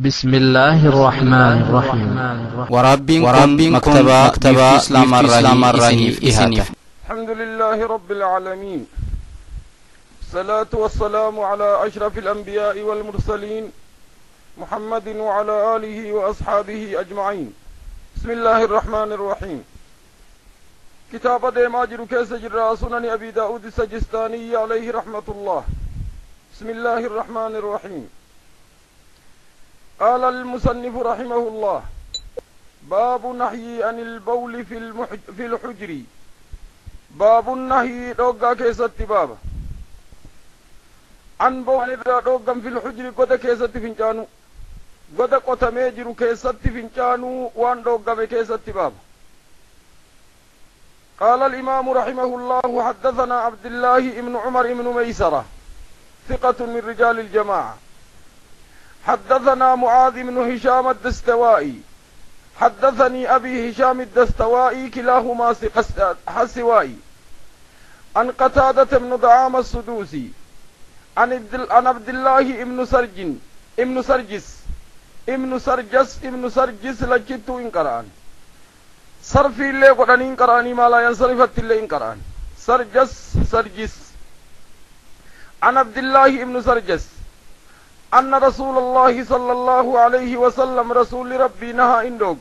بسم الله الرحمن الرحيم وربين وربين مكتبا مكتبا إسلام الرحيم إسنيف الحمد لله رب العالمين الصلاة والسلام على أشرف الأنبياء والمرسلين محمد وعلى آله وأصحابه أجمعين بسم الله الرحمن الرحيم كتاب ديما جرو كيس جرى سنن أبي داود السجستاني عليه رحمة الله بسم الله الرحمن الرحيم قال المصنف رحمه الله باب النهي عن البول في, المحج في الحجر. باب النهي دوغا كيست بابا. عن بول دوغا في الحجر قد كيست فنجانو قد قتمي جرو كيست فنجانو وان دوغا كيست بابا. قال الإمام رحمه الله حدثنا عبد الله ابن عمر ابن ميسرة ثقة من رجال الجماعة. حدثنا معاذ بن هشام الدستوائي. حدثني أبي هشام الدستوائي كلاهما حسوائي. عن قتادة بن دعام السدوسي. عن عبد الله ابن سرج ابن سرجس. ابن سرجس ابن سرجس لجت إن قرآن. صرفي اللي قرآن إن قرآن ما لا ينصرفت اللي إن قرآن. سرجس سرجس. عن عبد الله ابن سرجس. أن رسول الله صلى الله عليه وسلم رسول ربي نهى إندوك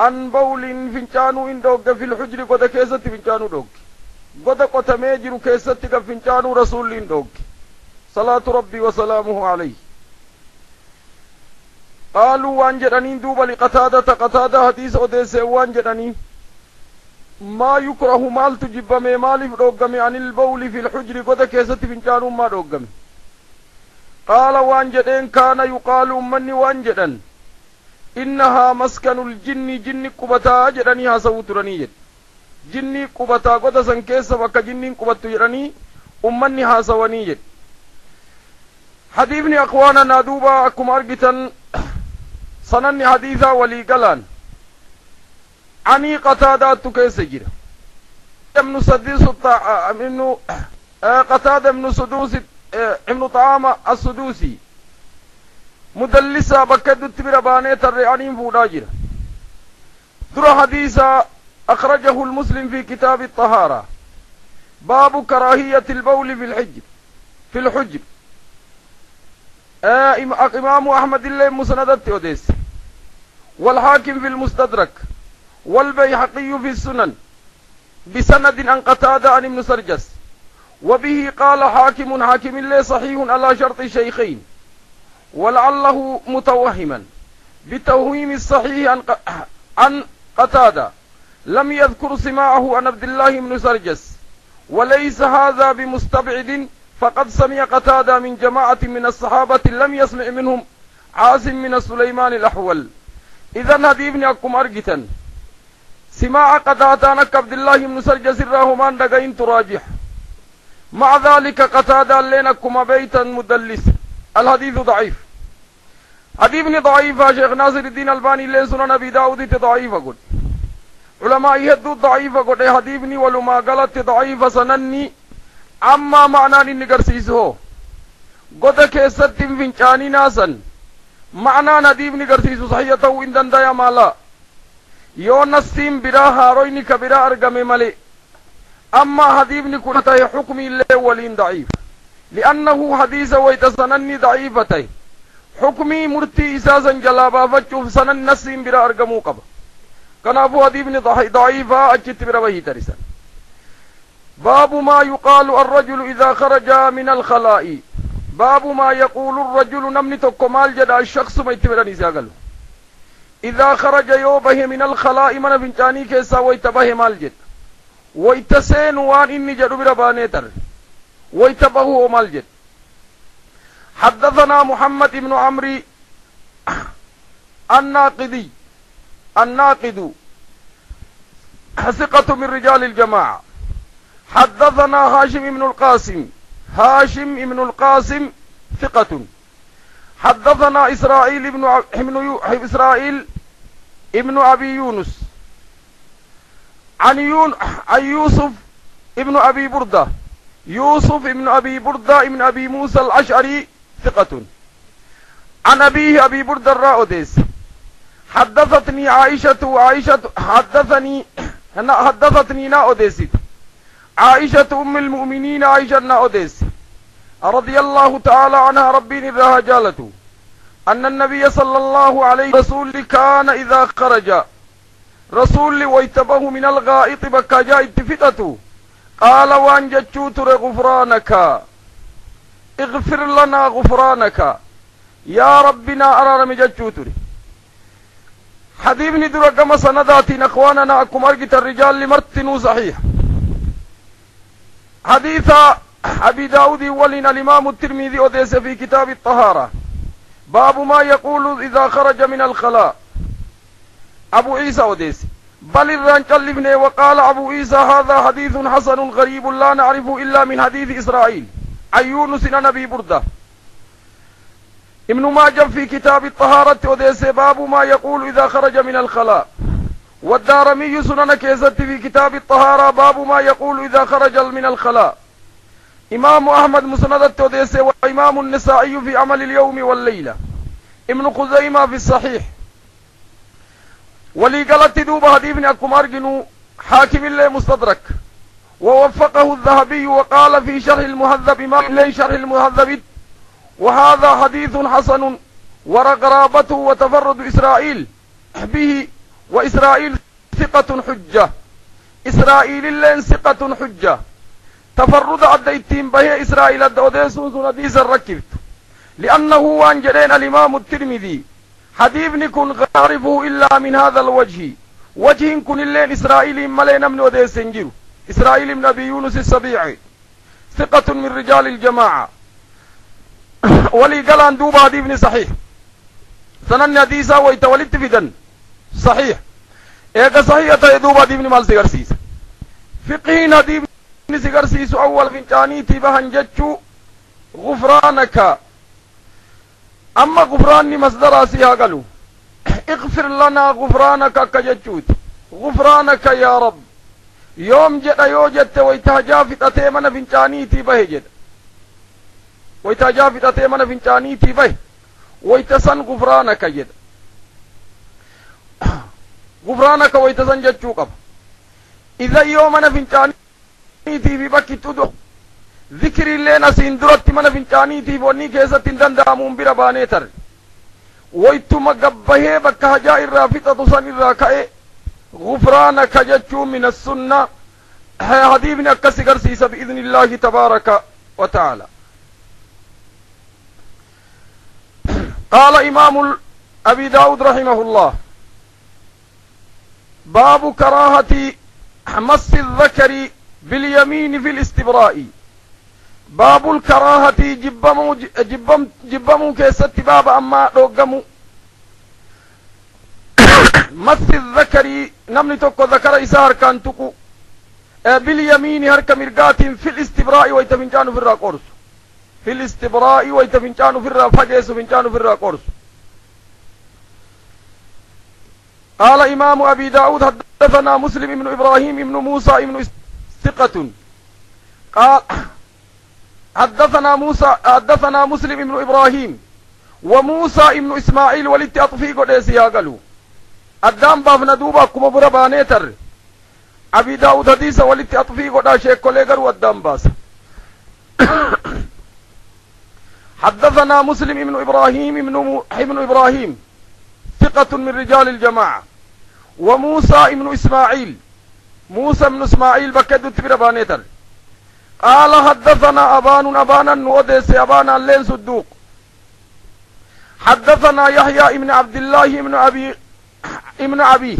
أن بول فنشانو إندوك في الحجر قد كيست فنشانو دوك قد قتمي جرو كيست فنشانو رسول إندوك صلاة ربي وسلامه عليه. قالوا وان جدنين دوبا لقتادة قتادة حديث أديس وان ما يكره مال تجبمي مالف دوغمي عن البول في الحجر قد كيست فنشانو ما قال وان جدين كان يقال أمني وان جدن. إنها مسكن الجن جن قبتا جدني هاسو ترني جد. جني قبتا قد سنكيس وكا جن قبت جدني أمني هاسواني جد. حديثني أخوانا نادوبا أكم أرقتا سنني حديثا ولي قلان عني قتادات كيس جرا ابن سديس ابن قتادة ابن سدوس ابن طعام السدوسي. مدلسا بكد تبر باني ترعانين فوداجر در حديثا أخرجه المسلم في كتاب الطهارة. باب كراهية البول في الحجر. في الحجر. آه إمام أحمد الله مسندت أوديس. والحاكم في المستدرك. والبيحقي في السنن. بسند عن قتادة عن ابن سرجس. وبه قال حاكم حاكم الله صحيح على شرط الشيخين ولعله متوهما بتوهيم الصحيح عن قتادة. لم يذكر سماعه عن عبد الله بن سرجس. وليس هذا بمستبعد فقد سمع قتادة من جماعة من الصحابة لم يسمع منهم عاصم من سليمان الأحول. إذا هذه ابن أكم أرجتا. سماع قتادة عبد الله بن سرجس الرحمن دقين تراجح. مع ذلك قتادة لينكما بيتا مدلس. الحديث ضعيف. حديث ضعيف شيخ ناصر الدين الباني لين سنن أبي داود ضعيف قل علماء يهدو ضعيف قل حديث ولما قالت ضعيف سنني. أما معنى نقرسيسه. قد كيست فنشاني ناسا. معنى نديب نقرسيسه صحيحته ان دندا مالا. يو نسيم برا هارويني كبرا ارقمي ملي أما حديثني كنت حكمي الله ولين ضعيف. لأنه حديث ويتسنني ضعيفتي. حكمي مرتي إساسا جلابا فجوف سنن نسيم برا أرقمو قبا كنافو حديثني ضعيفا أجت برا وهي ترسا باب ما يقال الرجل إذا خرج من الخلاء. باب ما يقول الرجل نمني تكمال جدا الشخص ما يتبرني ساقل إذا خرج يوبه من الخلاء من فنجاني كيسا ويتبه مال جد wayta seenu waan inni jedhu bira baanee حدثنا محمد بن عمرو الناقدي. الناقد. ثقة من رجال الجماعة. حدثنا هاشم بن القاسم. هاشم بن القاسم ثقة. حدثنا إسرائيل بن ابن إسرائيل ابن أبي يونس. عن يوسف ابن أبي بردة. يوسف ابن أبي بردة ابن أبي موسى الأشعري ثقة. عن أبيه أبي برد الرأوديس. حدثتني عائشة عائشة حدثني حدثتني ناوديسيت عائشة أم المؤمنين عائشة ناوديس. رضي الله تعالى عنها ربي نراها جالته. أن النبي صلى الله عليه رسول كان إذا خرج. رسول ويتبه من الغائط بكا جاء اتفتته قال وان جتشوتر غفرانك. اغفر لنا غفرانك. يا ربنا أرارم جتشوتر حديثني درا كما سنداتين اخواننا اكم أرقت الرجال لمرتنو صحيح. حديث أبي داود ولنا الإمام الترمذي وديس في كتاب الطهارة. باب ما يقول إذا خرج من الخلاء. أبو عيسى وديس. بل الرانشل وقال أبو عيسى هذا حديث حسن غريب لا نعرفه إلا من حديث إسرائيل. عن يونس نبي بردة. ابن ماجه في كتاب الطهارة وديس باب ما يقول إذا خرج من الخلاء. والدارمي سنن كيست في كتاب الطهارة باب ما يقول إذا خرج من الخلاء. إمام أحمد مسند وديس وإمام النسائي في عمل اليوم والليلة. ابن خزيمة في الصحيح. ولي قالت دوب هديفن أكم أرجنو حاكم الله مستدرك. ووفقه الذهبي وقال في شرح المهذب ما إليه شرح المهذب. وهذا حديث حسن ورقرابته وتفرد إسرائيل به وإسرائيل ثقة حجة. إسرائيل لين ثقة حجة. تفرد عديتين به إسرائيل الدوديسون سنديس الركبت. لأنه وان جرين الإمام الترمذي. حديث كن غارفه إلا من هذا الوجه. وجه كن اللين إسرائيل ملين من وديس جيرو إسرائيل من أبي يونس السبيعي ثقة من رجال الجماعة. ولي قال دوبا حديثني صحيح. سنن حديثا ويتولد فدن صحيح. ايقا صحيح تيدوبا حديثني مال سيغرسيس. فقهين حديثني سيغرسيس أول فنجاني تبهن جتشو غفرانك. أما غفران مصدر آسيا قالوا اغفر لنا غفرانك كجتوت غفرانك يا رب. يوم جد يوجد ويتهجا في تتيمنا في انشاني تي به جد في تتيمنا في انشاني تي به ويتسن غفرانك جد. غفرانك ويتسن جتوكب إذا يومنا في انشاني تي في بكي تدو ذكر اللي نسين درت من فنجاني دي بوني كيسة تندن دامون برا باني تر. ويتو مقبه بك هجا الرافطة تسان الراكع غفران كججو من السنة. هذه من أكسكر سيسا بإذن الله تبارك وتعالى. قال إمام أبي داود رحمه الله. باب كراهة مس الذكر باليمين في الاستبرائي باب الكراهة جبمو جبم جبمو كيست باب أما روغمو مس الذكر نمني توكو ذكر إسار كان تكو باليمين هرك مرقات في الاستبراء ويتفنجان في الراقورس. في الاستبراء ويتفنجان في الرا فجيس فنجان في الرا قرص قال إمام أبي داود حدثنا مسلم ابن إبراهيم ابن موسى ابن ثقة. قال حدثنا موسى حدثنا مسلم ابن إبراهيم وموسى ابن إسماعيل ولت أطفيق وديسي قالوا أدام بافنا دوبا كما بربانيتر أبي داود حديث ولت أطفيق ودا شيخ كوليغر ودام باس. حدثنا مسلم ابن إبراهيم ابن, ابن إبراهيم. ثقة من رجال الجماعة. وموسى ابن إسماعيل. موسى ابن إسماعيل بكد تبر بانيتر. قال حدثنا أبان أبانا وديس أبانا اللين صدوق. حدثنا يحيى ابن عبد الله ابن أبي ابن أبي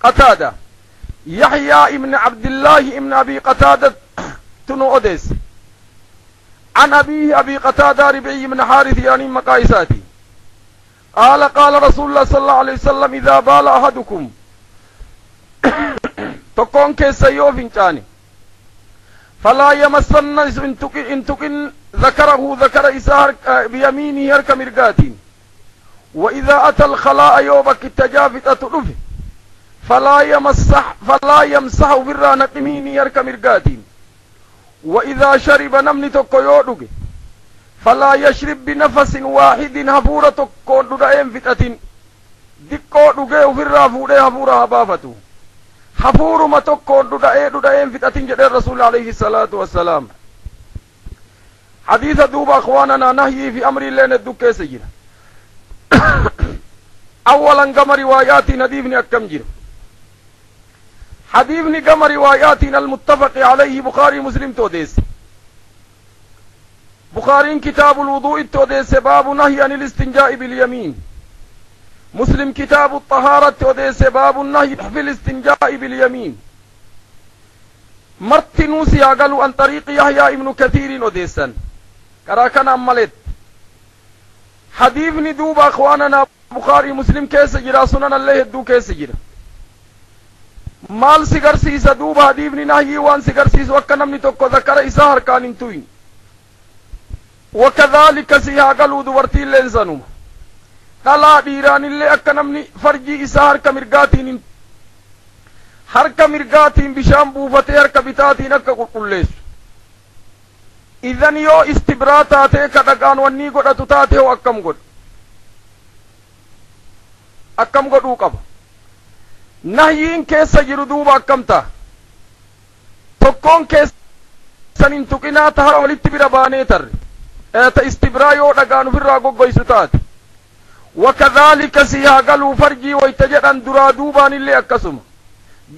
قتادة. يحيى ابن عبد الله ابن أبي قتادة تنو أوديس. عن أبيه أبي قتادة ربعي من حارث يعني مقايساتي. قال قال رسول الله صلى الله عليه وسلم إذا بال أحدكم تكون كيس يوفنشاني فلا يمسن إن تكن ذكره ذكر إسار بيمينه هرك مرقاتين. وإذا أتى الخلاء يوبك التجافت أتلفه. فلا يمسح فلا يمسح برا نقميني هرك مرقاتين. وإذا شرب نمني تكو yashrib binafasin waaxidin hafuura tokkoon dhudha'een fixatin diqqoo dhugee ufirraa fuudhee hafuura haa baafatu حفور ما متوكو ددائي ددائي في جد الرسول عليه الصلاة والسلام حديث دوب أخواننا نهي في أمر الله ندوك سجينا أولا قم رواياتي نديبني أكم جير حديثني قم رواياتنا المتفق عليه بخاري مسلم توديس بخاري كتاب الوضوء توديس باب نهي عن الاستنجاء باليمين مسلم كتاب الطهارة توديس باب النهي في الاستنجاء باليمين. مرت نوسي قالوا عن طريق يحيى ابن كثير وديسا كراكنا أمالت حديث ندوب أخواننا بخاري مسلم كيس جرا سنن الله الدو كيس جرا. مال سيغرسيس دوب حديث نهي وان سيغرسيس وكنمني توكو ذكر إسا هركان انتوين. si haa galuu dubartiillee sanuma mirgaatiin bishaan buufatee harka bitaatiin akka qulqulleessu idan yoo istibraa taatee ka dhagaan wannii godhatu taate hoo akkam godhu akkam godhuu qaba nahyiin keessa jiru duuba akkam ta'a tokkoon keessan hin tuqinaa taha walitti bira baanee tarre ta istibraa yoo dhagaan ufirraa goggoysu taate وكذلك سياق الوفرجي ويتجد أن درا اللي أكسم.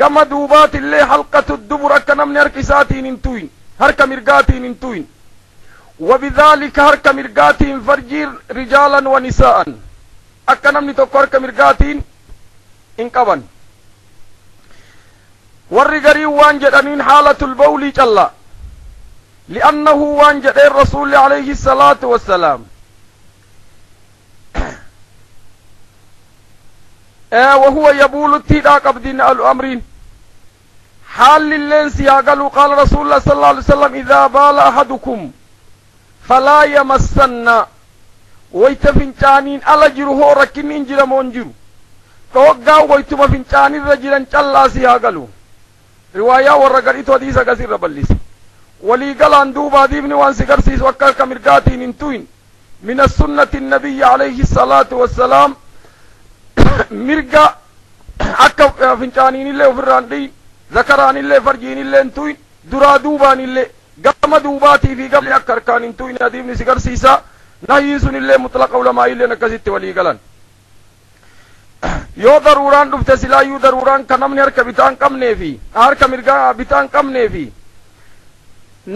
قم دوبات اللي حلقة الدبر كنم نركساتين انتوين هرك مرقاتين انتوين. وبذلك هرك مرقاتين فرجير رجالا ونساء. أكنم نتوقع هرك مرقاتين انقبن. والرجالي وانجد من حالة البولي جل لأنه وانجد الرسول عليه الصلاة والسلام. وهو يبول التيدا قبدين الأمرين حال للين سياقلوا قال رسول الله صلى الله عليه وسلم إذا بال أحدكم فلا يمسن ويتفنشانين ألا جرهو ركن انجر مونجر توقع ويتما فنشانين رجلا چلا سياقلوا رواية ورقريتو حديثة قصير بلسي waliigalaan duuba adiibni waan si garsiisu akka harka mirgaatiin hin tuyin. Min assunnati annabiyyi alayhi salaatu wassalaam. مرقا أكا فنشانين اللي وفران دي ذكران اللي فرجين اللي انتوين درا دوبان اللي قام دوباتي في قبل أكار كان انتوين هذه ابن سيسا نهيسون اللي مطلق أولا ما اللي نكزت ولي قلن يو ضروران دفت سلا يو ضروران كنم نهر كبتان كم نيفي هر كمرقا بتان كم نيفي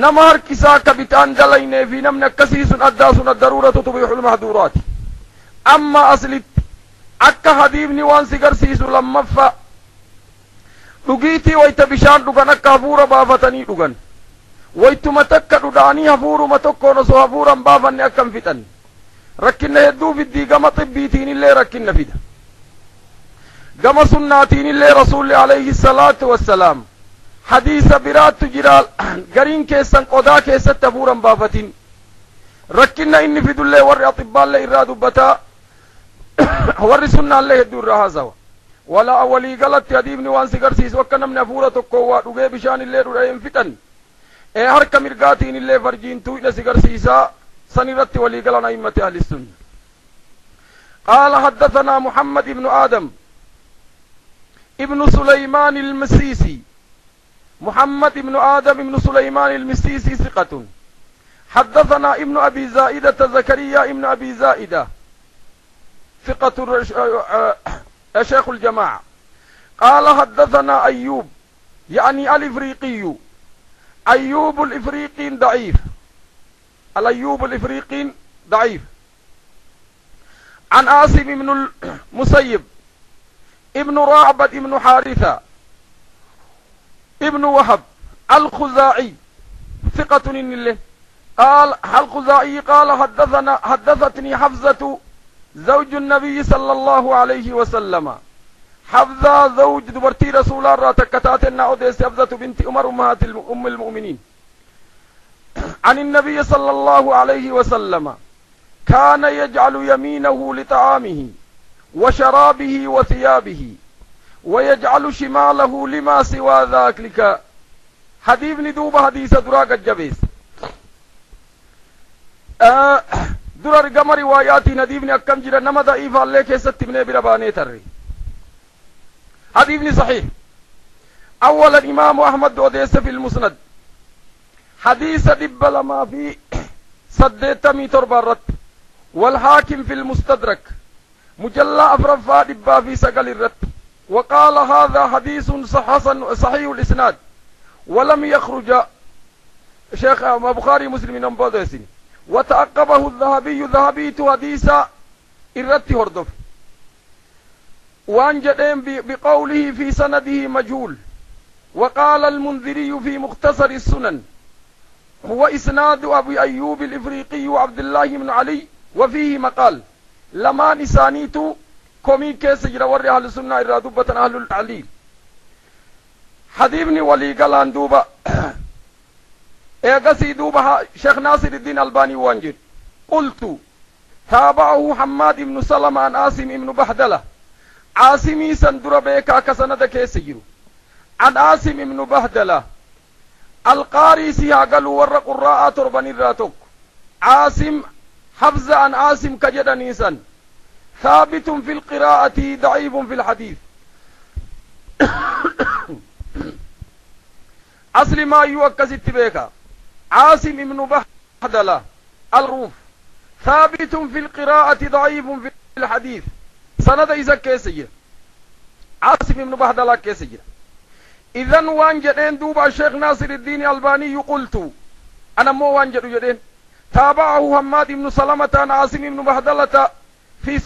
نم كسا كبتان دلين نيفي نم نكسيسون أداسون الضرورة تبيح المهدورات أما أصل akka hadiibni waan si garsiisu lammaffaa dhugiitii wayta bishaan dhugan akka hafuura baafatanii dhugan waytuma takka dhudhaanii hafuuruma tokkoon osoo hafuuran baafanne akkam fixan rakkinna hedduu fiddii gama xibbiitiin illee rakkinna fida gama sunnaatiin illee rasuulli alayhi salaatu wassalaam hadiisa biraattu jira gariin keessan qodaa keessatti hafuuran baafatin rakkinna inni fidullee warri axibbaallee irraa dubbataa ورى سنة الله يدور رهازوا ولا أولي غلط يديب نوان سكر سيس. وكنم نفورة تقوى رغي بشان اللي رأيهم فتن اي هر كمرقاتين اللي فرجين توينا سكر سيسا. سنرت ولي غلنا إمة أهل السنة. قال حدثنا محمد بن آدم. ابن سليمان المسيسي. محمد بن آدم ابن سليمان المسيسي ثقة. حدثنا ابن أبي زائدة زكريا ابن أبي زائدة. ثقة شيخ الجماعة. قال حدثنا أيوب يعني الإفريقي. أيوب الإفريقي ضعيف. الأيوب الإفريقي ضعيف. عن آسم بن المسيب ابن رعبة ابن حارثة ابن وهب الخزاعي. ثقة إن قال الخزاعي قال حدثنا حدثتني حفظة زوج النبي صلى الله عليه وسلم. حفظة زوج دبرتي رسول الله تكتاتنا أوديس حفظة بنت عمر أمهات أم المؤمنين. عن النبي صلى الله عليه وسلم. كان يجعل يمينه لطعامه وشرابه وثيابه ويجعل شماله لما سوى ذلك. حديث ندوب حديث دراق الجبيس dura gama riwaayaatiin hadiifni akkam jira nama da'iifaallee keessatti himnee bira baanee tarre hadiifni saxiih أولا إمام أحمد أوديس في المسند حديث دب لما في سديت ميتر برت والحاكم في المستدرك مجلى أفرفا دبا في سقل الرت وقال هذا حديث صحيح الإسناد ولم يخرج شيخ بخاري مسلم نمبوديسين وتعقبه الذهبي ذهبي حديث الرت هردف. وأن جدين بقوله في سنده مجهول. وقال المنذري في مختصر السنن. هو إسناد أبي أيوب الإفريقي وعبد الله بن علي وفيه مقال. لما نسانيت كومي كيس جرى وري أهل السنة إرادوبة أهل التعليل حديبني ولي قلان دوبا إيقسي دوبا شيخ ناصر الدين الباني وانجر قلت تابعه حماد بن سلمة عن عاصم بن بهدلة عاصمي سندر بيكا كسند كيس جرو عن عاصم بن بهدلة القاري سيها قالوا ور قراء تربن الراتك عاصم حفظ عن عاصم كجد نيسا ثابت في القراءة ضعيف في الحديث أصل ما يوكس اتباكا عاصم بن بهدلة الروف. ثابت في القراءة ضعيف في الحديث. سند إذا كيسجر عاصم بن بهدلة كيسجر إذا وان جدين دوبا الشيخ ناصر الدين الباني قلت أنا مو وان جدو جدين. تابعه حماد بن سلمة عن عاصم بن بهدلة في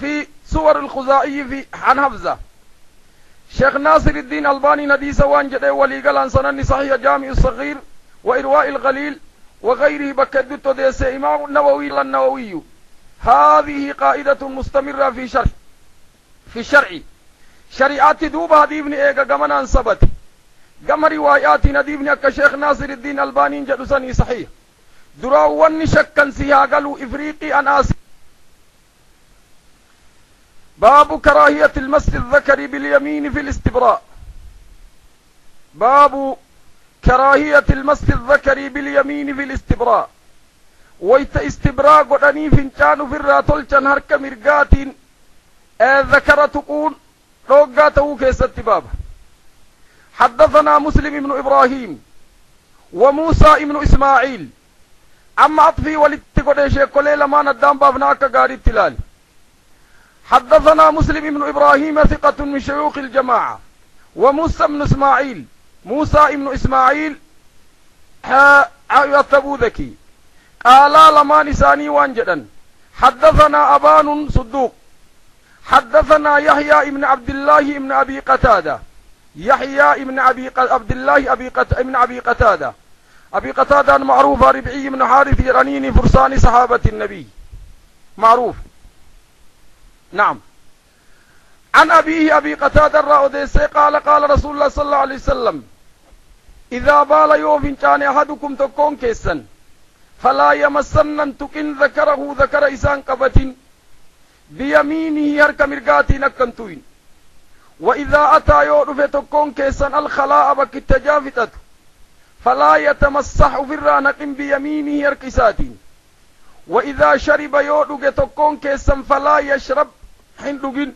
في سور الخزائي في عن حفظة. شيخ ناصر الدين الباني نديس وان جدين ولي قال سنن صحيح جامع الصغير. وإرواء الغليل وغيره بكدت ديس إمام النووي النووي. هذه قاعدة مستمرة في شرع. في الشرع شريعتي دوبا ديبني إيغا غمنان سبت غم رواياتي نديبني اكا شيخ ناصر الدين الباني جدو سني صحيح. درا وني شكا سياغلو إفريقي ان آسي باب كراهية المس الذكر باليمين في الاستبراء. باب كراهية المس الذكر باليمين في الاستبراء. ويت استبراء قدني فنشان في الراتل هرك مرقاتين. ذكر تقول روقا تو كيست باب حدثنا مسلم بن إبراهيم وموسى بن إسماعيل. أما أطفي ولتقود شيخ لما ندام بابناك قاري التلال حدثنا مسلم بن إبراهيم ثقة من شيوخ الجماعة. وموسى بن إسماعيل موسى بن إسماعيل يطبو ذكي قال لما نساني وانجدا حدثنا أبان صدوق حدثنا يحيى ابن عبد الله ابن أبي قتادة يحيى ابن أبي عبد الله أبي قت... ابن أبي قتادة أبي قتادة معروف ربعي بن حارث رنين فرسان صحابة النبي. معروف. نعم. عن أبيه أبي قتادة الرأوديس قال قال رسول الله صلى الله عليه وسلم إذا بال يوم كان أحدكم تكون كيسا فلا يمسن تكن ذكره ذكر إسان قبتين. بيمينه هرك مرقاتي نكنتوين وإذا أتى يعرف تكون كيسا الخلاء بك التجافتت فلا يتمسح في الرانق بيمينه هركساتين وإذا شرب يعرف تكون كيسا فلا يشرب حندقين.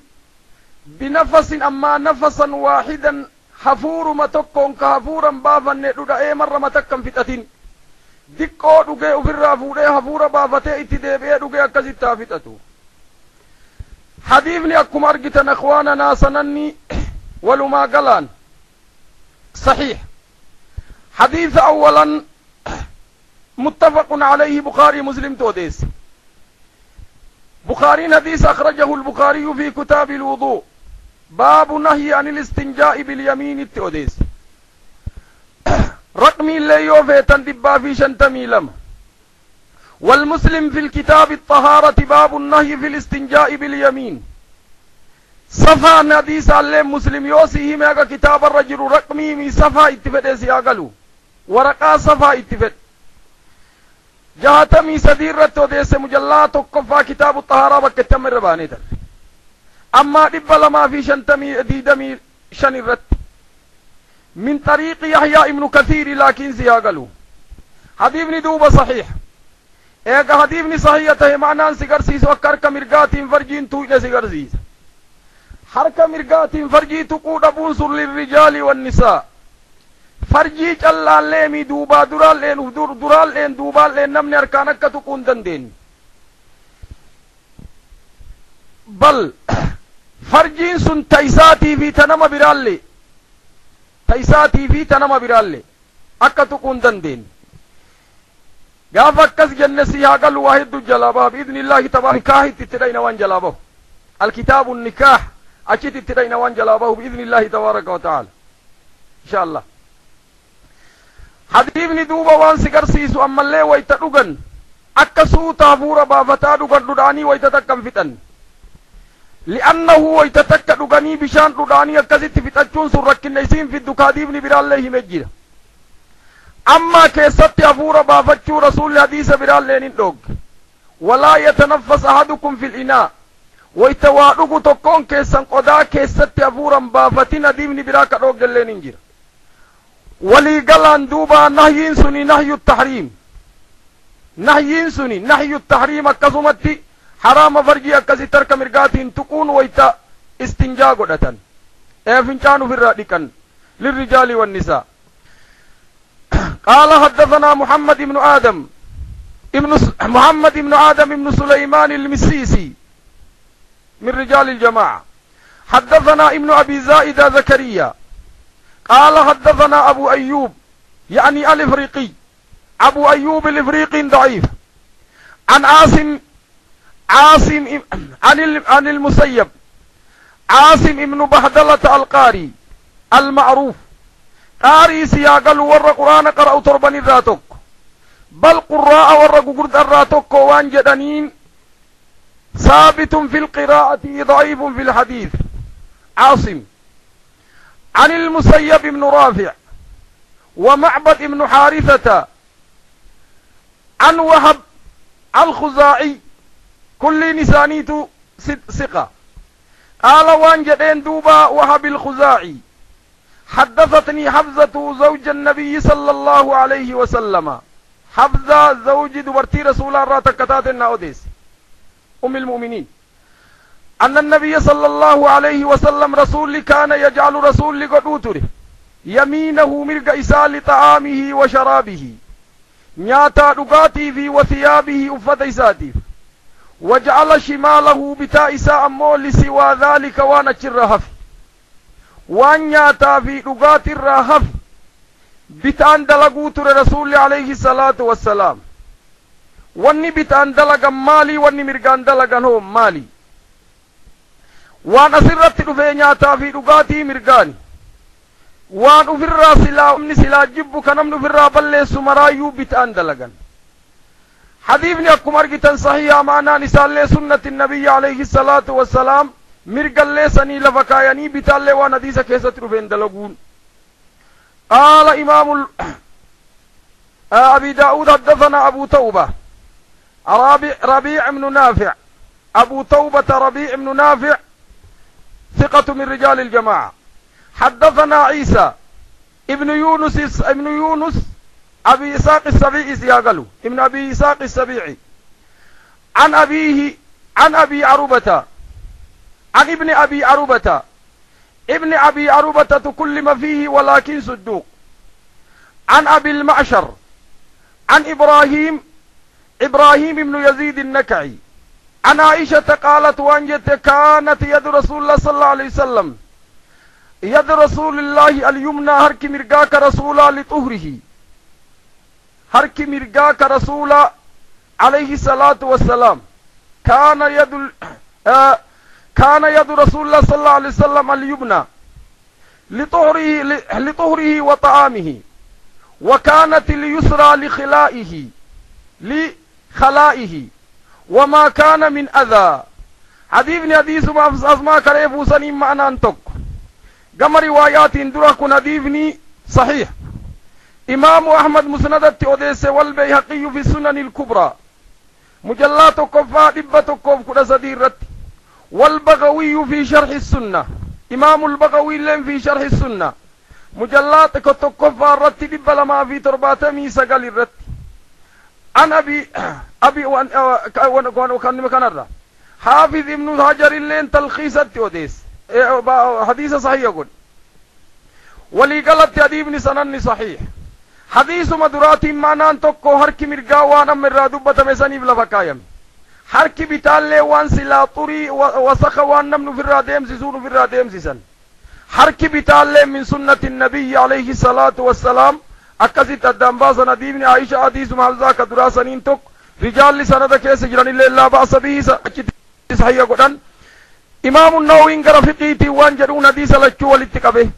بنفس أما نفسا واحدا حفور ما تكون كحفورا بافا ندودا اي مرة ما تكن فتتين دقو دوغي افرا فوري حفورا بافتي اتدابي دوغي اكزتا فتتو حديثني أكم أرقتنا أخواننا سنني ولما قلان صحيح حديث أولا متفق عليه بخاري مسلم توديس بخاري حديث أخرجه البخاري في كتاب الوضوء باب نهي عن الاستنجاء باليمين التوديس رقمي اللي يوفيتن دبا في شنتمي لم. والمسلم في الكتاب الطهارة باب النهي في الاستنجاء باليمين. صفا ندي سالي مسلم يوسيه ميغا كتاب الرجل رقمي مي صفا اتفد سياغلو ورقا صفا اتفد. جهتمي سدير رتو ديس مجلات وقفا كتاب الطهارة بكتم الرباني در أما ربلا ما في شنتمي دي دمي شنرت من طريق يحيى ابن كثير لكن زيا قالوا هذه ابن دوبة صحيح. إيقا هذه ابن صحيحة معنى سيقر سيس وكرك مرقاتين فرجين توجد سيقر سيس. حركة مرقاتين فرجي تقود بونصر للرجال والنساء. فرجي جلال ليمي دوبا درال لين ودور درال لين دوبا لين نمني أركانك تقون دندين بل فرجين سن تيساتي في تنما برالي. تيساتي في تنما برالي. أكتو كندن دين غافكس جنسي هاقل واحد جلابا. بإذن الله تبارك كاهي تترين وان جلابه. الكتاب النكاح. أشيت تترين وان جلابه بإذن الله تبارك وتعالى. إن شاء الله. حديث ندوبة وان سكر سيسو أما اللي ويتدوغن أكسو تابور بافتادو قردو داني ويتدكم فتن. لأنه هو ويتتكى دغني بشان دغاني أكزيت في تجون سورة كنيسين في الدكاديب نبرا الله مجيرا أما كيستي أفور بافتشو رسول الحديث برا الله ندوغ ولا يتنفس أحدكم في الإناء. ويتوارق تكون كيسان قدا كيستي أفور بافتين أديم نبرا كدوغ الله ننجر ولي قلان دوبا نهيين سني نهي التحريم. نهيين سني نهي التحريم أكزمتي حرام فرجي اكسي ترك مرقاتين تكون ويتا استنجا قدتا. إيفن كانوا في الرأيكن للرجال والنساء. قال حدثنا محمد بن آدم. ابن س... محمد بن آدم بن سليمان المسيسي. من رجال الجماعة. حدثنا ابن أبي زائدة زكريا. قال حدثنا أبو أيوب. يعني الإفريقي. أبو أيوب الإفريقي ضعيف. عن عاصم عاصم عن عن المسيب. عاصم ابن بهدلة القاري المعروف. قاري سياقل ور قرآن قرأ تربن الراتك بل قراء ور قرد الراتك وان جدنين ثابت في القراءة ضعيف في الحديث. عاصم. عن المسيب بن رافع ومعبد بن حارثة. عن وهب الخزاعي كل نسانيت ثقة. قال وان جدين دوبا وهب الخزاعي. حدثتني حفظة زوج النبي صلى الله عليه وسلم. حفظة زوج دبرتي رسول الله تكتات الناوديس أم المؤمنين. أن النبي صلى الله عليه وسلم رسول كان يجعل رسول قدوتره يمينه مرق إسال طعامه وشرابه. نياتا دقاتي في وثيابه أفت إساتيف وجعل شماله بتائسا امو سوى ذلك وأنا الرهف وان ياتى في لغات الرهف بتان دلقوت الرسول عليه الصلاة والسلام. واني بتان دلقا مالي واني مرقان دلقا هو مالي وان اسرت رفين ياتى في لغاتي مرقاني وان افرى سلا امن سلا جبو كنم نفرى بل سمرايو بتان دلقا. حديث لي أكمر جتن صحيح أمانا نسال لي سنة النبي عليه الصلاة والسلام. مرقل لي سني لفكا يعني بتال لي ونديسة كيسة ربين دلقون قال إمام ال... آه، أبي داود حدثنا أبو توبة. ربيع ربيع بن نافع. أبو توبة ربيع بن نافع. ثقة من رجال الجماعة. حدثنا عيسى. ابن يونس ابن يونس أبي إساق السبيعي سياقلو. ابن أبي إساق السبيعي. عن أبيه عن أبي عروبة. عن ابن أبي عروبة. ابن أبي عروبة تكلم فيه ولكن صدوق. عن أبي المعشر. عن إبراهيم إبراهيم بن يزيد النكعي. عن عائشة قالت وأنجت كانت يد رسول الله صلى الله عليه وسلم. يد رسول الله اليمنى هرك مرقاك رسولا لطهره. هرك مرقاك رسولا عليه الصلاة والسلام. كان يد. آه كان يد رسول الله صلى الله عليه وسلم اليمنى لطهره لطهره وطعامه وكانت اليسرى لخلائه لخلائه وما كان من أذى. حديث ما أزما كريف وسنين معنا أنتك. كما روايات درا كن صحيح إمام أحمد مسندت أوديس والبيهقي في السنن الكبرى. مجلات كفا دبة كوف كدا سديرت والبغوي في شرح السنة. إمام البغوي لم في شرح السنة. مجلات كتكفا رت دبة لما في ترباتمي سقل الرت عن أبي abi kanima kanarra haafiz ibnu hajar illeen talkiisatti odeesse hadiisa sahiha godhe waliigalatti hadiisni sananni sahiih hadiisuma duraatiin maanaan tokko harki mirgaa waan amma irraa dubbatame saniif lafa kaayame harki bitaallee waan silaa xurii wasaka waan namni ufirraa deemsisuun ufirraa deemsisan harki bitaallee min sunnati nabiyyi alayhi salaatu wassalaam akkasitti addaan baasan hadiisni aisha hadiisuma hamzaa ka duraa saniin tokko rijaalli sanada keessa jiranillee laa ba'asa bihi achitti sahiha godhan imaamu nawawiin gara fiqiitiin waan jedhuun hadiisa lachuu walitti qabe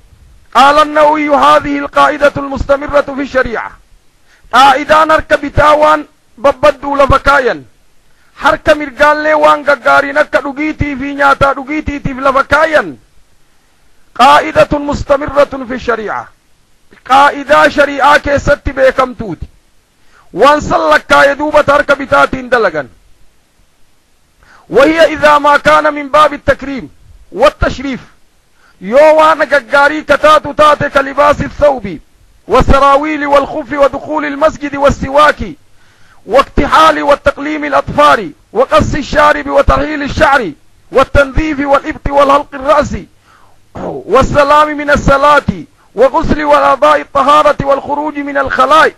قال النووي هذه القاعدة المستمرة في الشريعة. قاعدان هرك بتاوان ببدو لفكايا هرك مرقال ليوان ققارين اكا دقيتي في نياتا دقيتي في لفكايا قاعدة مستمرة في الشريعة. قاعدة شريعة كيست بيكم توتي. وان سلك يدوبة هرك بتاتين دلقا وهي إذا ما كان من باب التكريم والتشريف. Gaggaarii kataatu taate ka libaasi الثوب والسراويل والخف ودخول المسجد والسواك واكتحال والتقليم الأطفال وقص الشارب وترهيل الشعر والتنظيف والإبط والهلق الرأس والسلام من الصلاة وغسل والأضاء الطهارة والخروج من الخلاء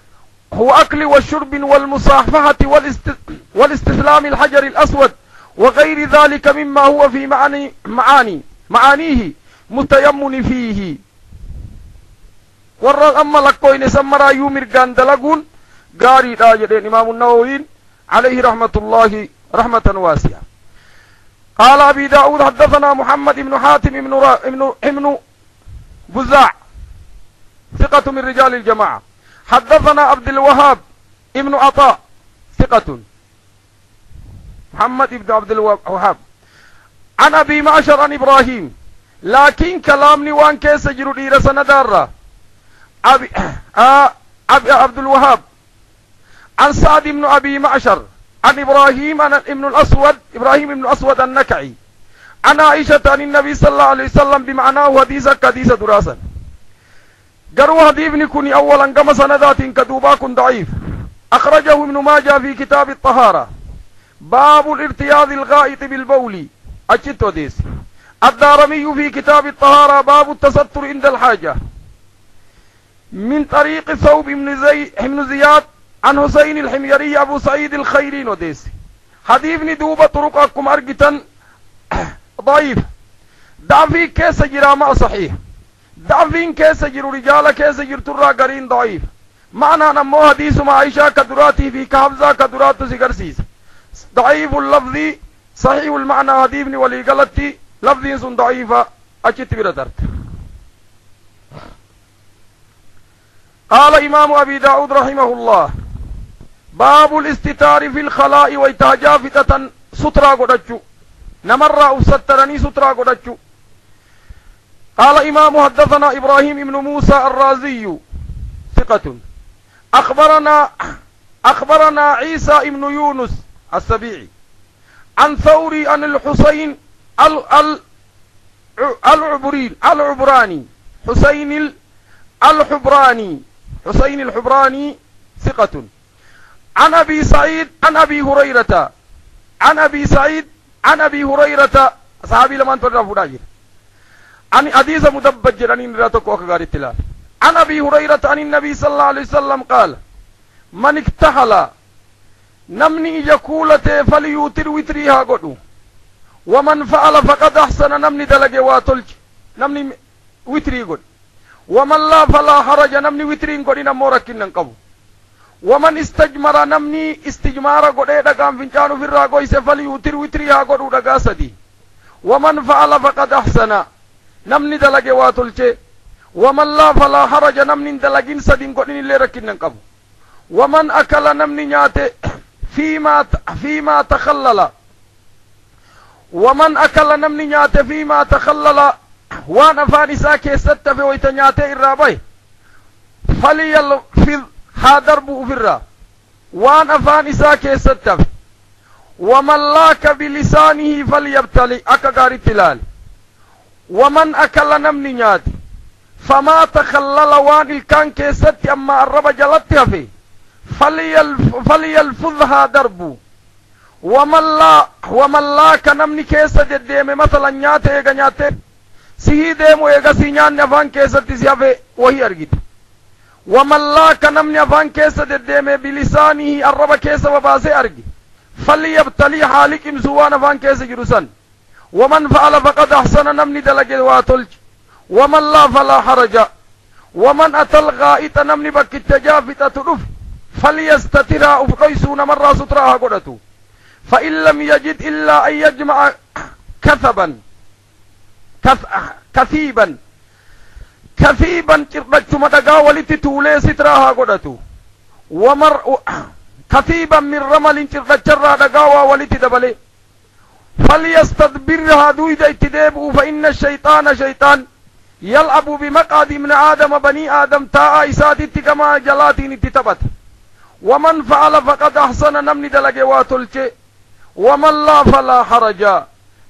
وأكل والشرب والمصافحة والاست... والاستسلام الحجر الأسود وغير ذلك مما هو في معاني معاني معانيه متيمن فيه. أما لكوين سمرا يومر كان دلقون قاري دا جدين إمام النووي عليه رحمة الله رحمة واسعة. قال أبي داود حدثنا محمد بن حاتم بن را... ابن ابن بزاع ثقة من رجال الجماعة. حدثنا عبد الوهاب ابن عطاء ثقة. محمد بن عبد الوهاب. عن أبي معشر عن إبراهيم لكن وان كيس جرو دير سندار أبي آه أبي عبد الوهاب. عن سعد بن أبي معشر. عن إبراهيم عن ابن الأسود. إبراهيم بن الأسود النكعي. عن عائشة عن النبي صلى الله عليه وسلم بمعناه حديثا كديث دراسا قروا حديثني كوني أولا كما سندات كدوبا كن ضعيف. أخرجه ابن ماجه في كتاب الطهارة. باب الارتياض الغائط بالبول. أجت وديس الدارمي في كتاب الطهارة باب التستر عند الحاجة. من طريق ثوب بن زي بن زياد عن حسين الحميري أبو سعيد الخيرين وديس حديثني دوبة طرقكم أرقتا ضعيف. ضعفي كيس جرامة صحيح. ضعفين كيس جر رجال كيس جر ترى قرين ضعيف. معنى نمو حديث ما عائشة كدراتي في كحفظة كدرات سيقرسيس ضعيف اللفظ صحيح المعنى حديثني ولي لفظين سن ضعيفة أجت بردرت قال إمام أبي داود رحمه الله باب الاستتار في الخلاء ويتهجا فتة سترى قدجو. نمر أفترني سترى قدجو. قال إمام حدثنا إبراهيم بن موسى الرازي ثقة. أخبرنا أخبرنا عيسى بن يونس السبيعي عن ثوري عن الحسين ال ال العبرين العبراني حسين الحبراني حسين الحبراني ثقة. عن أبي سعيد عن أبي هريرة عن أبي سعيد عن أبي هريرة صحابي لما أنت فراجر عن حديث مدبج عن راتك وكغار التلال عن أبي هريرة عن النبي صلى الله عليه وسلم قال من اكتحل نمني يقولته فليوتر وتريها قدو. ومن فعل فقد أحسن نمني دلق واتلج نمني وتري قد ومن لا فلا حرج نمني وترين قد نمورك ننقبو ومن استجمر نمني استجمار قد دقام فنجانو في الراقوي فليوتر وتريها قدو دقا سدي. ومن فعل فقد أحسن tolche waman laa falaa haraja namni hin dalagin sadin godhin illee rakkinnan qabu waman akala namni nyaate fiimaa fiimaa takhallala ومن أكل نمني نيات فيما تخلل وأنا فاني ساكي ستة في ويت نيات إرابي فلي الفض حادر بو فرا. وأنا فاني ساكي ستة. ومن لاك بلسانه فليبتلي أكاكاري تلال. ومن أكل نمني نيات فما تخلل وان الكان كي ستة أما الرب جلتها فلي الفض حادر بو. في فليلفظها دربو ومن لا ومن لا كنمني كيسة ديمي مثلا نياتي ايغا نياتي سيهي ديمو ايغا سي نيان افان كيسة تسيافي وهي ارغيت ومن لا كنمني افان كيسة ديمي بلسانه الرب كيسة وباسي ارغي فليبتلي حالك امسوان افان كيسة جرسان ومن فعل فقد أحسن نمني دلق واتلج. ومن لا فلا حرج. ومن اتى الغائط نمني بك التجافت تدف فليستترا أفقيسون مرة ستراها قدتو. فإن لم يجد إلا أن يجمع كثبا كث... كثيبا كثيبا walitti tuulee sitraahaa godhatu wamar كثيبا من رمل waa walitti dabale فليستدبرها دويدا اتدابه فإن الشيطان شيطان. يلعب بمقعد ابن آدم بني آدم تاء إساتي كما جلاتين اتتبت ومن فعل فقد أحسن نمني دلق واتلچه ومن لا فلا حرج.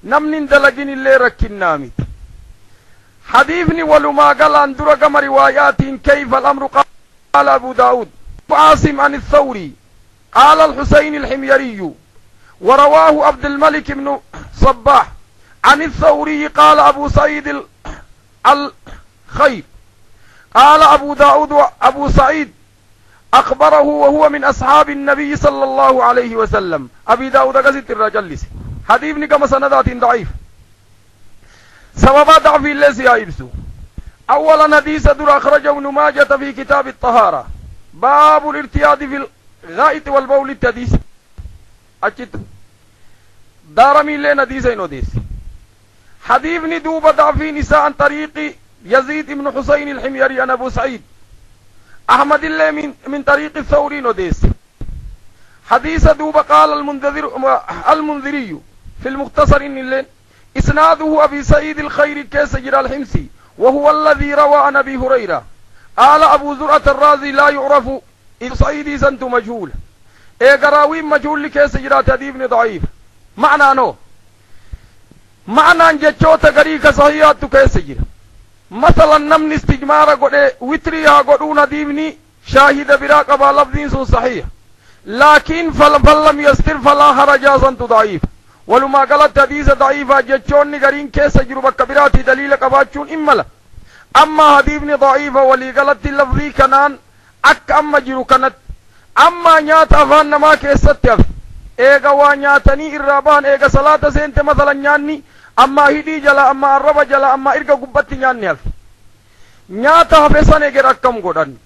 نمن دلقين اللي ركنامت حديثني ولما قال عن درق روايات كيف الأمر؟ قال أبو داود عاصم عن الثوري. قال الحسين الحميري ورواه عبد الملك بن صباح. عن الثوري قال أبو سعيد الخير. قال أبو داود أبو سعيد أخبره وهو من أصحاب النبي صلى الله عليه وسلم. أبي داود قزت الرجل حديثني كما سندات ضعيف. سبب ضعف الذي يبسو أولا حديث در أخرجه ابن ماجة في كتاب الطهارة. باب الارتياد في الغائط والبول التديس. أجت. دارمي لنا ديسين وديس حديثني دوب ضعف نساء عن طريق يزيد بن حسين الحميري عن أبو سعيد. أحمد الله من, من طريق الثوري وديس حديث دوب قال المنذر المنذري في المختصر إن اللين إسناده أبي سعيد الخير كيس جرى الحمسي وهو الذي روى عن أبي هريرة. قال أبو زرعة الرازي لا يعرف إذ سعيدي سنت مجهول. إيه قراوين مجهول لكيس جرى تديبني ضعيف. معنى نو. معنى أن جتشوت قريك صحيحات كيس مثلا نمني استجمار قد وتريها قدون ديبني شاهد براقبة لفظين صحيح لكن فلم يستر فلا حرج سنت ضعيف da'iifaa jechoonni gariin keessa jiru bakka biraatti daliila qabaachuun hin mala amma hadiifni da'iifa walii galatti lafzii kanaan akka amma jiru kanatti amma nyaata afaan namaa keessatti hafe eega waa nyaatanii irraa bahan eega salaata seente masalan nyaanni أما هدي جلا أما أربا جلا أما إرجع قبتي نيان نيل نيا تها بسنة غير كم غدان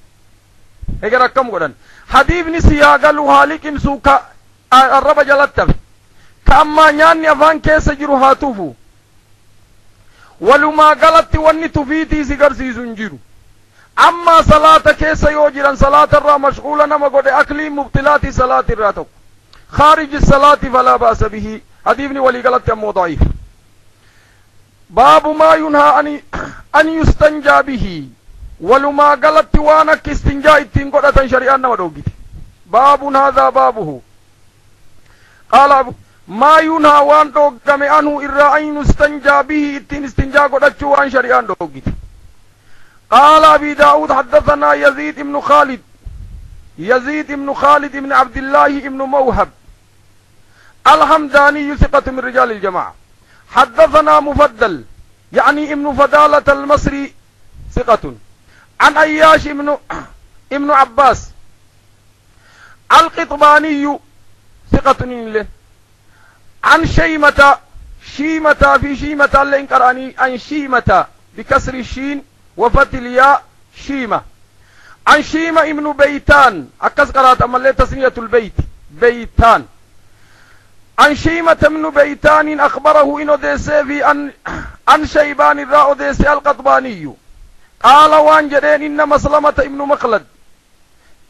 غير كم غدان حديث نسيا قالوا حالي كم سوكا أربا جلا تف كأما نيان نيفان كيس جرو هاتوه ولما غلطت وني تفيتي سيغر سيزون جيرو أما صلاة كيس يوجران صلاة الرا مشغولة نما قد أكلي مبتلاتي صلاة الراتو خارج الصلاة فلا باس به حديث نوالي غلطت أمو maa yunhaa an yustanjaa bihi walumaa galatti waan akka istinjaa ittiin godhatan shari'aan nama dhoggite baabun haadhaa baabuhu qaala ما ينهى وان دوغم عنه إلا أن يستنجى به إتين استنجا قدتشو وان شريان دوغت قال أبي داود حدثنا يزيد بن خالد. يزيد بن خالد بن عبد الله بن موهب. الحمداني ثقة من رجال الجماعة. حدثنا مفضل يعني ابن فدالة المصري ثقة. عن أياش ابن ابن عباس. القطباني ثقة له عن شيمة شيمة في شيمة لين قراني عن شيمة بكسر الشين وفتح الياء شيمة. عن شيمة ابن بيتان أكس قرات أما تسمية البيت بيتان. عن شيمة ابن بيتان أخبره إنه ديسي في أن عن شيبان الراء ديسي القطباني. قال وان جدين إن مسلمة ابن مخلد.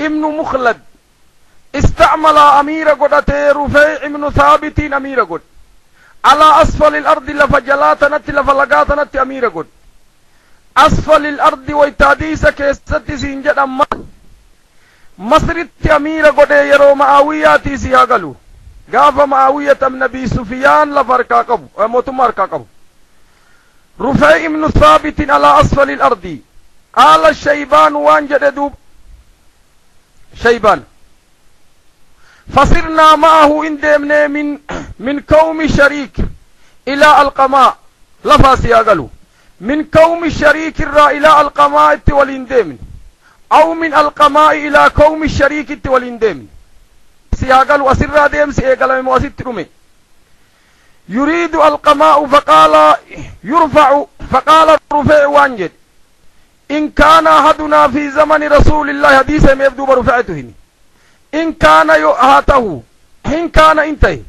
ابن مخلد. استعمل أمير قد رفيع من ثابت أمير قد. على أسفل الأرض لفجلاتنت لفلقاتنت أمير قد. أسفل الأرض ويتاديس كيست سنجد أما مصرت أمير قد يرو معاوياتي سياغلو قاف معاوية من نبي سفيان لفرقا قبو موتماركا قبو. رفيع من ثابت على أسفل الأرض. قال الشيبان وان جددوب شيبان. فصرنا معه إن من من كوم شريك إلى القماء. لفاس يقلوا من كوم الشريك الرا إلى القماء والإنديمن أو من القماء إلى كوم الشريك والإنديمن سياقل وسر ديم سيقل مواسط رمي. يريد القماء فقال يرفع فقال رفع وانجد. إن كان أحدنا في زمن رسول الله حديث يبدو برفعته إن كان يؤهاته إن كان انتهي.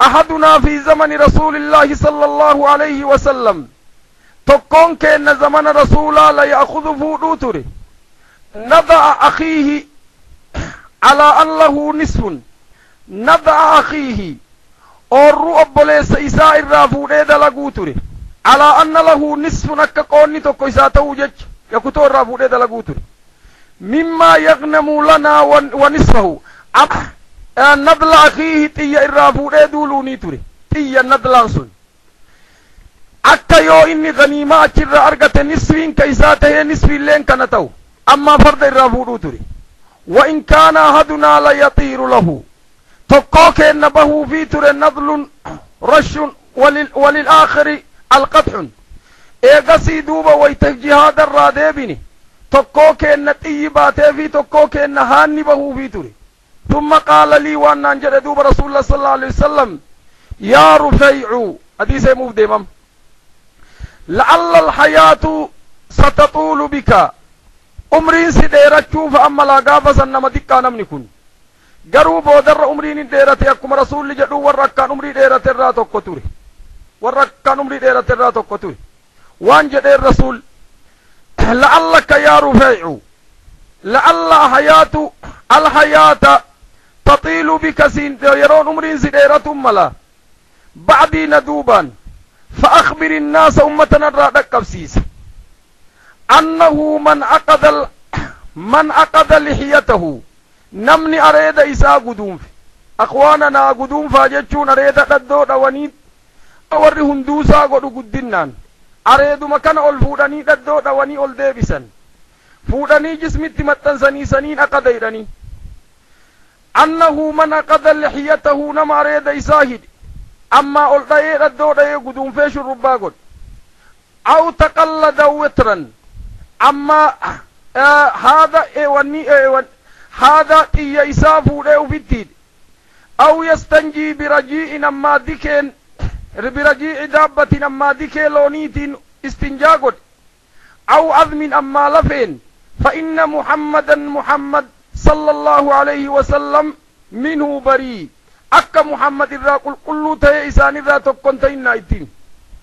أحدنا في زمن رسول الله صلى الله عليه وسلم. تكون كأن زمن رسول الله يأخذ فودوتره نضع أخيه على أن له نصف. نضع أخيه. أورو أبوليس إساء الرافود دلقو تره على أن له نصف نكا قوني تكو إساء توجج. يكتو الرافود دلقو تره مما يغنم لنا ونصفه. نضل أخيه تي الرافود دولوني تره تي yoo inni ganiimaa achirra argate nisfiin ka isaa tahee nisfiilleen kana ta'u ammaa farda irraa fuudhuu ture وإن كان أحدنا ليطير له. تقاك إن به فيتر نضل رش وللآخر القدح. إيغسي دوبا ويتك جهاد الرادبني تقاك إن تيبات في تقاك إن هاني به فيتر ثم قال لي وأن أنجر دوبا رسول الله صلى الله عليه وسلم يا رفيع. حديث مبدئ لعل الحياة ستطول بك. عمرين سديرة شوف أما لا قافة سنما دكا نمنكن قرو بودر عمرين ديرة يكم رسول لجدو ورقان عمري ديرة الرات وكتوري ورقان عمري ديرة الرات وكتوري وان جد رسول. لعلك يا رفيع. لعل حياة الحياة تطيل بك سين يرون عمرين سديرة ملا بعدين دوبان. فأخبر الناس أمتنا الرات كبسيس أنه من أقد ال... من أقد لحيته. نمني أريد إساء قدوم أخواننا قدوم فاجتشون أريد قد دوت أوري هندوسا قدو قدنان. أريد مكان أول فوراني قد دوت وني أول ديبسن. فوراني جسمي تمتن سني سنين أقديرني. أنه من أقد لحيته نم أريد إساء أما أول دير الدوت قدوم فاشو ربا قد. أو تقلد وطرن. أما آه، هذا إيواني إيوان هذا إيا إسافو ليو بيتيد أو يستنجي برجيء أما ديكين برجيء دابة أما ديكين لونيت استنجاقود أو أذم أما لفين. فإن محمدا محمد صلى الله عليه وسلم منه بريء أكا محمد إذا قل قل تهي إسان إذا تقنتين نايتين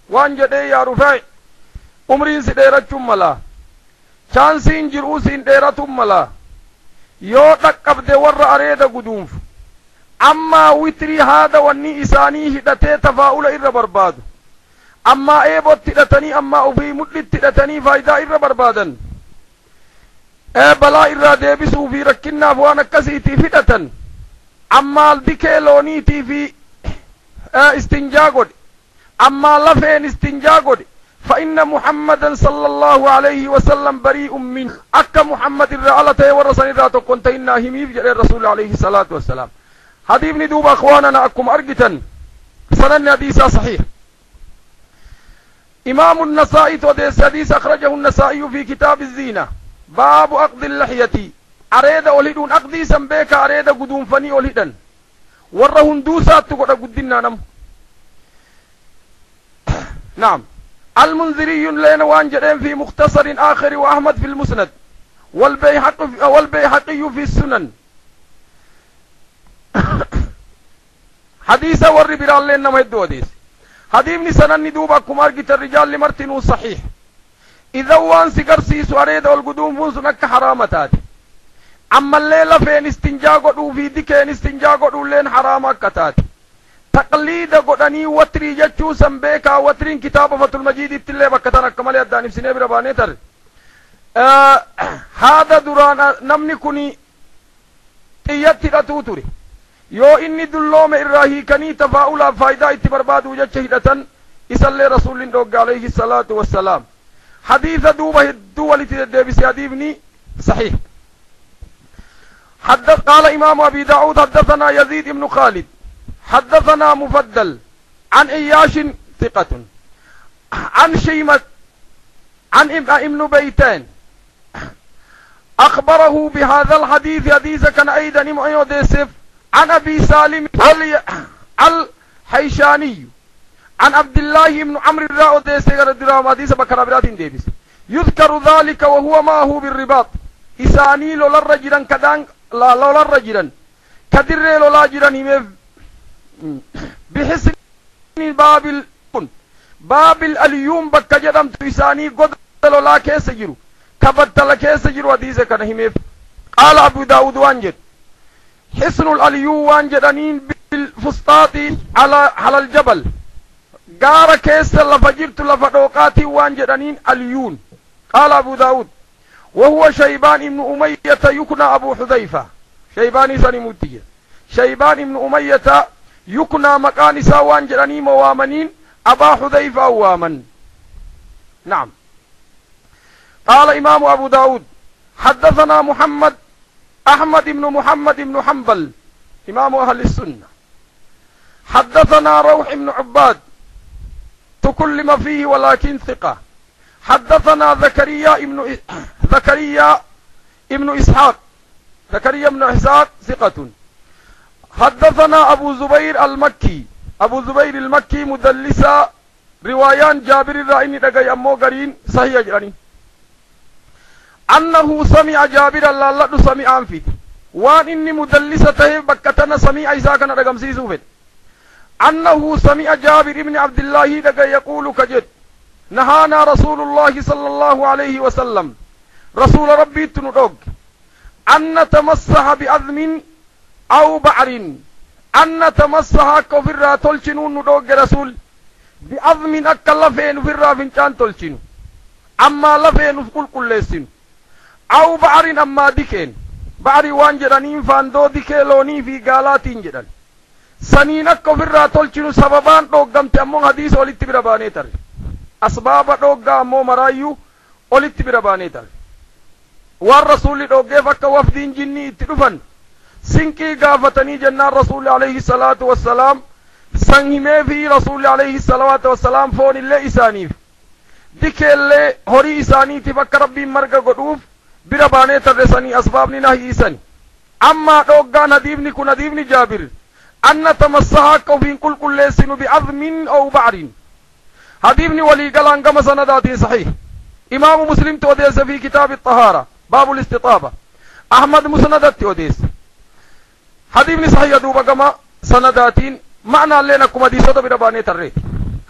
وانجد يا رفاي أمرين سديرة جملا شانسين جروسين ديراتم ملا يوتك قبد ور عريد قدوم أما وطري هذا واني إساني هدتي تفاول إر برباد أما إيبو تلتني أما أبي مدل تلتني فايدا إر بربادا أي بلا إر دي بسو في ركنا فوانا كسي تفتة أما الدكي لوني تفي استنجاقود أما لفين استنجاقود فإن محمدا صلى الله عليه وسلم بريء منه. أكا محمد الرعالة ورسل الراتو كنت إنا هميف جل الرسول عليه الصلاة والسلام. ابن دوب أخواننا أكم أرقتا. سنن حديثا صحيح. إمام النسائي توديس حديث أخرجه النسائي في كتاب الزينة. باب أقض اللحية. أريد أولدون أقضي سنبيك أريد قدوم فني أولدن ورهن دوسات تقول قدنا نم. نعم. المنذري لنا وانجرين في مختصر آخر وأحمد في المسند. والبيحق في والبيحقي في السنن. حديث ور برال لنا ما يدو حديث. حديث سنن دوبا كمار الرجال لمرتن صحيح. إذا وان سيقر سيسو أريد والقدوم فنسنك حرامتات أما الليلة فين استنجا قدو في ديكين استنجا قدو لين حرامك كتات beekaa watriin kitaaba fatul majiiditti illee bakka tan akka malee addaan ibsinee bira baanee tar haada duraan namni kun xiyyatti hidhatuu ture yoo inni dulloome irraa hiikanii tafaa'ulaaf faayidaa itti barbaaduu jecha hidhatan isallee rasuulliin dhogga alayhi salaatu wassalaam hadiisa duuba hedduu walitti deddeebise hadiifni حدث قال إمام أبي داود حدثنا يزيد بن خالد حدثنا مفدل عن إياش ثقة عن شيمة عن ابن بيتان. أخبره بهذا الحديث حديث كان أيضا عن أبي سالم الحيشاني عن عبد الله بن عمرو الراء وديسف رضي الله عنه حديث بكر برات ديبس يذكر ذلك وهو معه بالرباط. إساني لولا الرجلا كدان لا لولا الرجلا كدر لولا جرا بحسن باب ال باب اليوم بك جدمت إساني قد لولا كيس جرو. كبدل كيس جرو حديث كان هميف قال أبو داود وانجد. حسن الأليو وانجدانين بالفسطاط على على الجبل. قال كيس لفجرت لفدوقاتي وانجدانين اليون. قال أبو داود. وهو شيبان بن أمية يكنى أبو حذيفة. شيبان سني متية شيبان بن أمية يكنى مكان ساوان جراني موامنين أبا حذيفة وامن نعم قال إمام أبو داود حدثنا محمد أحمد بن محمد بن حنبل إمام أهل السنة حدثنا روح بن عباد تكلم فيه ولكن ثقة حدثنا زكريا ابن زكريا ابن إسحاق زكريا بن إسحاق ثقة حدثنا أبو زبير المكي أبو زبير المكي مدلسا روايان جابر الرائني دقي أمو قرين صحيح جراني. أنه سمع جابر الله الله سمع أنفيت وان إني مدلسة بكتنا سمع إساء كان رقم سيسوفت أنه سمع جابر ابن عبد الله دقي يقول كجد نهانا رسول الله صلى الله عليه وسلم. رسول ربي تندوغ أن نتمسح بأذم أو بعر أن نتمسح كفر تلشنو ندوغ رسول بأذم أكا لفين فرا فنشان تلشنو. أما لفين فقل كل لسن أو بعر أما ديكين. بعر وان جرانين فاندو ديكيلوني في قالاتين جران. سنين أكا فرا تلشنو سببان دوغمت أمون حديث ولت برباني تري asbaaba dhoggaa ammoo maraayyuu olitti bira baanee taale waan rasuulli dhoggeef akka wafdiin سنكي گا وطنی جنہ رسول علیہ السلام سنگی میں بھی رسول علیہ السلام فون اللہ عسانی دکھے اللہ ہوری عسانی تھی بکر ربی مرگ گروف بربانے تر اسباب نی نہی عسانی اما اوگا ندیب نکو ندیب نی جابر. انہ تمسہا کو بھی کل کل لے سنو بی اذمین أو بعرین حدیب نی ولی گلانگا مساندادین صحیح. امام مسلم تو دیسے بھی کتاب الطہارہ. باب الاستطابہ. احمد مسندت تو حديثني صحيح دوبا كما سنداتين. معنى لنا كما دي صدى برباني تريت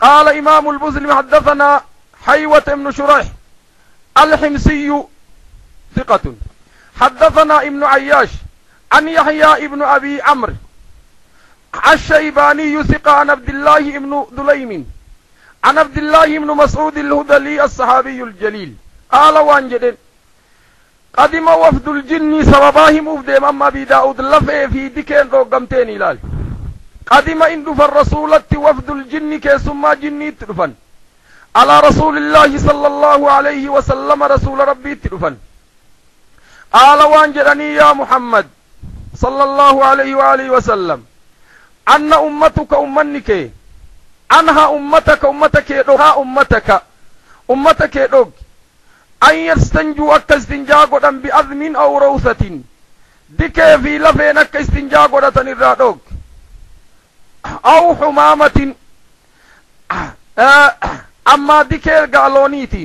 قال إمام المسلم حدثنا حيوة بن شريح الحمسي ثقة. حدثنا ابن عياش عن يحيى ابن أبي عمرو الشيباني ثقة عن عبد الله ابن دليم. عن عبد الله بن مسعود الهذلي الصحابي الجليل. قال وانجدن قدم وفد الجن سبباهم افدم اما ابي داود في دكين روغمتين إلال. قدم إن دفن رسولة وفد الجن كيسما جني تدفن على رسول الله صلى الله عليه وسلم رسول ربي تدفن قال وانجدني يا محمد صلى الله عليه وآله وسلم. أن أمتك أمنك. anha ummataka ummata kee dhog haa ummataka أن يستنجوا أكا استنجا قدن بأذن أو روثة. ديك في لفين أكا استنجا قدتن الرادوك. أو حمامة. أما ديك قالونيت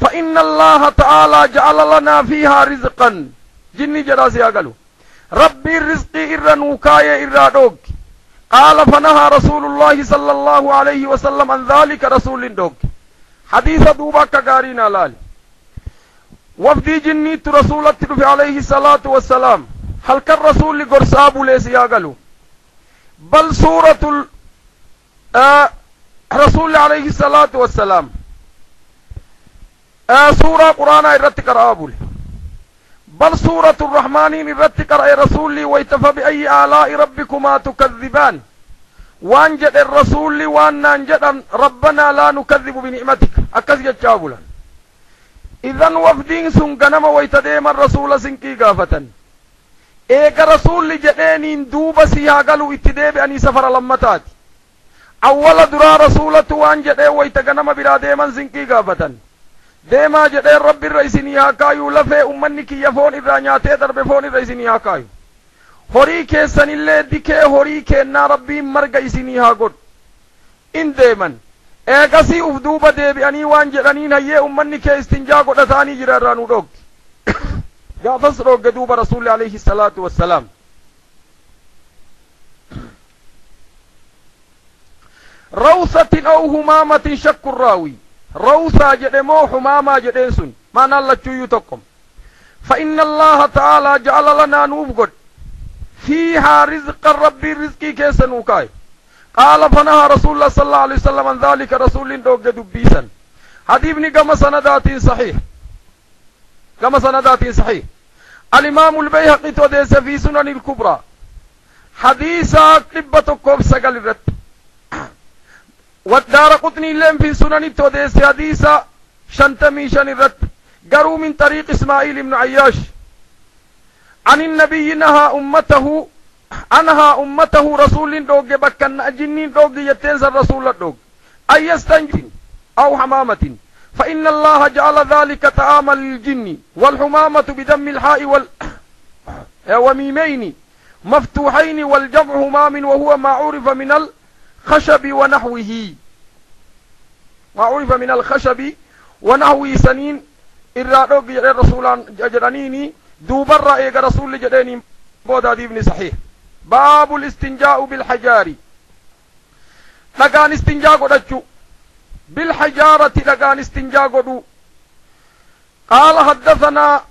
فإن الله تعالى جعل لنا فيها رزقا. جني جراسي أقلو. ربي الرزق إرنو كاية إرادوك قال فنهى رسول الله صلى الله عليه وسلم عن ذلك رسول دوك حديث دوبا كغارينا لال. وفدي جني رسول الله عليه الصلاة والسلام. هل كان رسول قرصاب ليس يقلو بل سورة ال... آه رسول عليه الصلاة والسلام. آه سورة قرآن إرت كرابول بل سورة الرحمن إرت كرأي رسولي ويتفى بأي آلاء ربكما تكذبان. وان جد الرسول وان جد ربنا لا نكذب بنعمتك. اكز جابولا اذا وفدين سن كنما ويتديم الرسول سنكي غافتا إيك رسول جدين دوب سيها قالوا اتديب أني سفر لمتات. أول درا رسولة وان جد ويتقنما برا ديما سنكي غافتا ديما جد رب الرئيس نيها كايو لفه امنك يفون إذا نياتي درب فون الرئيس نيها كايو هوري كي سنيل ديكي هوري كي نا ربي مرغي سيني ها قد إن ديمن ايقاسي افدوبة ديبي اني وان جرانين هاي اماني كي استنجا قد اتاني جرانو روك جافص روك دوب رسول عليه الصلاة والسلام روثة أو همامة شك الراوي روثة جرمو حمامة جرنسون ما نالا تشو يوتوكم فإن الله تعالى جعل لنا نوب قد فيها رزق الرب رزقي كيسا نوكاي قال فنها رسول الله صلى الله عليه وسلم عن ذلك رسول الله دوغ دبيسا حدي ابن قم سندات صحيح. قم سندات صحيح. الإمام البيهقي توديس في سنن الكبرى. حديثا قبة كوب سقل رت. ودار قطني لهم في سنن توديس حديثا شنتمي شن رت. قروا من طريق إسماعيل بن عياش. عن النبي نهى أمته أنهى أمته رسول دوغ بكن جنين دوغ يتنزل الرسول دوغ. أي يستنجن أو حمامة. فإن الله جعل ذلك طعاما للجن والحمامة بدم الحاء وال وميمين مفتوحين والجمع همام وهو ما عرف من الخشب ونحوه. ما عرف من الخشب ونحوه سنين إرادوك رسولان جرانيني دوبر إيقى رسول جديني بودا ديبني صحيح باب الاستنجاء بالحجار. لقان استنجاء قدتشو بالحجارة لقان استنجاء قدو قال حدثنا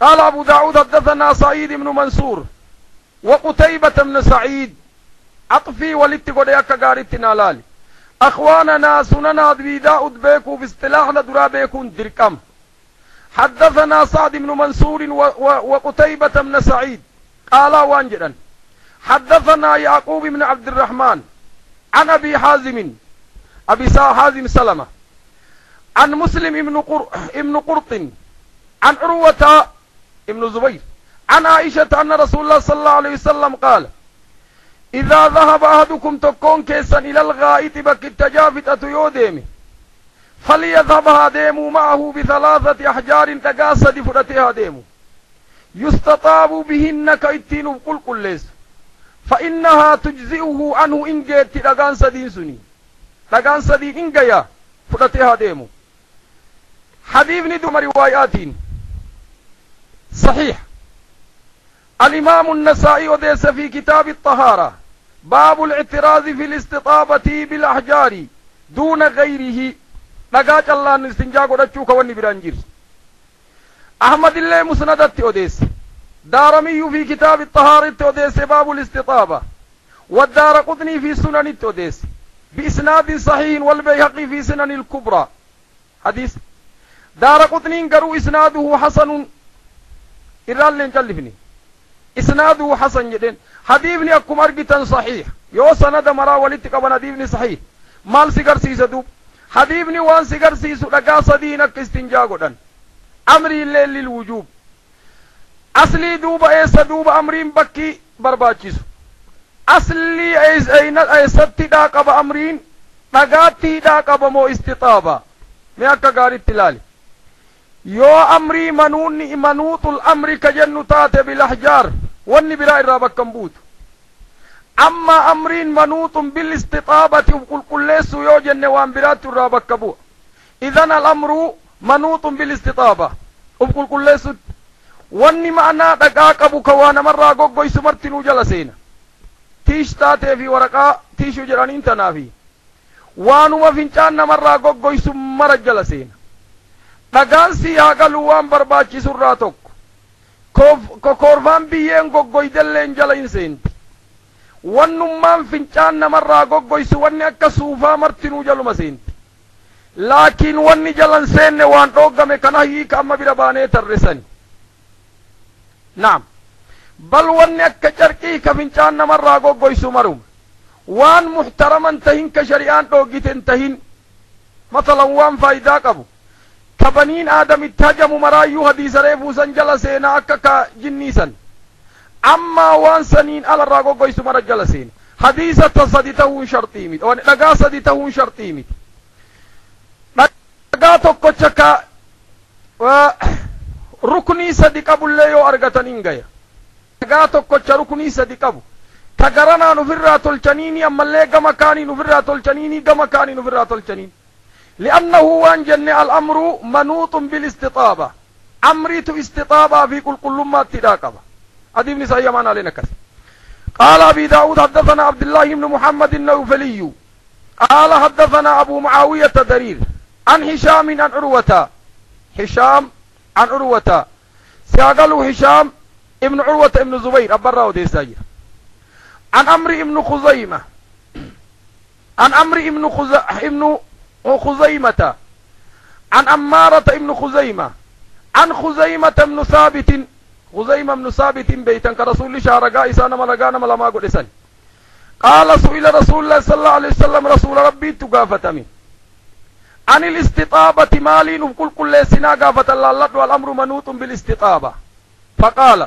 قال أبو داود حدثنا سعيد بن منصور وقتيبة بن سعيد عطفي ولت قد يكا نالالي أخواننا سننا دويدا أدبيكو باصطلاحنا درا بيكون دركم حدثنا سعد بن منصور وقتيبة بن سعيد. قال وانجدا حدثنا يعقوب بن عبد الرحمن عن أبي حازم أبي حازم سلمة عن مسلم ابن قر... ابن قرط عن عروة ابن زبير عن عائشة أن رسول الله صلى الله عليه وسلم قال إذا ذهب أحدكم تكون كيسا إلى الغائط بك التجافت يوديمي فليذهبها ديمو معه بثلاثة أحجار تقاسد فرتها ديمو يستطاب بهن كيتين قل قل ليس فإنها تجزئه عنه إن جيت لغان سدين سني. لغان سدين إن جيا فرتها ديمو حديث ندوم روايات صحيح. الإمام النسائي وديس في كتاب الطهارة. باب الاعتراض في الاستطابة بالأحجار دون غيره. Dhagaa callaan istinjaa godhachuu ka wanni biraan jirtu. Ahmadillee musnadatti odeesse. Daaramiyyuu fi kitaabi xahaaritti odeesse baabu listixaaba والدار قطني في سنن التوديس بإسناد صحيح والبيهقي في سنن الكبرى حديث دار قطني قروا إسناده حسن إرال لين كلفني إسناده حسن جدين حديثني أكم أرقتا صحيح يو سند مرا ولتك حديثني صحيح مال سيقر سيسدوب حبيب وان سيغر سيسو لقا صدينك استنجاقو دان. أمري اللي للوجوب. أصلي دوبا ايسا دوبا أمرين بكي برباتشيسو أصلي أيس اينا ايسا تداقا بامرين لقا تداقا بمو استطابا. مياكا غاري تلالي. يو أمري منوني منوط الامري كجنو تاتي بالاحجار واني بلا ارابك كمبوتو qulqulleessu yoo jenne waan biraatti irraa bakka bu'a idan alamru manuuxun bil istixaaba uf qulqulleessutti wanni ma'anaa dhagaa qabu ka waa namarraa goggoysu martinuu jala seena tiish taatee fi waraqaa tiishuu jedhaniin tanaafi waanuma fincaan namarraa goggoysu mara jala seena dhagaan si haa galu waan barbaachisurraa tokko kokorfaan biyyeen goggoydelleen jala hin seenti fincaan namarraa goggoysu wanni akka suufaa martinuu jaluma seenti laakiin wanni jalan seenne waan dhoggame kana hiika amma bira baanee tarresani naam bal wanni akka carqii ka fincaan namarraa goggoysu maruma waan muhtaraman tahin ka shari'aan dhoggiten tahin masalan waan faayidaa qabu ka baniin aadamitti hajamu maraayyuu hadiisa reefuusan jala seenaa akka ka jinniisan أما وان سنين على راقو قويس مرة جلسين حديثة تصدي تهون شرطي ميت وان لقا صدي تهون شرطي ميت توقو تشكا و ركني صدي قبل ليو أرغتن إنغايا لقا توقو تشا ركني صدي قبل تقرنا نفرة تلچنيني أما اللي غمكاني نفرة تلچنيني غمكاني نفرة تلچنيني لأنه وان جنع الأمر منوط بالاستطابة. أمريت استطابة في كل كل ما adiibni isaa yamaan aleen akkas قال أبي داود حدثنا عبد الله بن محمد النوفلي. قال حدثنا أبو معاوية درير عن هشام عن عروة. هشام عن عروة. سيقالوا هشام ابن عروة ابن زبير أبراه دي ساجر عن أمر ابن خزيمة. عن أمر ابن خز... ابن خزيمة. عن أمارة ابن خزيمة. عن خزيمة بن ثابت خزيمة بن ثابت بيتا كرسول شارقا إسانا ملقانا ملما قد إسان قال سئل رسول الله صلى الله عليه وسلم رسول ربي تقافة من عن الاستطابة مالي نقول كل سنا قافة الله والأمر منوط بالاستطابة فقال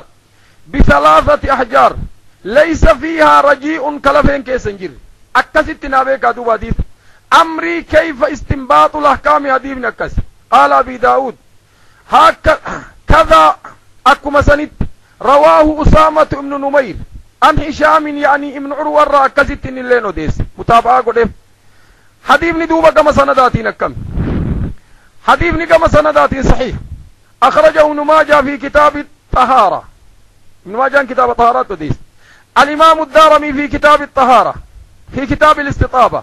بثلاثة أحجار ليس فيها رجيء كلفين كيسنجر أكست نابيك أدوب حديث أمري كيف استنباط الأحكام حديث نكس قال أبي داود هكذا أكما سنت رواه أسامة بن نمير عن هشام يعني ابن عروة الرا أكست اللين وديس متابعة قدف حديث ندوبة كما سنداتي نكم حديث كما سنداتي صحيح أخرجه ابن ماجه في كتاب الطهارة ابن ماجه كتاب الطهارات وديس الإمام الدارمي في كتاب الطهارة في كتاب الاستطابة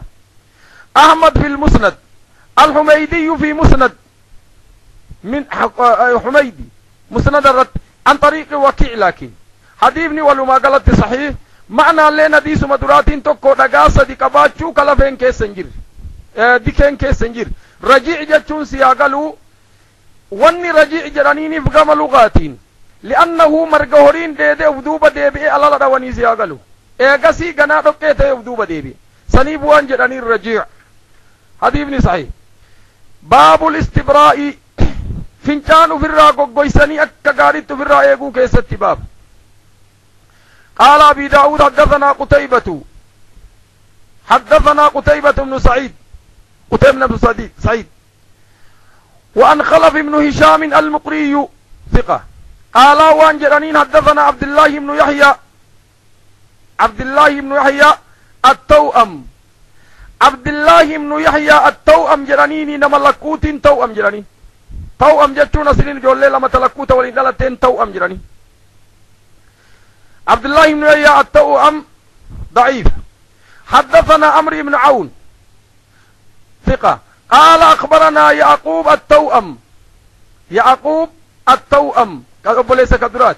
أحمد في المسند الحميدي في مسند من حميدي مسند الرد عن طريق وكيع لكن حديثني ولما قالت صحيح معنى لنا دي سمدرات توكو دقاسة دي كباتشو كلفين كيسنجر ديكين كيسنجر رجيع جتشون سياقلو واني رجيع جرانيني فقام لغاتين لأنه مرقهورين دي دي ودوبة دي بي ألا لدواني سياقلو. dhoqqee ta'e uf duuba deebi'e saniif waan jedhaniin rajiic hadiifni sahih baabul istibraa'i fincaan ufirraa goggoysanii akka gaaritti ufirraa eeguu keessatti baab قال أبي داود حدثنا قتيبة حدثنا قتيبة بن سعيد قتيبة بن سعيد سعيد وأن خلف بن هشام المقري ثقة قال وأن جرانين حدثنا عبد الله بن يحيى عبد الله بن يحيى التوأم عبد الله بن يحيى التوأم جرانيني نما لكوت توأم جراني جتشون سنين جولي لما تلكوت ولين دلتين توأم جراني. عبد الله بن يحيى التوأم ضعيف. حدثنا أمر بن عون. ثقة. قال أخبرنا يعقوب التوأم. يعقوب التوأم. قال ليس كدرات.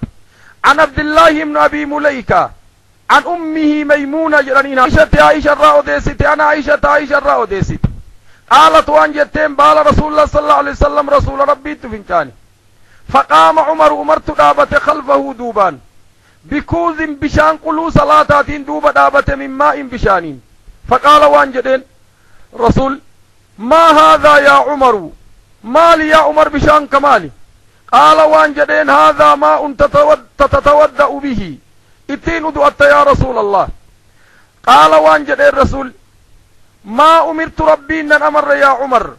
عن عبد الله بن أبي مليكة. عن أمه ميمونة جرانين عائشة عائشة الرأو ديست أنا عائشة عائشة الرأو ديست قالت وان جتين بال رسول الله صلى الله عليه وسلم رسول ربي تفنكاني فقام عمر عمر تدابت خلفه دوبان. بكوز بشان قلو صلاتات دوب دابت من ماء بشانين فقال وان جدين رسول ما هذا يا عمر؟ مالي يا عمر بشان كمالي. قال وان جدين هذا ماء تتودأ به. ittiin udu'atta yaa rasuula allah qaala waan jedheen rasul ما أمرت ربي إن أمر يا عمر.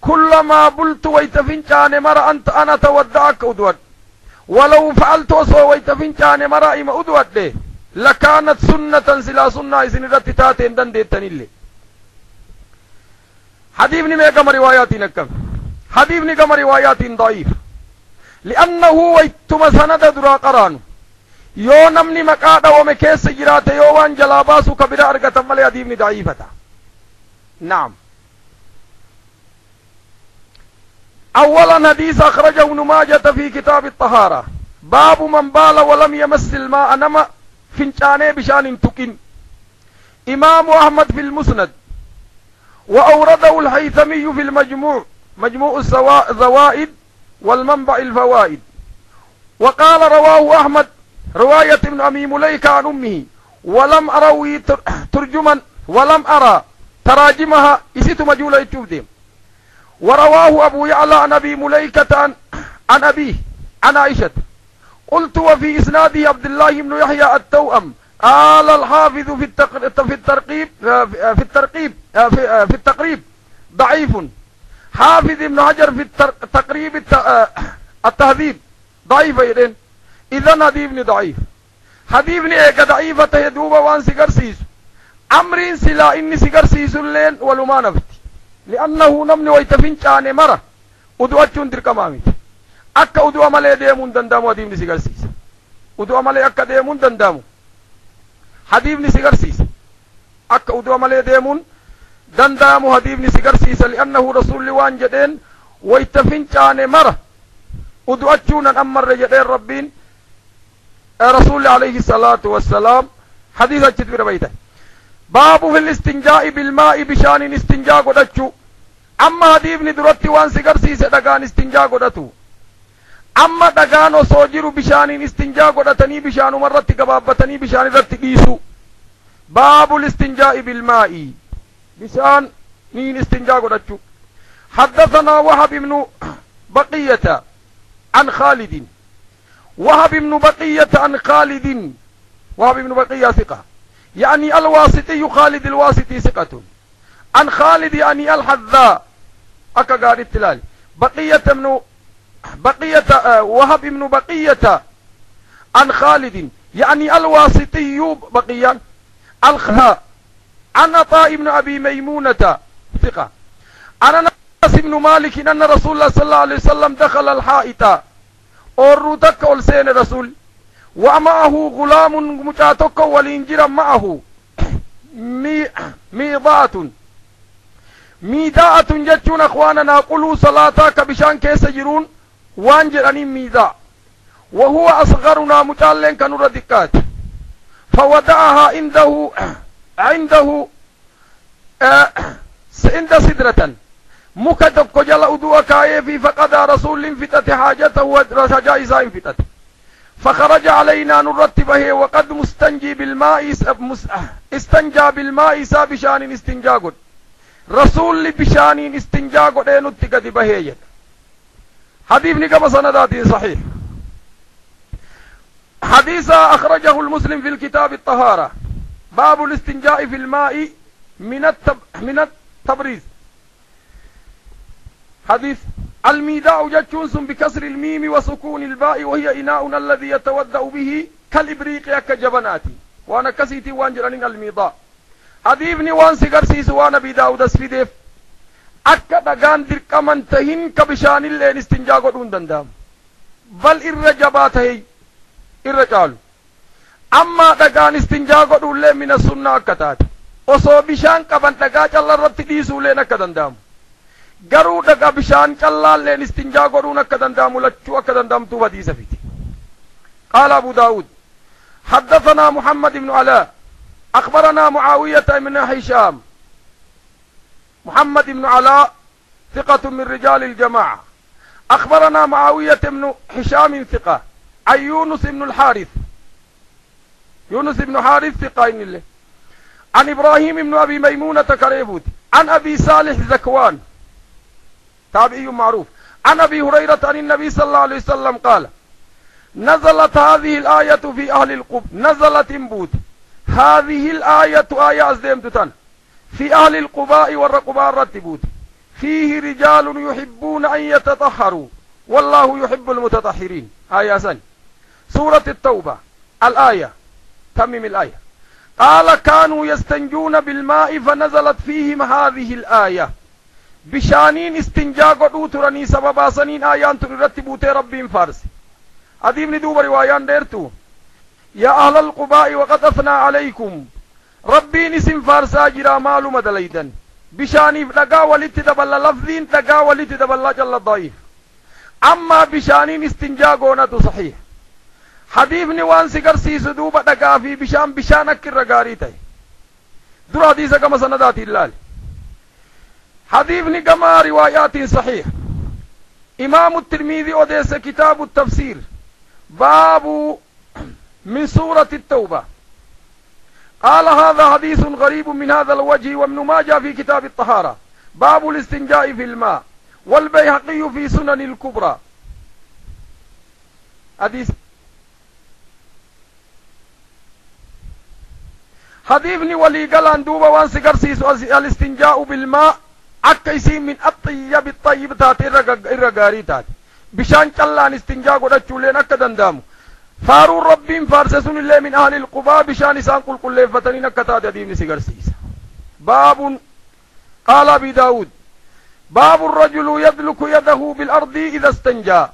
كلما بلت ويتفين جاني مرأ أنت أنا تودعك أدوات ولو فعلت أسوى ويتفين جاني مرأ إما أدوات لي. لكانت سنة سلا سنة إذن رت تاتين دن ديتن اللي حديث نميك ما رواياتين كم حديث نميك رواياتين ضعيف. لأنه ويتم سند درا قران. يو نمني مكادا ومكيس جراتي يو وان جلاباسو كبرا أرغتم ملي حديث نميك ضعيفة. Naam أولا حديث أخرجه ابن ماجة في كتاب الطهارة. باب من بال ولم يمس الماء نما فنشانه بشان تكن. إمام أحمد في المسند. وأورده الهيثمي في المجموع. مجموع الزوائد والمنبع الفوائد. وقال رواه أحمد رواية ابن أبي مليكة عن أمه. ولم أروي ترجما. ولم أرى تراجمها إسيت مجولة يتشوف ورواه أبو يعلى عن أبي مليكة عن, عن أبيه عن عائشة. قلت وفي إسناده عبد الله بن يحيى التوأم قال الحافظ في في الترقيب في الترقيب في, التقريب ضعيف. حافظ ابن حجر في التقريب التهذيب ضعيف يدين إذا حديث ضعيف. حديث إيكا ضعيفة يدوب وان سيقر أمرين سلا إني سيغر سيزل لين ولو ما نفتي لأنه نمني ويتفين شاني مرة. أدوات شون در كمامي أكا ادوا مالي ديمون دندامو هديم نسيغر سيس ادوا مالي أكا ديمون دندامو. حديب نسيغر سيس أكا ادوا مالي ديمون دندامو هديم نسيغر سيس لأنه رسول لوان جدين ويتفين شاني مرة. ادوات شون ان أمر رجدين ربين. رسول عليه الصلاة والسلام. حديث اجت بربيته باب في الاستنجاء بالماء بشان استنجاء قدتشو. أما دي ابن دراتي وان سيقر سيسي دقان استنجاء قدتو. أما دقان وصوجر بشان استنجاء قدتني بشان مرتي قبابتني بشان رتي قيسو. باب الاستنجاء بالماء بشان نين استنجاء قدتشو. حدثنا وهب ابن بقية عن خالد. وهب ابن بقية عن خالد. وهب ابن بقية ثقة. يعني الواسطي خالد الواسطي ثقة. عن خالد يعني الحذاء. أكا قال التلال بقية بن بقية وهب بن بقية. عن خالد يعني الواسطي بقيا الخاء. عن عطاء بن أبي ميمونة. ثقة. عن أنس بن مالك أن رسول الله صلى الله عليه وسلم دخل الحائط. أورتك ألسين رسول. ومعه غلام متاتك ولينجر معه. مي ميضاة ميضات جتون أخواننا. قلوا صلاتك بشان كيس جرون. وانجرني ميضا. وهو أصغرنا متعلن كانوا ردكات فوضعها عنده عنده آه، عند سدرة مكتب كجل أدوى كايفي فقد رسول انفتت حاجته ورجائزا انفتت فخرج علينا نرتب به وقد مستنجي بالماء استنجى بالماء سا بشان استنجا قد. رسول بشان استنجا قد نتقد به حديثني كما سنداتي صحيح. حديث أخرجه المسلم في الكتاب الطهارة. باب الاستنجاء في الماء من التب من التبريز. حديث الميداء جتشونس بكسر الميم وسكون الباء وهي إناؤنا الذي يتوضأ به كالإبريق كجبناتي. وأنا كسيتي وانجرن الميضاء أديبني وان سيغرسيس وأنا بيداود سفيديف. أكا دغان دير كمان تهين كبشان اللين استنجاقو دون بل إرجبات هي إرجال أما دغان استنجاقو دون من السنة أكتات وصو بشان كبان تغاج الله ربت ديسو لين أكتان دام garuu dhagaa bishaan callaalleen istinjaa godhuun akka danda'amu lachuu akka danda'amtuu hadiisa fiti. قال أبو داود حدثنا محمد بن علاء أخبرنا معاوية بن هشام محمد بن علاء ثقة من رجال الجماعة أخبرنا معاوية بن هشام ثقة عن يونس بن الحارث يونس بن حارث ثقة إن الله عن إبراهيم بن أبي ميمونة كريبوت عن أبي صالح زكوان تابعي معروف. عن أبي هريرة عن النبي صلى الله عليه وسلم قال نزلت هذه الآية في أهل القب نزلت انبوت هذه الآية آية أزديمتتان في أهل القباء والرقباء الرتبوت فيه رجال يحبون أن يتطهروا. والله يحب المتطهرين. آية سن. سورة التوبة. الآية. تمم الآية. قال كانوا يستنجون بالماء فنزلت فيهم هذه بشانين استنجاق ودوتراني سبابا سنين آيان تنرت بوتي ربين فارس. عظيم ندوب روايان ديرتو. يا أهل القباء وقد أثنى عليكم. ربين اسم فارسا جرا معلومة ليدا بشاني لقا ولتدب الله لفظين لقا ولتدب الله جل ضعيف. أما بشانين استنجاق ونتو صحيح. حديث نوان سيقر سيسو دوبا دقا في بشان بشانك الرقاري تاي دور حديثة كما سنداتي اللالي حديث نقما روايات صحيح. إمام الترمذي أديس كتاب التفسير. باب من سورة التوبة. قال هذا حديث غريب من هذا الوجه وابن ماجه في كتاب الطهارة. باب الاستنجاء في الماء. والبيهقي في سنن الكبرى. حديث حديث ولي قال أن دوبا وان الاستنجاء بالماء أكيسين من الطيب الطيب تاتي الرغاري تاتي. بشان كلا نستنجا قد أتشولين أكا دندامو. فارو ربين فارسسون اللي من أهل القبا بشان إسان قل قل فتنين أكا تاتي ديمن سيغرسيس باب قال أبي داود باب الرجل يدلك يده بالأرض إذا استنجا.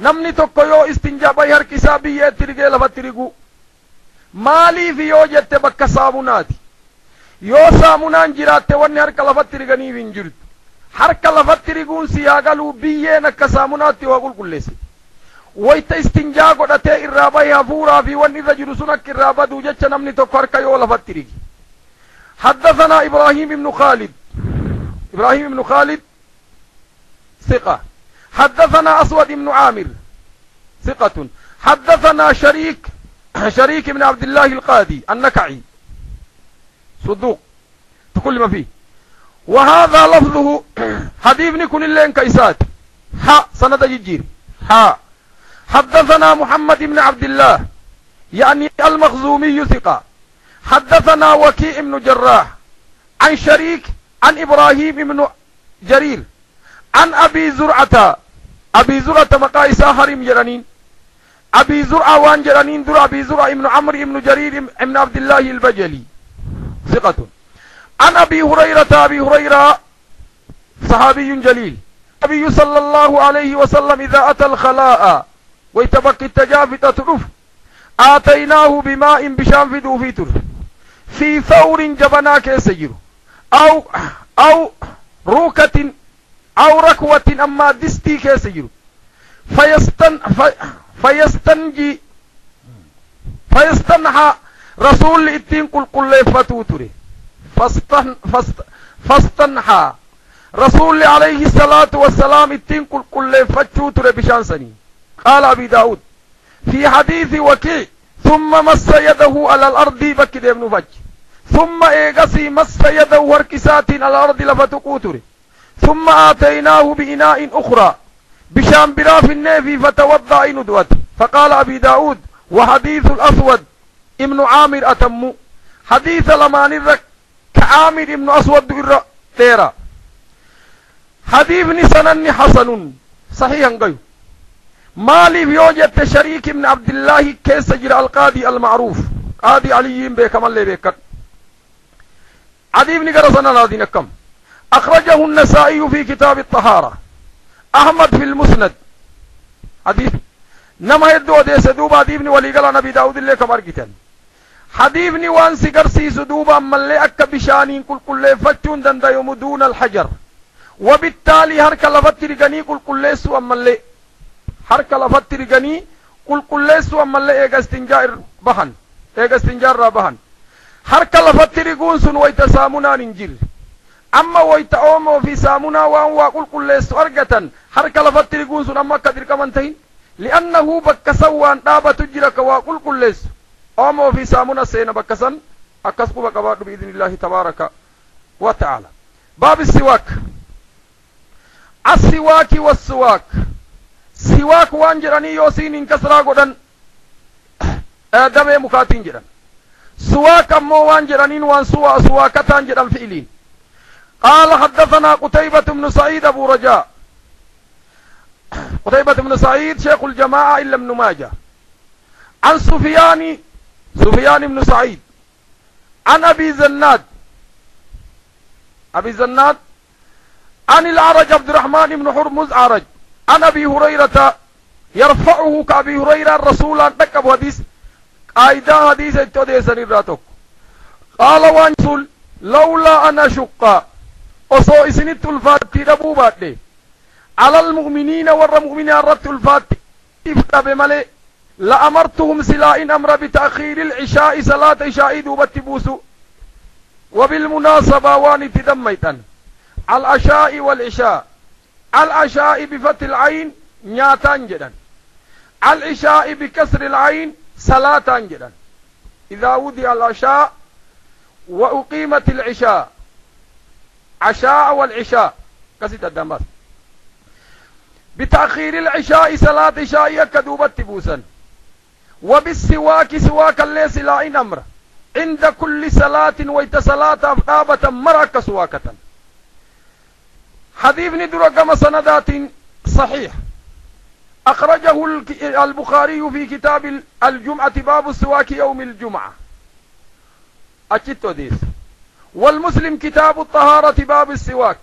نمني توكو يو استنجا بيهر كسابي يترغي لفترغو. مالي في يو جتبك صابناتي يوسا منان جرات تواني هرق لفتر غني وين جرت. هرق غون سياغالو بيينا كسامنات تواغول كلسي ويتا استنجاقو داتا إرابا يافورا في وان إذا جرسونك إرابا دو جاچا نمني تو كوركا يو لفتر حدثنا إبراهيم بن خالد. إبراهيم بن خالد ثقة. حدثنا أسود بن عامر ثقة. حدثنا شريك شريك بن عبد الله القاضي النكعي. صدوق. كل ما فيه. وهذا لفظه حديث نكون اللين كيسات. ح سند جير ح. حدثنا محمد بن عبد الله يعني المخزومي ثقة. حدثنا وكيع بن جراح عن شريك عن إبراهيم بن جرير عن أبي زرعة. أبي زرعة مقايسة هرم جرانين. أبي زرعة وان جرانين در أبي زرعة ابن عمرو ابن جرير ابن عبد الله البجلي. ثقة. عن أبي هريرة أبي هريرة صحابي جليل. النبي صلى الله عليه وسلم إذا أتى الخلاء ويتبقي التجافت ترف آتيناه بماء بشام في دوفي ترف. في ثور جبنا كيسجر أو أو روكة أو ركوة أما دستي كيسجر فيستن في فيستنجي فيستنحى رسول التين قل قل فتوتري. فاستن فاست فاستنحى. رسول عليه الصلاة والسلام التين قل قل فتوتري بشانسني. قال أبي داود في حديث وكيع ثم مس يده على الأرض بكد ابن فج. ثم إيغسي مس يده وركسات على الأرض لفتقوتري ثم آتيناه بإناء أخرى. بشام براف النافي فتوضأ ندوت فقال أبي داود وحديث الأسود ابن عامر أتم حديث لمان الرك كعامر ابن أسود الر تيرا. حديث نسنن حسن صحيحا قيو مالي بيوجد شريك ابن عبد الله كيس جرى القاضي المعروف. قاضي علي بكم اللي بكت. عدي بن قرصنا نادين كم أخرجه النسائي في كتاب الطهارة. أحمد في المسند. حديث. نما يدو ديس دوبا ديبني ولي قال نبي داود اللي كمار جتن حديثني وان سيقرسي سدوبا ملي أكا بشانين كل كل فتون دند يوم دون الحجر. وبالتالي هرك لفت رغني كل كل سو ملي. هرك لفت رغني كل كل سو ملي ايغا استنجار بهن ايغا استنجار بهن هرك لفت رغون سن ويتسامنا ننجر amma wayta oomoo fi saamunaa waan waa qulqulleessu argatan harka lafatti riguun sun amma akka dirqaman tahin li'annahu bakka san waan dhaabatu jira ka waa qulqulleessu أمو في سامونا سينا بكسن أكسب بكبار بإذن الله تبارك وتعالى باب السواك السواك والسواك سواك وانجراني يوسين انكسرا قدن دمي مخاتين جران سواك مو وانجرانين وان سوا سواكتان جران فئلين قال حدثنا قتيبة بن سعيد أبو رجاء قتيبة بن سعيد شيخ الجماعة إلا بن ماجه عن سفياني سفيان بن سعيد. عن أبي زناد. أبي زناد. عن العرج عبد الرحمن بن حرمز عرج عن أبي هريرة. يرفعه كأبي هريرة الرسول أن تكب حديث. قايدة حديث اتوديسن الراتك قال وانسل لولا أن أشق. osoo isinitti ulfaatti dhabuu baadhe alal mu'miniina warra mu'minaa irratti ulfaatti if dhabe la'amartuhum silaa in amra bita'khiiri ilcishaa'i salaata ishaa'ii duubatti buusu وبالمناسبة وان تدميتا العشاء والعشاء. العشاء بفتح العين نياتان جدا العشاء بكسر العين صلاة جدا إذا وضع العشاء وأقيمت العشاء. عشاء والعشاء. قصيدة الدماس. بتأخير العشاء صلاة عشاء كدوبة بوسا وبالسواك سواك الليس لا إن أمر. عند كل صلاة ويت صلاة أفضابة مرأة سواكة. حديث ندر كما سندات صحيح. أخرجه البخاري في كتاب الجمعة باب السواك يوم الجمعة. أجدت ديس والمسلم كتاب الطهارة باب السواك.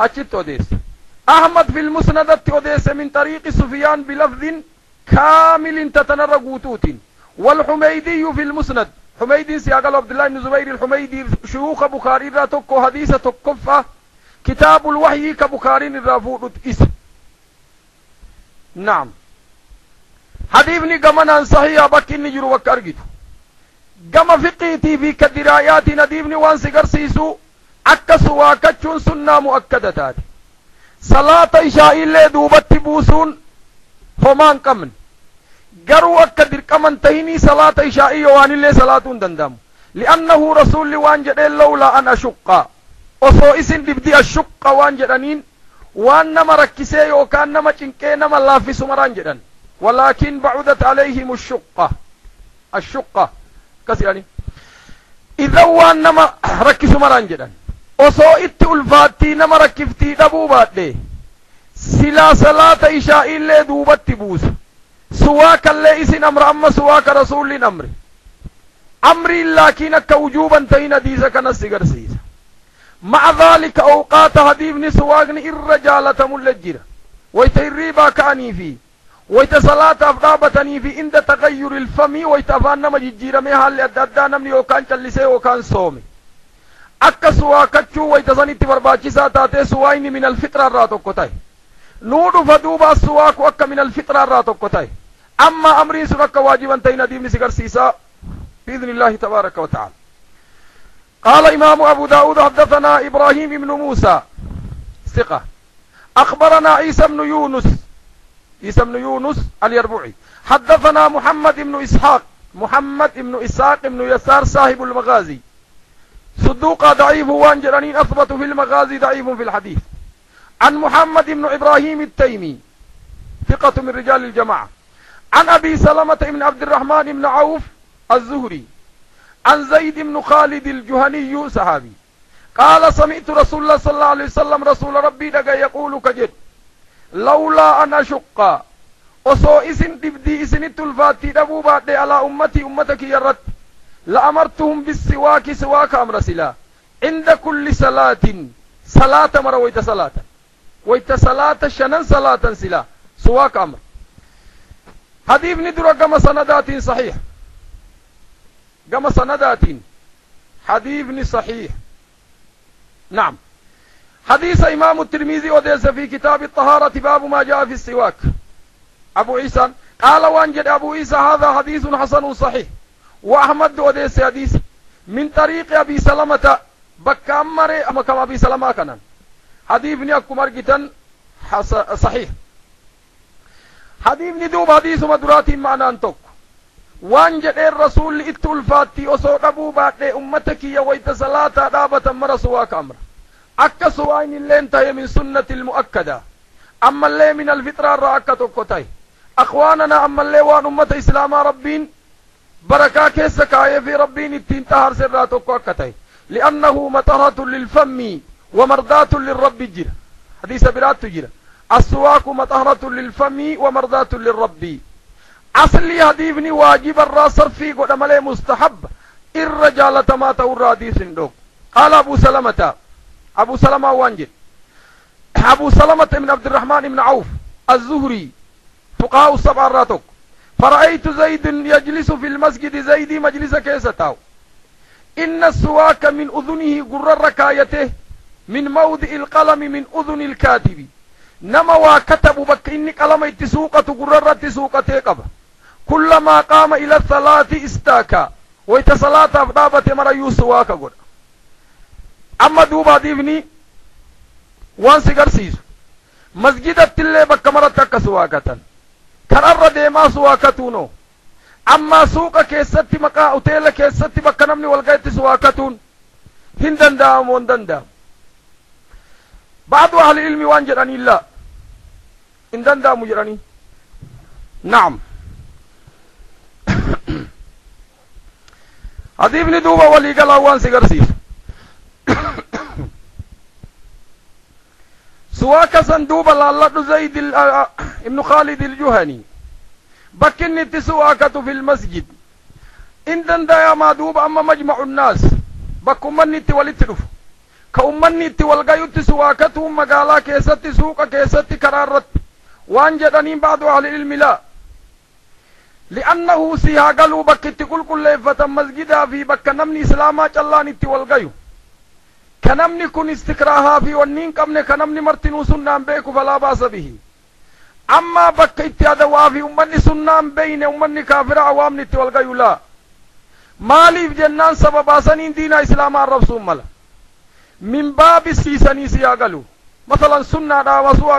أجدت ديس أحمد في المسند أوديس من طريق سفيان بلفظ كامل تتنرى قوتوت والحميدي في المسند. حميدي سياق عبد الله بن زبير الحميدي شيوخ بخاري را تكو حديث تكفة كتاب الوحي كبخاري الرافود إس. نعم. حديثني قمنا صحيح بكي نجر وكارجت قم فقيتي في كدرايات نديبني وان سيقرسيسو أكسوا واكتشون سنة مؤكدة صلاة إشاء إلا دوبت بوسون فمان كمن قروا أكدر كمن تهيني صلاة إشاء يوان إلا صلاة دندام لأنه رسول وان جدين لولا أن أشقا وصو إسن لبدي أشقا وان جدنين وان نما ركسي وكان نما چنكي نما لافس مران جدن ولكن بعدت عليهم الشقة الشقة كسي يعني إذا وان نما ركسوا مران جدن osoo itti ulfaattii nama rakkiftii dhabuu baadhe silaa salaata ishaa'illee duubatti buusa suwaakallee isin amra amma suwaaka rasuulliin amre amriin laakiin akka wujuuban ta'in hadiisa kanas agarsiisa ma'a dhaalika awqaata hadiifni suwaaqni irra jaalatamullee jira wayta hirriibaa ka'anii fi wayta salaataaf dhaabatanii fi inda taqayyuri ilfamii wayta afaan nama jijjiiramee haalli adda addaa namni yookaan callisee yookaan soome أكسوا كچو وي تزاني تبر باچي ساتاتي سوائني من الفطرة راتو كتاي نوڑو فدوبا سواكو أكا من الفطرة راتو كتاي أما أمري سرق واجبا تينا ديمني سكر سيسا بإذن الله تبارك وتعالى. قال إمام أبو داود حدثنا إبراهيم بن موسى. ثقة. أخبرنا عيسى بن يونس. عيسى بن يونس اليربوعي. حدثنا محمد بن إسحاق. محمد بن إسحاق بن يسار صاحب المغازي. صدوق ضعيف وان جرانين أثبت في المغازي ضعيف في الحديث. عن محمد بن إبراهيم التيمي ثقة من رجال الجماعة. عن أبي سلمة بن عبد الرحمن بن عوف الزهري. عن زيد بن خالد الجهني صحابي. قال سمعت رسول الله صلى الله عليه وسلم رسول ربي دقى يقول كجد لولا أن أشق. osoo isin dhibdii isinitti ulfaattii dhabuu baadhe alaa ummatii ummata kiyyarratti لأمرتهم بالسواك سواك أمر سلا. عند كل صلاة صلاة مرة ويت صلاة. ويت صلاة شنن صلاة سلا. سواك أمر. حديث ندر كما سندات صحيح. كما سندات. حديث صحيح. نعم. حديث إمام الترمذي وديس في كتاب الطهارة باب ما جاء في السواك. أبو عيسى قال وأنجد أبو عيسى هذا حديث حسن صحيح. وأحمد دو دي سيديس من طريق أبي سلمة بك أمري اما كما أبي سلمة كان. حدي ابن اكمر جتن صحيح. حدي ابن دوب حديث مدرات معنى انتوك وان جد الرسول لئتو الفاتي وصوت ابو باقه أمتك يا ويت صلاة دابة مرا سواك أمر اكا سواين اللي انتهي من سنة المؤكدة. أما اللي من الفطرة راكتو كتاي. أخواننا أما اللي وان امت إسلام ربين بركة كيسك آية في ربين التين تهر سراتك وكتاي لأنه مطهرة للفم ومرضاة للرب جير حديث برات جير السواك مطهرة للفم ومرضاة للرب. أصل هديفني واجب الراسر في قدم لي مستحب. الرجال تمات ورادي سندوك قال أبو سلمة. أبو سلمة وانجر أبو سلمة من عبد الرحمن بن عوف الزهري. فقاه سبع راتك فرأيت زيد يجلس في المسجد زيدي مجلس كيستاو. إن السواك من أذنه قر ركايته من موضع القلم من أذن الكاتب. نما وكتب بك إني قلم اتسوقة قر اتسوقة قبه كلما قام إلى الصلاة استاكا ويت صلاة أفضابة مرا يوسواك قد أما دوبا ديفني وان سيقر سيسو مسجد التلي بك مرا كرر ديما سواكتونو أما سوق كيست مقا أوتيل كيست بك نمني والغايت سواكتون هندن دام وندن دام بعض أهل العلم وان جراني لا هندن دام جراني نعم duuba walii galaa waan si garsiisu. سواك صندوب الله زيد ابن خالد الجهني. بكني تسواك في المسجد. إن دندا يا ما دوب أما مجمع الناس. بكم من نتي كومني كوم من نتي مقالا سواك كيسات سوق كيسات كرارت. وان جدني بعض أهل العلم لا. لأنه سيها قلوبك تقول كل فتم مسجدا في بك نمني سلامات الله نتي والغيوت masgidaa fi bakka namni islaamaa callaan itti walgayu ka namni kun istikraahaa fi wanni hin qabne ka namni martinuu sunnaan beeku falaa baasa bihi ammaa bakka itti adawaa fi ummanni sunnaan beeyne ummanni kaafira awaamni itti walgayu laa maaliif jennaan sababaasaniin diinaa islaamaa arrabsuun mala min baabi siisanii si haa galu masalan sunnaadhaa wasuu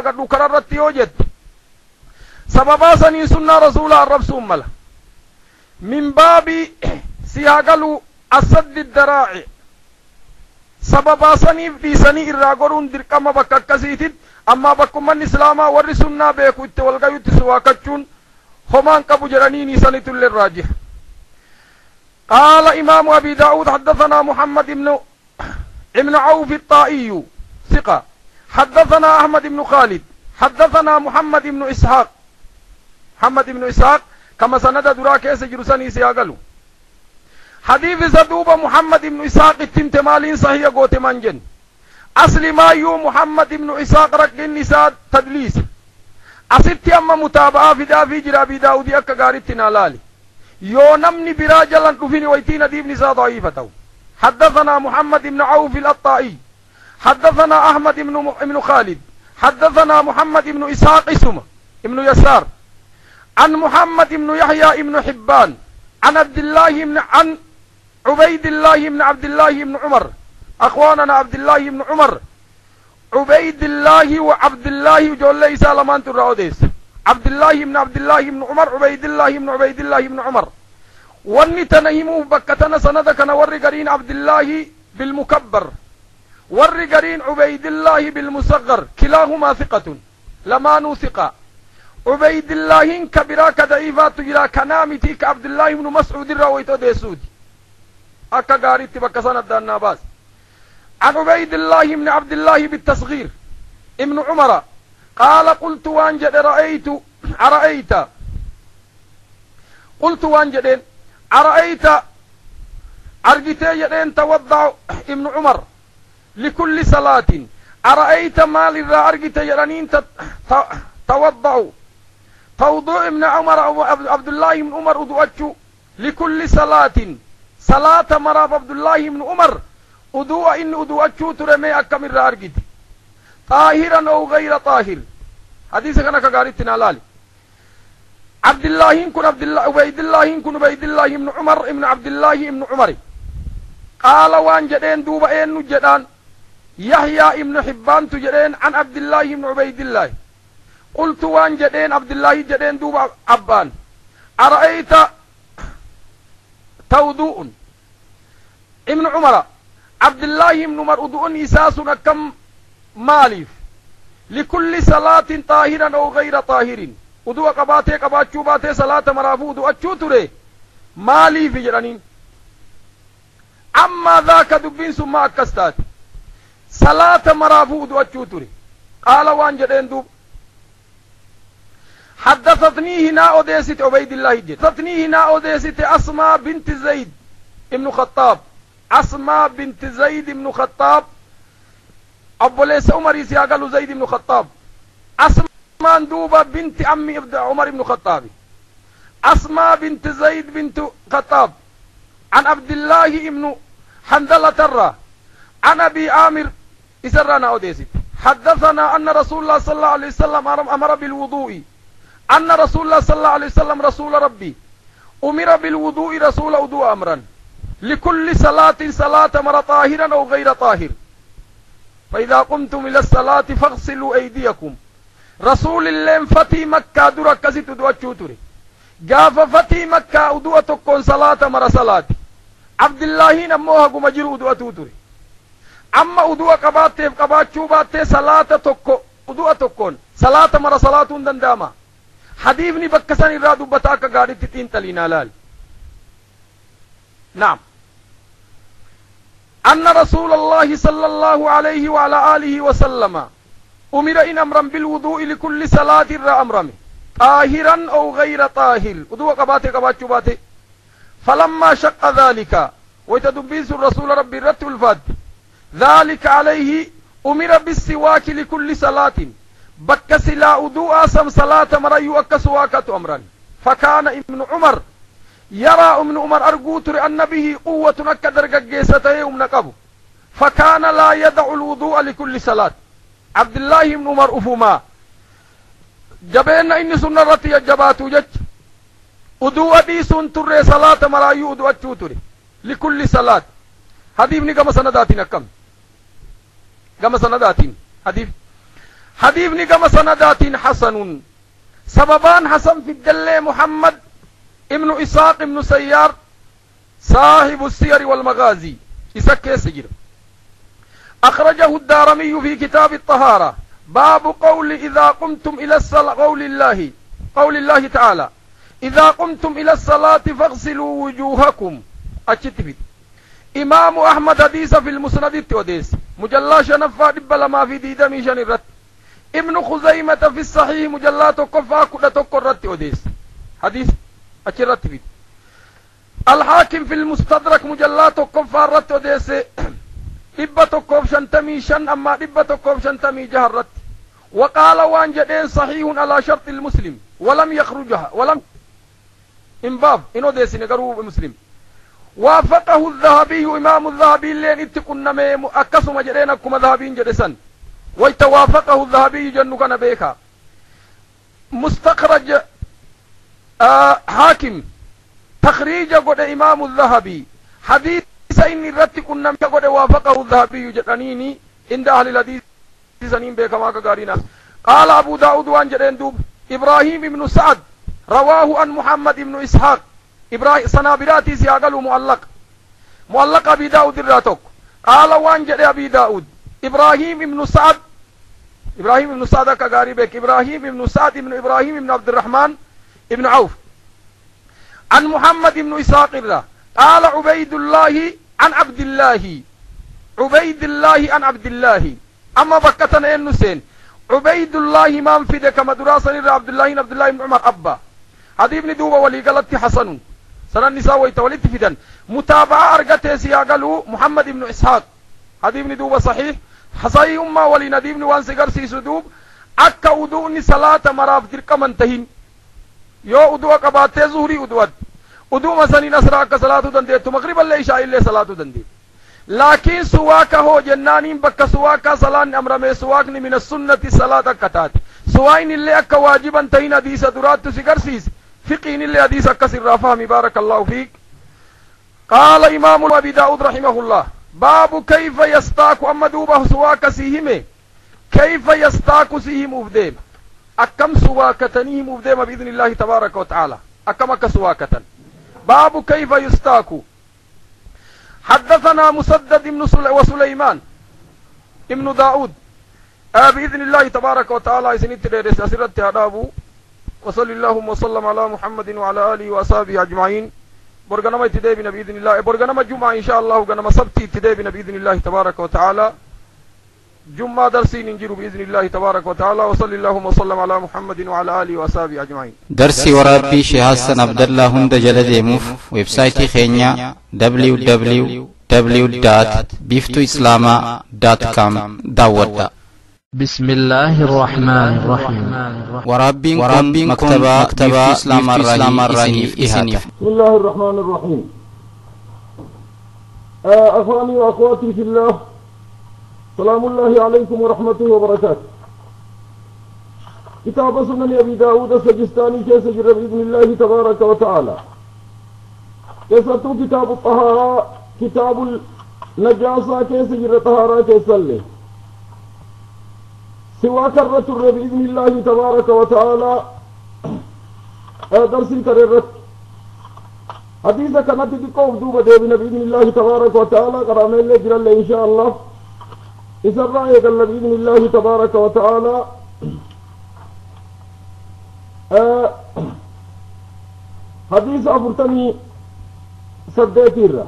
سببا سنيف في سني الرغرون دركما بكك زيتين أما بكمان إسلاما ورسونا بيكو اتوالغا يتسوا كتشون خمان كبو جرانيني سني تل الراجح قال إمام أبي داود حدثنا محمد بن ابن عوف الطائي ثقة حدثنا أحمد بن خالد حدثنا محمد بن إسحاق محمد بن إسحاق كما سند دراكيس جرساني سيأغلو حديث زدوب محمد بن إسحاق التمت مالين صحيح قوت منجن. أصل ما يو محمد بن إسحاق رق النساء تدليس. أصدت أما متابعة في دافي جرابي داودي أكا غارت نالالي biraa jalan dhufini waytiin adiifni isaa da'iifa ta'u حدثنا محمد بن عوف الأطائي. حدثنا أحمد بن بن خالد. حدثنا محمد بن إسحاق اسمه ابن يسار. عن محمد بن يحيى بن حبان. عن عبد الله بن عن عبيد الله بن عبد الله بن عمر. أخواننا عبد الله بن عمر. عبيد الله وعبد الله جل سلام انت الراوديس عبد الله بن عبد الله بن عمر عبيد الله بن عبيد الله بن عمر. وني تنهيم بكتنا سندك نورقرين عبد الله بالمكبر. ورقرين عبيد الله بالمصغر. كلاهما ثقة. لما نوثق عبيد الله كبرا كضعيفات إلى كنامتي كعبد الله بن مسعود الراويت ودي سودي akka gaariitti bakka san addaannaa baas عن عبيد الله بن عبد الله بالتصغير ابن عمر قال قلت وانجد رأيت أرأيت. قلت وانجدين أرأيت. أرجتي يدين توضع ابن عمر لكل صلاة. أرأيت ما لذا أرجت يرنين توضع. توضع ابن عمر أو عبد الله بن عمر أدوأتشو لكل صلاة. بن عمر. أدوء إن أدوأتشو ترمي أكم الرأرجت طاهرا أو غير طاهر. حديث كان كغارتنا لالي عبد الله كن عبد الله عبيد الله كن عبيد الله بن عمر ابن عبد الله بن عمر. قال وان جدين دوبا إن جدان. يحيى ابن حبان تجدين عن عبد الله بن عبيد الله قلت وان جدين عبد الله جدين دوبا عبان. أرأيت توضوء؟ ابن عمر. عبد الله بن عمر أدعون إساسنا كم ماليف. لكل صلاة طاهرا أو غير طاهر. أدعو قباته قبات شوباته صلاة مرافو أدعو أتشوتو ري ماليف جرانين. أما ذاك دبين سمع كستات صلاة مرافو أدعو أتشوتو ري قال وان جرين دوب. حدثتني هنا أوديسة عبيد الله جرين حدثتني هنا أوديسة أسماء بنت زيد ابن خطاب. أسماء بنت زيد ابن خطاب أبو ليس عمر يسيا زيد ابن خطاب. أسمان دوبة بنت أمي عمر بن الخطاب أسماء بنت زيد بنت خطاب. عن عبد الله بن حنظلة الرا عن أبي عامر إسرانا أوديسيت. حدثنا أن رسول الله صلى الله عليه وسلم أمر بالوضوء. أن رسول الله صلى الله عليه وسلم رسول ربي. أمر بالوضوء رسول وضوء أمرا. لكل صلاة صلاة مر طاهرا أو غير طاهر. فإذا قمتم إلى الصلاة فاغسلوا أيديكم. رسول الله فتي مكة دركزي تدوى تشوتري. قاف فتي مكة أدوى تكون صلاة مر صلاة. عبد الله نموها قمجر أدوى توتري. أما أدوى قبات قبات شوبات صلاة تكو أدوى تكون صلاة مر صلاة دنداما. حديث نبكسان الرادو بتاك قاردت تتين لنا لالي naam أن رسول الله صلى الله عليه وعلى آله وسلم أمر إن أمرا بالوضوء لكل صلاة أمرمه. طاهرا أو غير طاهر. وضوء قباتي قبات شباتي فلما شق ذلك ويتدبيس الرسول ربي رت الفاد. ذلك عليه أمر بالسواك لكل صلاة. بك سلا وضوء سم صلاة مرأي وك سواكة أمرا. فكان ابن عمر يرى ام عمر ارغوتر أن به قوة نكدر قجيسته ام نقبه فكان لا يدع الوضوء لكل صلاة. عبد الله بن عمر افما جبين ان سنن رتي جبات وجج. ادو ابي سنت صلاة مرا يودو اتوتري لكل صلاة. حديث ابن كما سنداتي نكم. كما سنداتي. حديث حديث ابن كما حسن سببان حسن في الدل محمد. Isaaq ibnu sayyaar saahibu siyari walmagaazi isa keessa jira أخرجه الدارمي في كتاب الطهارة. باب قول إذا قمتم إلى الصلاة قول الله قول الله تعالى. إذا قمتم إلى الصلاة فاغسلوا وجوهكم. أتشتفت إمام أحمد حديث في المسند التوديس. مجلا شنفا دبل ما في ديدا ميشان الرت. ابن خزيمة في الصحيح مجلا تقفا كل تقر التوديس حديث. اچرتبید الحاكم في المستدرك مجلات كفار رت ديسي ابتو كوفشن تميشن أما ابتو كوفشن تميجه الرت وقال وان جدين صحيح على شرط المسلم. ولم يخرجها ولم امباب إنو ديسي نقروه المسلم وافقه الذهبي امام الذهبي لين اتقن مؤكس أكسو مجرين اكما ذهبين جدسن. ويتوافقه الذهبي جنو كان بيكا. مستخرج حاكم تخريج قد إمام الذهبي حديث إن رتي كنا قد وافقه الذهبي يجتنيني عند أهل الحديث سنين بكماك قارينا قال أبو داود وان دوب إبراهيم بن سعد رواه عن محمد بن إسحاق إبراهيم سنابراتي سياغل مؤلق مؤلق أبي داود الراتوك قال وان أبي داود إبراهيم بن سعد إبراهيم بن سعد كغاري بيك إبراهيم بن سعد بن إبراهيم بن عبد الرحمن ابن عوف. عن محمد بن إساق الله. قال عبيد الله عن عبد الله. عبيد الله عن عبد الله. أما بكتنا النسين عبيد الله ما انفدك مدراسا عبد الله عبد الله بن عمر أبا. هذه ابن دوبة ولي قالت حسن سنة النساء ويتولد فدا دن متابعة أرقته سياقلو محمد بن إسحاق. هذه ابن دوبة صحيح. حصي أمة ولي نديم نوان سيقر سيسو دوب أكا ودوني صلاة مرافدر كمان تهين. Yoo udu'a qabaattee zuhurii udu'at udu'uma saniin asraa akka salaatuu dandeettu maqriballee ishaa illee salaatuu dandeettu laakiin suwaaka hoo jennaaniin bakka suwaakaa salaanni amramee suwaakni min assunnati salaat akka taate suwaayin illee akka waajiban tahin hadiisa duraattu si garsiise فقين اللي حديث كسر فهمي بارك الله فيك قال إمام أبي داود رحمه الله باب كيف يستاك أما دوبه سواك سيهمه كيف يستاك سيهم أفديم أكم سواكتنيهم أفديم بإذن الله تبارك وتعالى. أكم أك سواكة باب كيف يستاك حدثنا مسدد بن سل... وسليمان ابن داود. آه بإذن الله تبارك وتعالى أسرت هدابو. وصلى اللهم وسلم على محمد وعلى آله وأصحابه أجمعين. برغنما اتدابنا بإذن الله. برغنما جمعة إن شاء الله غنما سبتي اتدابنا بإذن الله تبارك وتعالى. جمعة درسي ننجر بإذن الله تبارك وتعالى وصلى اللهم وسلم على محمد وعلى آله وأصحابه أجمعين. درسي ورابي شي حسن عبد الله هند جلد يموف ويب سايتي خينيا www.biftuislama.com داودا بسم الله الرحمن الرحيم. ورابين ورابين مكتبة مكتبة إسلام الرحيم إسنيف بسم الله الرحمن الرحيم. آه، أخواني وأخواتي في الله سلام الله عليكم ورحمته وبركاته. كتاب سنن أبي داود السجستاني كيس جر بإذن الله تبارك وتعالى. كيسة كتاب الطهارة كتاب النجاسة كيس جر طهارة كيس اللي سوى كرة بإذن الله تبارك وتعالى. آه، درس كررت. حديث كانت تقوم دوبة بإذن الله تبارك وتعالى قرأنا اللي جرى إن شاء الله. إذا رأيك بإذن الله تبارك وتعالى آه حديث أفرتني سديتيرا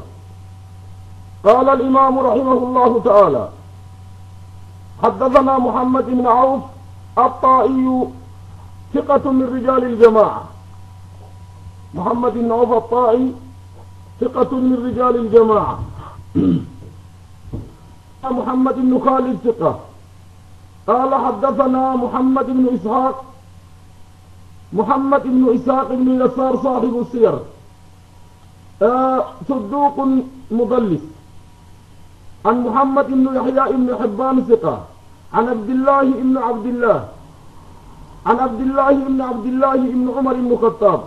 قال الإمام رحمه الله تعالى حدثنا محمد بن عوف الطائي ثقة من رجال الجماعة. محمد بن عوف الطائي ثقة من رجال الجماعة. محمد بن خالد ثقة. قال حدثنا محمد بن إسحاق. محمد بن إسحاق بن يسار صاحب السير. آه صدوق مدلس عن محمد بن يحيى بن حبان ثقة. عن عبد الله بن عبد الله. عن عبد الله بن عبد الله بن عمر بن الخطاب.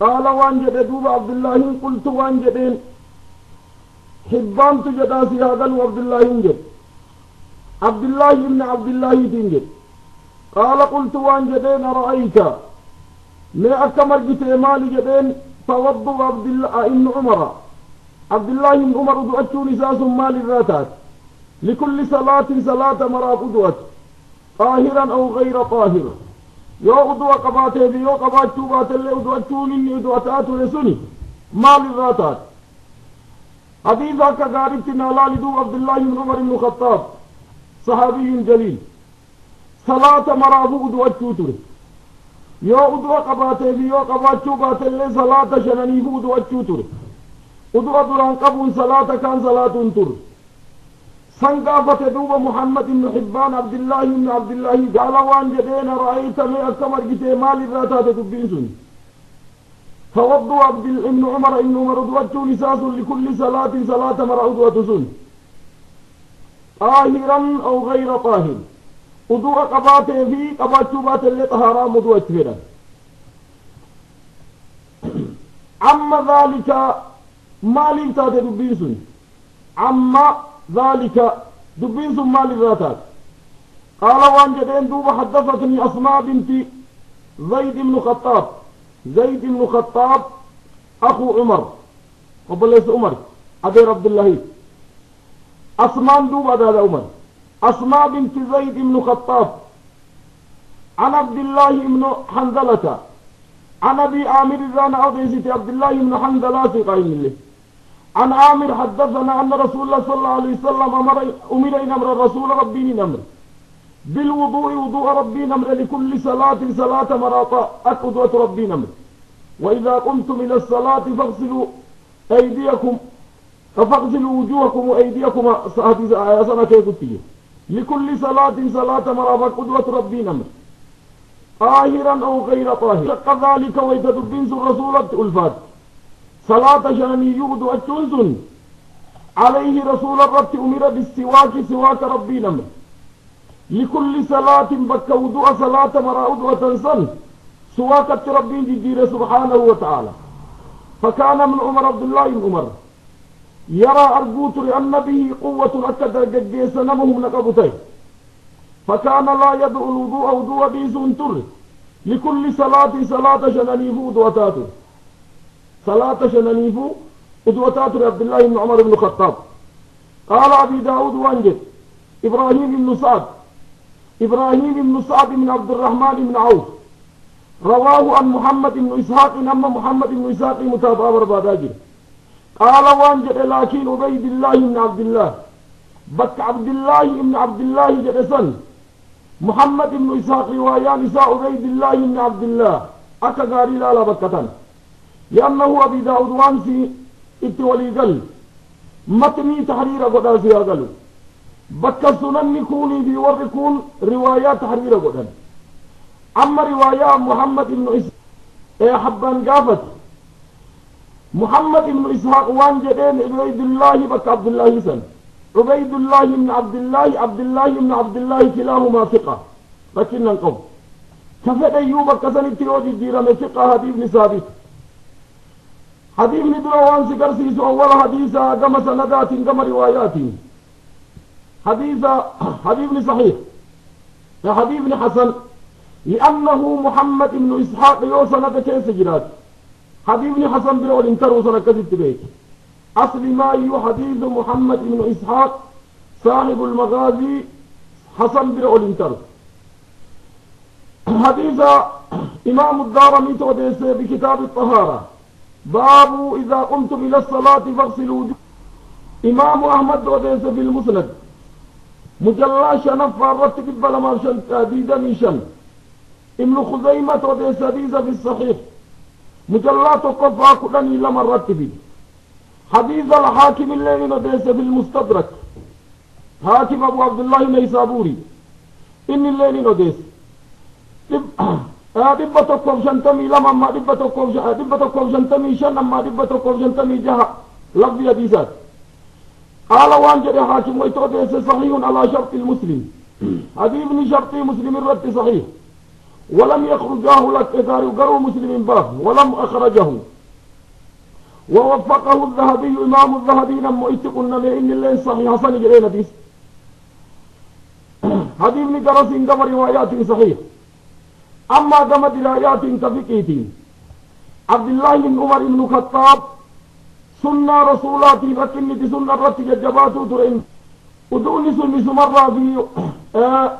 قال وان جد دوب عبد الله قلت وان جدين حبان تجداسي هذا وعبد الله جد عبد الله بن عبد الله تنجد قال قلت وان جدين رأيت ما أكمل مالي جدين فوضوا عبد الله ابن عمر. عبد الله بن عمر دعتشو نساس مال الراتات. لكل صلاة صلاة مرا قدوة طاهرا أو غير طاهر يو قدوة قباته في يو قباتشو بات اللي دعتشو نني دعتاتو لسني مال الراتات. حديثا كذلك نالال دو عبد الله بن عمر بن الخطاب. صحابي جليل. صلاة مرافو قدوة توتر يو قدوة قباتي بيو قبات شوباته اللي صلاة شنانيفو قدوة توتر قدوة دران قبون صلاة كان صلاة انتر سنقافة دوبة محمد بن حبان عبد الله بن عبد الله قال وان جدين رأيت مئة كمر جتي مال الراتات تبينسون فوضوا عبد ابن عمر ان عمر ودت لساس لكل صلاة صلاة مرعود وتزن طاهرا أو غير طاهر. وضوء قباته في قباته اللي لطهارا مضوء تفيرا عما ذلك ما لنتا دبينسون عما ذلك دبينسون ما لذاتات قال وان جدين دوب حدثتني أسماء بنت زيد بن خطاب. Khaxaab zayd ibnu khaxaab akuu cumar obboleessa umar adeer abdullahi asmaan duuba adaada umar أسماء بنت زيد بن خطاب. عن عبد الله بن حنظلة. عن أبي عامر الران أضيسة عبد الله بن حنظلة قائم له عن عامر حدثنا أن رسول الله صلى الله عليه وسلم أمر أمر إن أمر الرسول ربي نمر بالوضوء وضوء ربي نمر لكل صلاة صلاة مراطة أقدوة ربي نمر. وإذا قمتم إلى الصلاة فاغسلوا أيديكم فاغسلوا وجوهكم وأيديكم. سنة كيف لكل صلاة صلاة مرافق قدوة ربي نمر. طاهرا أو غير طاهر. شق ذلك ويتدبين الرسول الفات صلاة شاني يغد أجتنسن عليه رسول الرب أمر بالسواك سواك ربي نمر. لكل صلاة بك وضوء صلاة مرا أدوة سن سواك ربي جدير سبحانه وتعالى. فكان من عمر عبد الله بن عمر. يرى أرجوت لأن به قوة أكد جديس نمهم نقبتين فكان لا يدعو الوضوء وضوء بيس تر لكل صلاة صلاة شنانيف ودوتات صلاة شنانيف ودوتات عبد الله بن عمر بن الخطاب. قال أبي داود وانجد. إبراهيم بن سعد. إبراهيم بن سعد بن عبد الرحمن بن عوف. رواه عن محمد بن إسحاق أما محمد بن إسحاق متابعة برباداجر قال وانجد لكن عبيد الله بن عبد الله. بك عبد الله بن عبد الله جدسن محمد بن إسحاق رواية نساء عبيد الله بن عبد الله. أكا غاري لا بكتن لأنه أبي داود وانسي اتولي قل. متني تحرير قد سيا قلو بك سنن كوني في وركون روايات تحرير قدن أما رواية محمد بن إسحاق إيه حبان قافت. محمد بن إسحاق وان جدين عبيد الله بك عبد الله سن. عبيد الله بن عبد الله عبد الله بن عبد الله كلاهما ثقة. لكن القوم كفت أيوب كسن التيوج الديرة من ثقة؟ حديث بن ثابت. حديث بن دروان سكر سيس أول حديثا كما سندات كما روايات حديث حديث بن صحيح. حديث بن حسن. لأنه محمد بن إسحاق يوسنة كيس جرات حديث بن حسن بن والانتر وصل كذب بيت أصل ما يو حديث محمد بن إسحاق صاحب المغازي حسن بن والانتر حديث إمام الدارمي توديس بكتاب الطهارة. باب إذا قمتم إلى الصلاة فاغسلوا إمام أحمد وديس في المسند مجلى شنف الرتب بلما شن ديدا من شن. ابن خزيمة وديس ديس في الصحيح. مجلى تقفى كلني لما الرتب حديث الحاكم الليل وديس في المستدرك. حاكم أبو عبد الله نيسابوري إن الليل وديس tokkoof shantamii lama ammaa dhibba tokkoof dhibba tokkoof shantamii shan ammaa dhibba tokkoof shantamii jaha lafdi hadiisaati قال وأن جري حاكم ويتوديس صحيح على شرط المسلم. حديثني شرط مسلم الرد صحيح. ولم يخرجاه لك إذا قروا مسلم باب ولم أخرجه. ووفقه الذهبي إمام الذهبي لما يتقن إن الله صحيح. حسن جرينا ديس حديثني درس قبر روايات صحيح. أما كما درايات كفكيتين عبد الله بن عمر بن الخطاب سنة رسولاتي لكن سنة رتي جباتو ترين. ودوني سنة سمرة في آه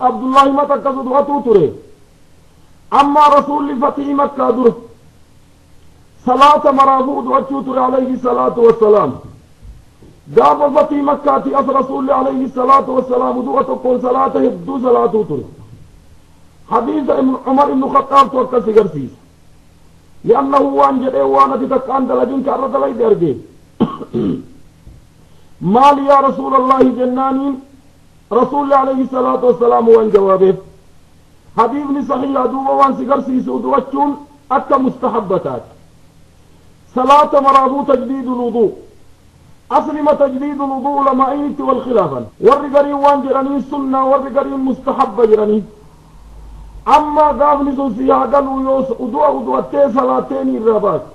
عبد الله ما تكسد وتو ترين أما رسول فتح مكة در صلاة مرافود وتو تري عليه الصلاة والسلام. جاب فتح مكة أس رسول عليه الصلاة والسلام دوة كل صلاة هدو صلاة تري. حديث عمر بن الخطاب توكل سيغرسيس لأنه وان جدي وأنا تتكان دلجين كارة دلائي درجي مال يا رسول الله جنانين رسول الله عليه الصلاة والسلام وان جوابه؟ حبيبني صحيح دوبا وان سيغرسيس ودوچون أكا مستحبتات. صلاة مرابو تجديد الوضوء. أصل ما تجديد الوضوء لما أينت والخلافا. ورقري وان جراني سنة ورقري مستحب جراني. Amma gaafni sun si yaadalu yoo udu'a udu'attee salaateen irraa baatu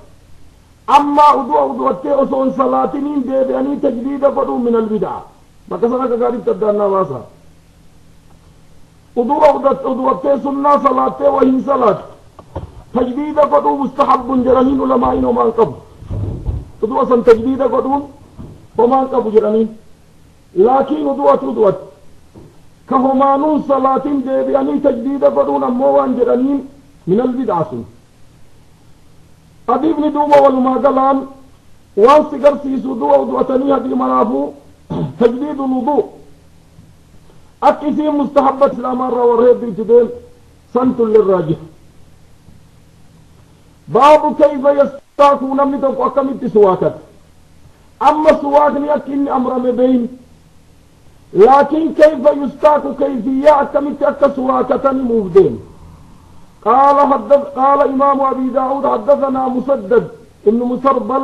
amma udu'a udu'attee osoo hin salaatiniin deebi'anii tajdiida godhuu min albidaa bakka sana akka gaariitti addaannaa baasa udu'a udu'attee sunnaa salaattee wahiin salaatu tajdiida godhuu mustahabbun jedhaniin ulamaa'iin homaan qabu udu'a san tajdiida godhuun كهمانون صلاة ديبياني تجديد قدون أموان جرانين من البدعة أبيبني دوبا والما قلان وان سيقر سيسو دوا ودوتني هدي مرافو تجديد الوضوء. أكسي مستحبة الأمر ورهيب بيتدين سنت للراجح. باب كيف يستاكون من تقوى كم سواكت أما سواكني أكين أمر مبين لكن كيف يستاك كيفية كمت أكسراكة مبدين؟ قال حدث قال إمام أبي داود حدثنا مسدد ابن مسربل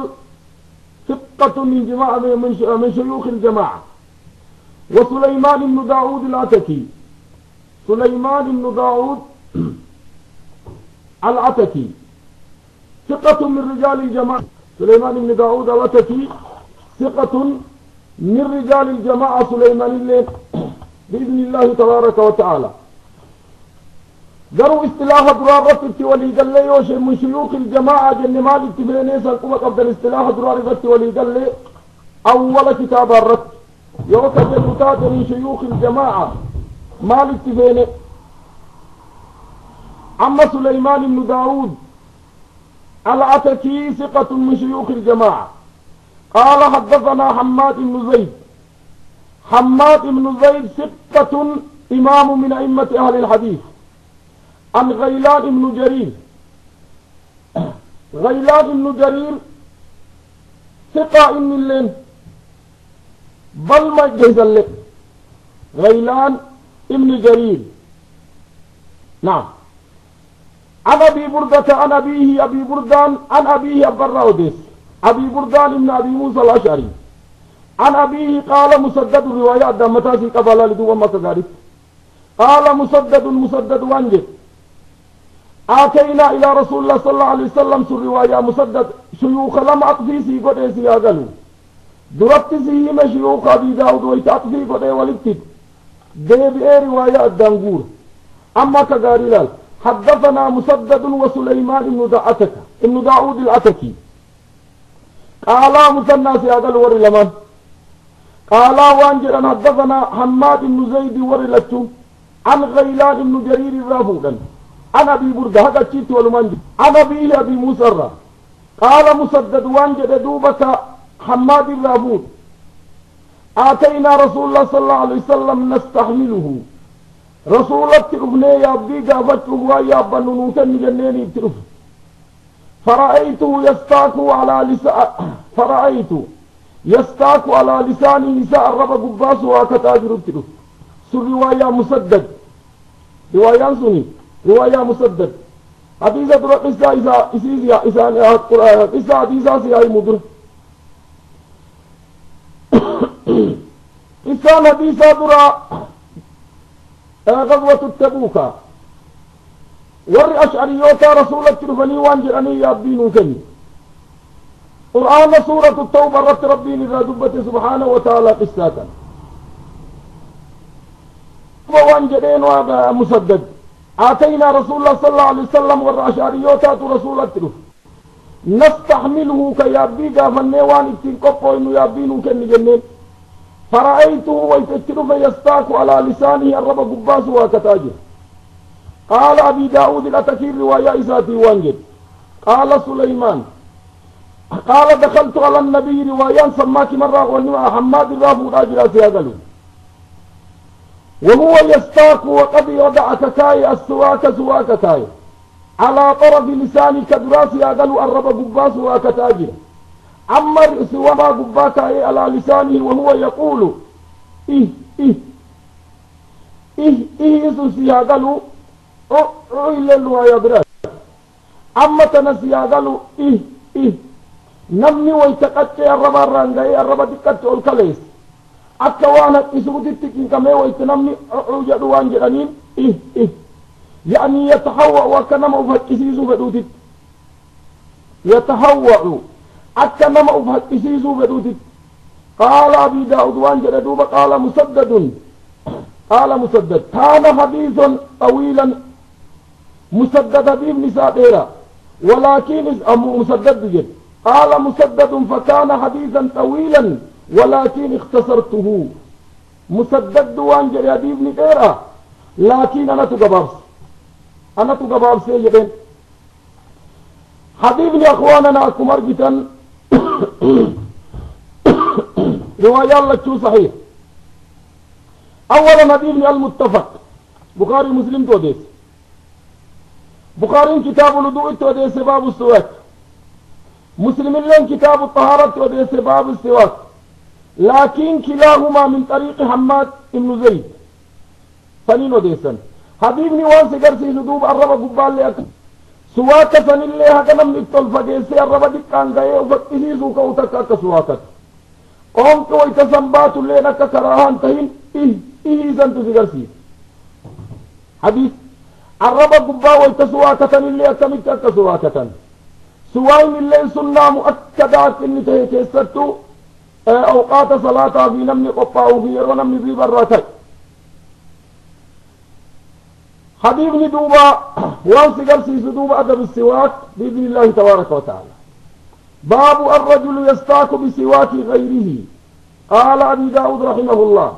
ثقة من جماعة من شيوخ الجماعة وسليمان بن داود العتكي. سليمان بن داود العتكي. ثقة من رجال الجماعة. سليمان بن داود العتكي ثقة من رجال الجماعة سليمان الليل بإذن الله تبارك وتعالى. قروا اصطلاح درار رفت ولي قال لي وش من شيوخ الجماعة جن مالك تبرينيس القوة قبل الاصطلاح درار رفت ولي قال أول كتاب الرد يوكا جنوتات من شيوخ الجماعة مالك تبريني أما سليمان بن داود العتكي ثقة من شيوخ الجماعة. قال حدثنا حماد بن زيد. حماد بن زيد ثقة إمام من أئمة أهل الحديث. عن غيلان بن جرير. غيلان بن جرير ثقة إن اللين بل ما جهز غيلان ابن جرير. نعم. عن أبي بردة عن أبيه أبي بردان عن أبيه أبراوديس أبي بردان بن أبي موسى الأشعري. عن أبيه قال مسدد الروايات دامتاسي قبل لدو ما قال مسدد مسدد وانجل آتينا إلى رسول الله صلى الله عليه وسلم سر رواية مسدد. شيوخ لم أقضي سي قد سي أقلوا درت سي شيوخ أبي داود ويتأقضي قد ولدتد ديب إيه رواية الدنقور أما كقاري حدثنا مسدد وسليمان بن دعتك. ابن داود العتكي. قال مثنى سيادة الور لمن؟ قال وانجر حدثنا حماد بن زيد ور لتو عن غيلان بن جرير الرافودا عن أبي برده هذا تشيت والمنج عن أبي أبي موسى قال مسدد وانجر دوبك حماد الرابود آتينا رسول الله صلى الله عليه وسلم نستحمله. رسول ابني يا أبدي قافته ويا بنونوتن جنيني ترف. فرأيته يستاك على لسان فرأيت يستاك على لسان نساء الرب قباس وكتاجر ترف سر رواية مسدد. رواية سني. رواية مسدد. حديثة قصة إسا إسا إسا قصة حديثة سياي مدر إسا حديثة درا غزوة ور أشعريوتا رسولة رفني وانجرني يا أبينو كني قرآن سورة التوبة رت ربي للردبة سبحانه وتعالى قصة وانجرين مسدد. آتينا رسول الله صلى الله عليه وسلم ور أشعريوتا رسولة رف نستحمله كيابي قافني وان اتين قبو إنو يابينو كني جنين. فرأيته ويتكر فيستاك على لسانه الرب قباس وكتاجر قال أبي داود الأتكير رواية إساتي وانجد قال سليمان قال دخلت على النبي رواية سماك مرة ونمع حماد الرافو راجل سيادلو وهو يستاك وقد يضع ككاي السواك سواك كاي على طرف لسانك دراسي أقل الرب قباس وكتاجر عمر سوى قباك على لسانه وهو يقول إيه إيه إيه إيه سوسي ಇಲ್ಲೆಲ್ಲೂ ಆಯಾದ್ರೆ ಅಮ್ಮ ತನಸಿಯಾಗಲು E E ನಮ್ಮಿ ಒಯ್ತ ಕಚ್ಚೆ ಅರ್ರಬಾರ ಅಂಗೈ ಅರ್ರಬದಿ ಕಚ್ಚೆ ಒಲ್ ಕಲೇಸ್ ಅಕ್ಕವಾನ ಕಿಸುಗುದಿತ್ತಿ ಕಿಂಕಮೇ ಒಯ್ತ ನಮ್ಮಿ ಅಡುವಾಂಜಿರನಿ ಇ ಇ يعني يتحوع وكنما أفهد إسيزو بدودت. يتحوع أكنما أفهد إسيزو بدودت. قال أبي داود وانجر دوبا قال مسدد. قال مسدد. كان حديثا طويلا hadiifni isaa dheera ولكن مسدد جد قال مسدد فكان حديثا طويلا ولكن اختصرته. مسدد وان جري ابن ديرا. لكن أنا تقبابس. أنا تقبابس يجبين حبيبني أخواننا اكمر جدا رواية الله صحيح. اولا حبيبني المتفق. بخاري مسلم توديس بخاري كتاب الوضوء توديس باب السواك مسلم لين كتاب الطهارة توديس باب السواك لكن كلاهما من طريق حماد بن زيد. فنين وديسن حبيبني وان سيقرسي سدوب الرب قبال لي أكل سواك سن اللي هكذا من الطل فقيسي الرب دكان غيه وفتحي سوكا وتكاك سواكت. قوم كو يتسنبات اللي نكا كراهان تهين. إيه إيه سنت سيقرسي حديث الرب قبال ويتسواكتن اللي أكمل كاك سواكتن سواين اللي سنة مؤكدات اللي تهي كيستو أوقات صلاة في نمني قطاع في ونمني في براتي. حبيبني دوبا وانسي قرسي دوبا أدب السواك بإذن الله تبارك وتعالى. باب الرجل يستاك بسواك غيره. قال أبي داود رحمه الله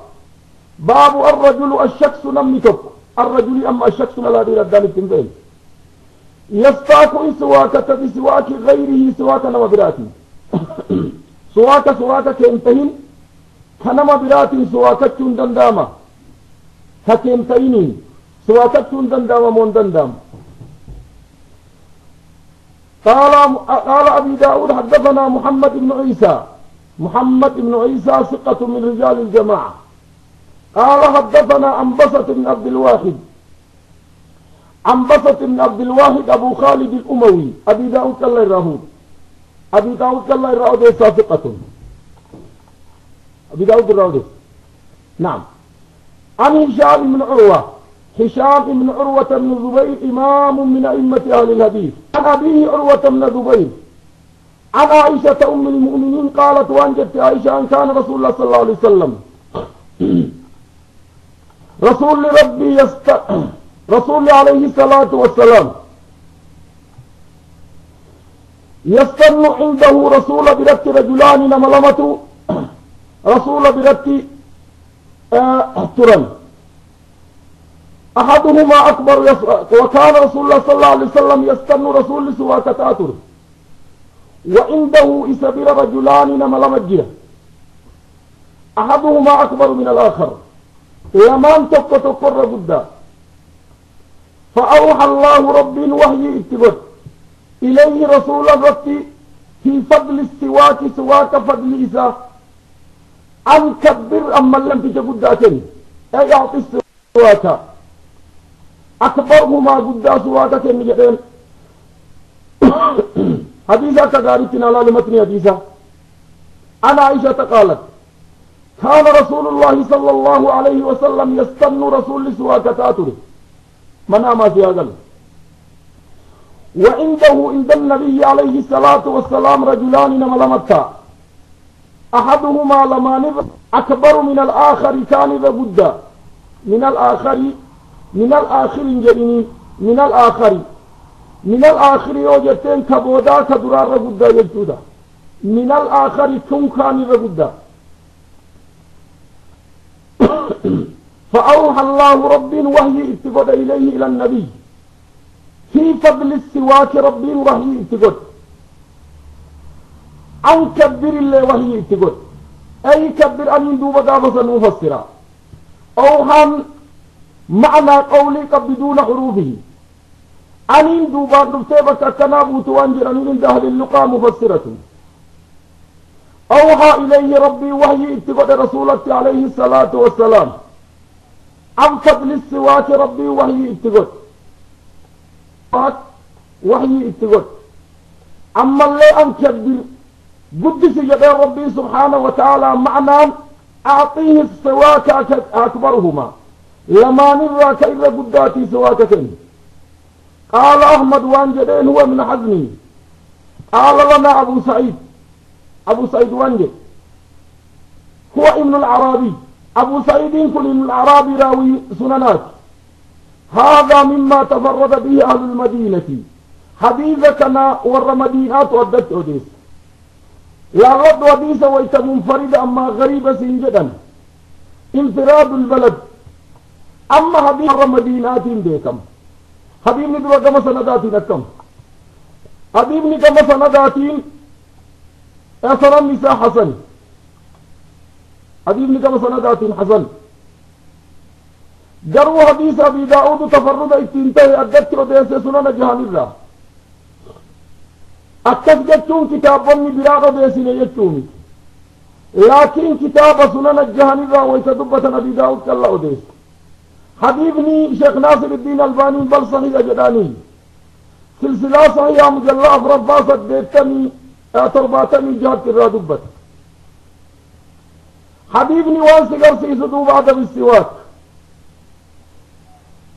باب الرجل الشخص نمتك الرجل أما الشخص لا دير الدالي التنبين يستاك سواك غيره سواك نمبراتي suwaaka suwaaka keen tahin ka nama biraatiin suwaakachuun danda'ama ka keen tahiniin suwaakachuun danda'ama moo hin danda'amu قال قال أبي داود حدثنا محمد بن عيسى. محمد بن عيسى ثقة من رجال الجماعة. قال حدثنا أنبسة بن عبد الواحد. أنبسة بن عبد الواحد أبو خالد الأموي. أبي داود الله الرهود أبي داود الله الرأود ثقة أبي داود الرأود نعم. عن هشام بن عروة. هشام بن عروة بن زبير إمام من أئمة أهل الحديث. عن أبيه عروة بن زبير. عن عائشة أم المؤمنين قالت وأنجت عائشة أن كان رسول الله صلى الله عليه وسلم. رسول ربي يست رسول عليه الصلاة والسلام يستن عنده رسول برت رجلان نملمة رسول برت آه ترن. أحدهما أكبر وكان رسول الله صلى الله عليه وسلم يستن رسول سواك تاتر. وعنده إسبر رجلان نمل مجرة أحدهما أكبر من الآخر. لمان تك تقر بدا فأوحى الله رب وحي اتبت إليه رسول الرب في فضل السواك سواك فضل إسا أن كبر أما لم تجد أتني أي أعطي السواك. أكبرهما قد سواك كن جدين حديثة كغارتنا لا لمتني حديثة. أنا عائشة قالت كان رسول الله صلى الله عليه وسلم يستن رسول سواك تاتره من أما سياغل وعنده عند النبي عليه الصلاة والسلام رجلان نملمتا أحدهما لمان أكبر من الآخر كان بدا من الآخر من الآخر جريني من الآخر. من الآخر يوجدين كبودا كدرار بدا يجودا من الآخر كن كان بدا فأوحى الله رب وهي اتقد إليه إلى النبي. في فضل السواك رب وهي اتقد أن كبر الله وهي اتقد أي كبر أن يندوب دابسا مفسرا أوهم معنى قولك بدون حروفه. أن يندوب دفتيبك كنابوت وانجر أن يند أهل اللقاء مفسرة. أوحى إليه ربي وهي اتقد رسولك عليه الصلاة والسلام. عن فضل السواك ربي وهي اتقد وهي اتقد أما اللي أنكبر قدس يدين ربي سبحانه وتعالى معنى أعطيه السواك أكبرهما. لما نراك إلا قداتي سواك كن قال أحمد وان جدين هو من حزمي قال لنا أبو سعيد أبو سعيد وانجد هو ابن العربي أبو سعيد كل ابن العربي راوي سننات هذا مما تفرد به أهل المدينة. حديثكنا ور مدينات ودت أديس لا رد وديس ويت منفرد أما غريب سنجدا انفراد البلد. أما حديث ور مدينات بكم حبيبني دوا كما سنداتي نكم. حبيبني كما سنداتين أثر النساء حسن. حبيبني كما سندات حسن. جروا حديث أبي داود تفرد اتنتهي أدت وديس سنن جهان الله. أكس جتون كتابني براغ ديسين يجتون لكن كتاب سنن الجهان الله ويتدبة أبي داود كالله وديس حبيبني شيخ ناصر الدين ألباني بل صحيح جداني. سلسلة صحيحة مجلة أفراد باسط ديتني. ترباتني جهات الرادبت حبيبني وان سيقر سيسدو بعد بالسواك.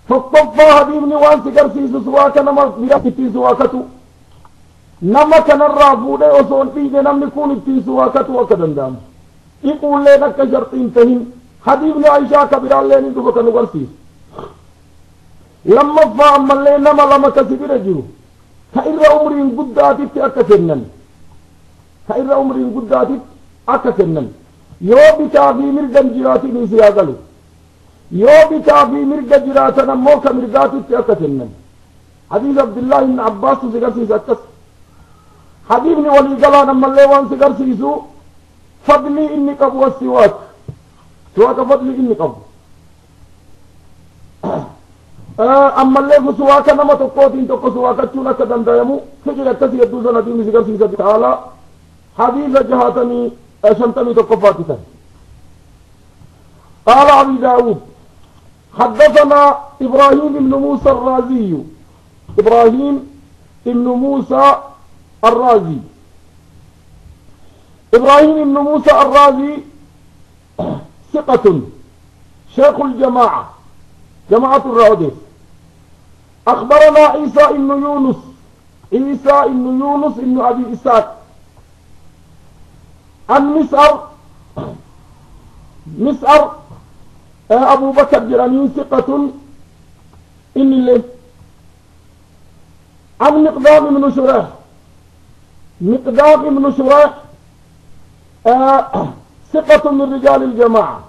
فالطفى حبيبني وان سيقر سيسو سواك نما براتي سواكتو. نما كان الرافودة وصول بيجي نم نكون اتي سواكتو وكدن دام. يقول لنا كشرطين تهين. حبيبني عيشا كبير الله ندوك كنوغر سيس. لما فاهم اللي نما لما كسبير جيرو. كإر عمرين قداتي أكسنن خير عمر قدات اكثرن يو بتابي مرد جرات ليزي اغلو يو بتابي مرد جرات أنا موك مرقات اكثرن حديث عبد الله بن عباس ذكر في زكس حبيب بن ولي قال أنا مليوان ذكر في زو فضلي إني قبو السواك سواك فضلي إني قبو أه، أما اللي في سواك نما تقوتين تقو سواك تشونك تندعمو فجل التسي يدوزن في مزيقر في hadiisa jahaatanii شنتمي تقفاتتا قال أبي داود حدثنا إبراهيم بن موسى الرازي. إبراهيم بن موسى الرازي. إبراهيم بن موسى الرازي ثقة شيخ الجماعة جماعة الرعوديس أخبرنا عيسى بن يونس عيسى بن يونس بن أبي إسحاق. عن مسعر مسعر أبو بكر جراني ثقة. إن اللي عن مقدام بن شريح مقدام بن شريح ثقة من رجال الجماعة.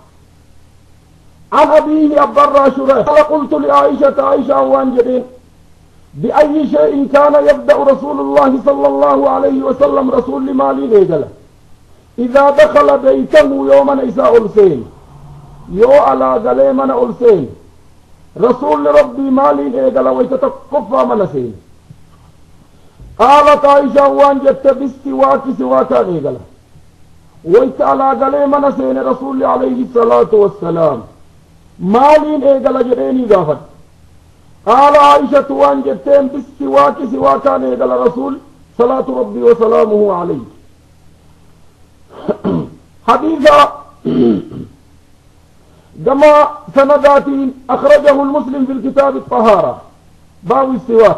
عن أبيه أبرى شريح قال قلت لعائشة عائشة وان جدين بأي شيء كان يبدأ رسول الله صلى الله عليه وسلم رسول مالين إيجلا إذا دخل بيته يوما إساء ألسين يو على قليمنا ألسين رسول ربي مالين إيجلا ويتتقفى منسين قالت عائشة وان جت بالسواك سواكا إيجلا ويت على قليمنا سين رسول عليه الصلاة والسلام. مالين إيجلا جريني قافت قال عائشة وان جتين بالسواك سواكان يقال الرسول صلاة ربي وسلامه عليه. حديثا كما سندات أخرجه المسلم في الكتاب الطهارة. باب السواك.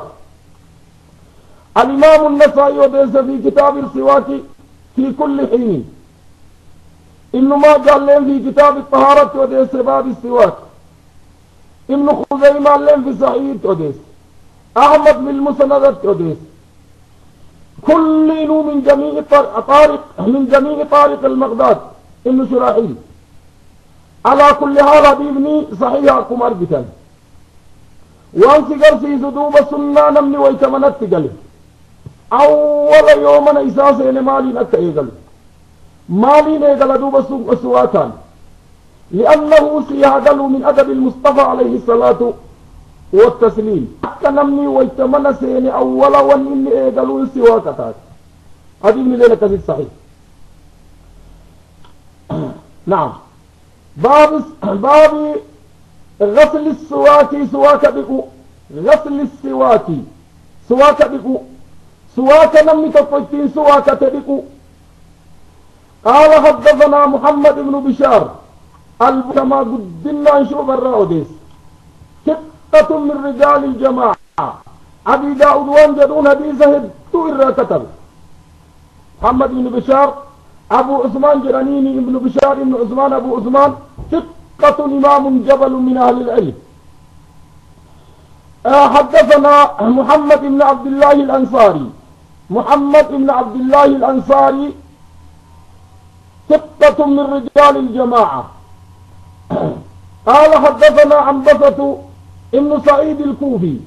الإمام النسائي وديس في كتاب السواك في كل حين. إنما قال لهم في كتاب الطهارة وديس باب السواك. ابن خزيمة لين في صحيح توديس أحمد من المسند توديس كل من جميع طارق من جميع طارق المغداد ابن شراحيل على كل حال ابني صحيح أقوم أربتا وأن سيقر في صدوب السنة نمني ويتمنت قلي أول يوم إساس مالي نكا إيقل مالي نيقل دوب السواكان. لأنه سيهدل من أدب المصطفى عليه الصلاة والتسليم. حتى نمني ويتمنى سيني أولا وإني إيقلوا سواك تاك هذه من ليلة كذب صحيح. نعم. باب باب غسل السواك سواك بقو غسل السواك. سواك بقو سواك نمي تفجتين سواك تبقو قال حدثنا محمد بن بشار. الكما قدنا نشوف الرأوديس. من رجال الجماعة. أبي داود وان جدون حديثه إرى كتب. محمد بن بشار أبو عثمان جرانيني بن بشار بن عثمان أبو عثمان ثقة إمام جبل من أهل العلم. آه حدثنا محمد بن عبد الله الأنصاري. محمد بن عبد الله الأنصاري ثقة من رجال الجماعة. قال حدثنا عنبسة ابن سعيد الكوفي.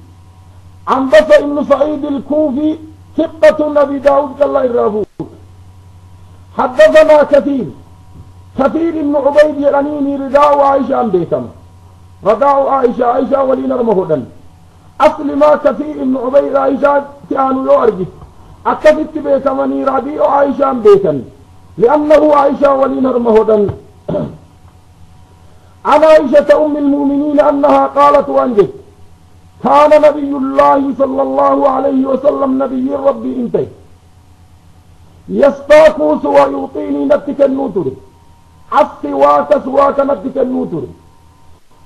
عنبسة ابن سعيد الكوفي ثقة أبي داود الله الرافوق حدثنا كثير. كثير ابن عبيد يرانيني رداء عائشة أم بيتم. رداء عائشة عائشة ولينا رمهدن أصل ما كثير ابن عبيد عائشة كانوا يؤرجف أكثت بيتمني رديء عائشة أم بيتن لأنه عائشة ولينا رمهدن عن عائشة أم المؤمنين أنها قالت وأنجت كان نبي الله صلى الله عليه وسلم نبي ربي انتهي يستاكوس ويعطيني نتك النوتر السواك سواك نتك النوتر.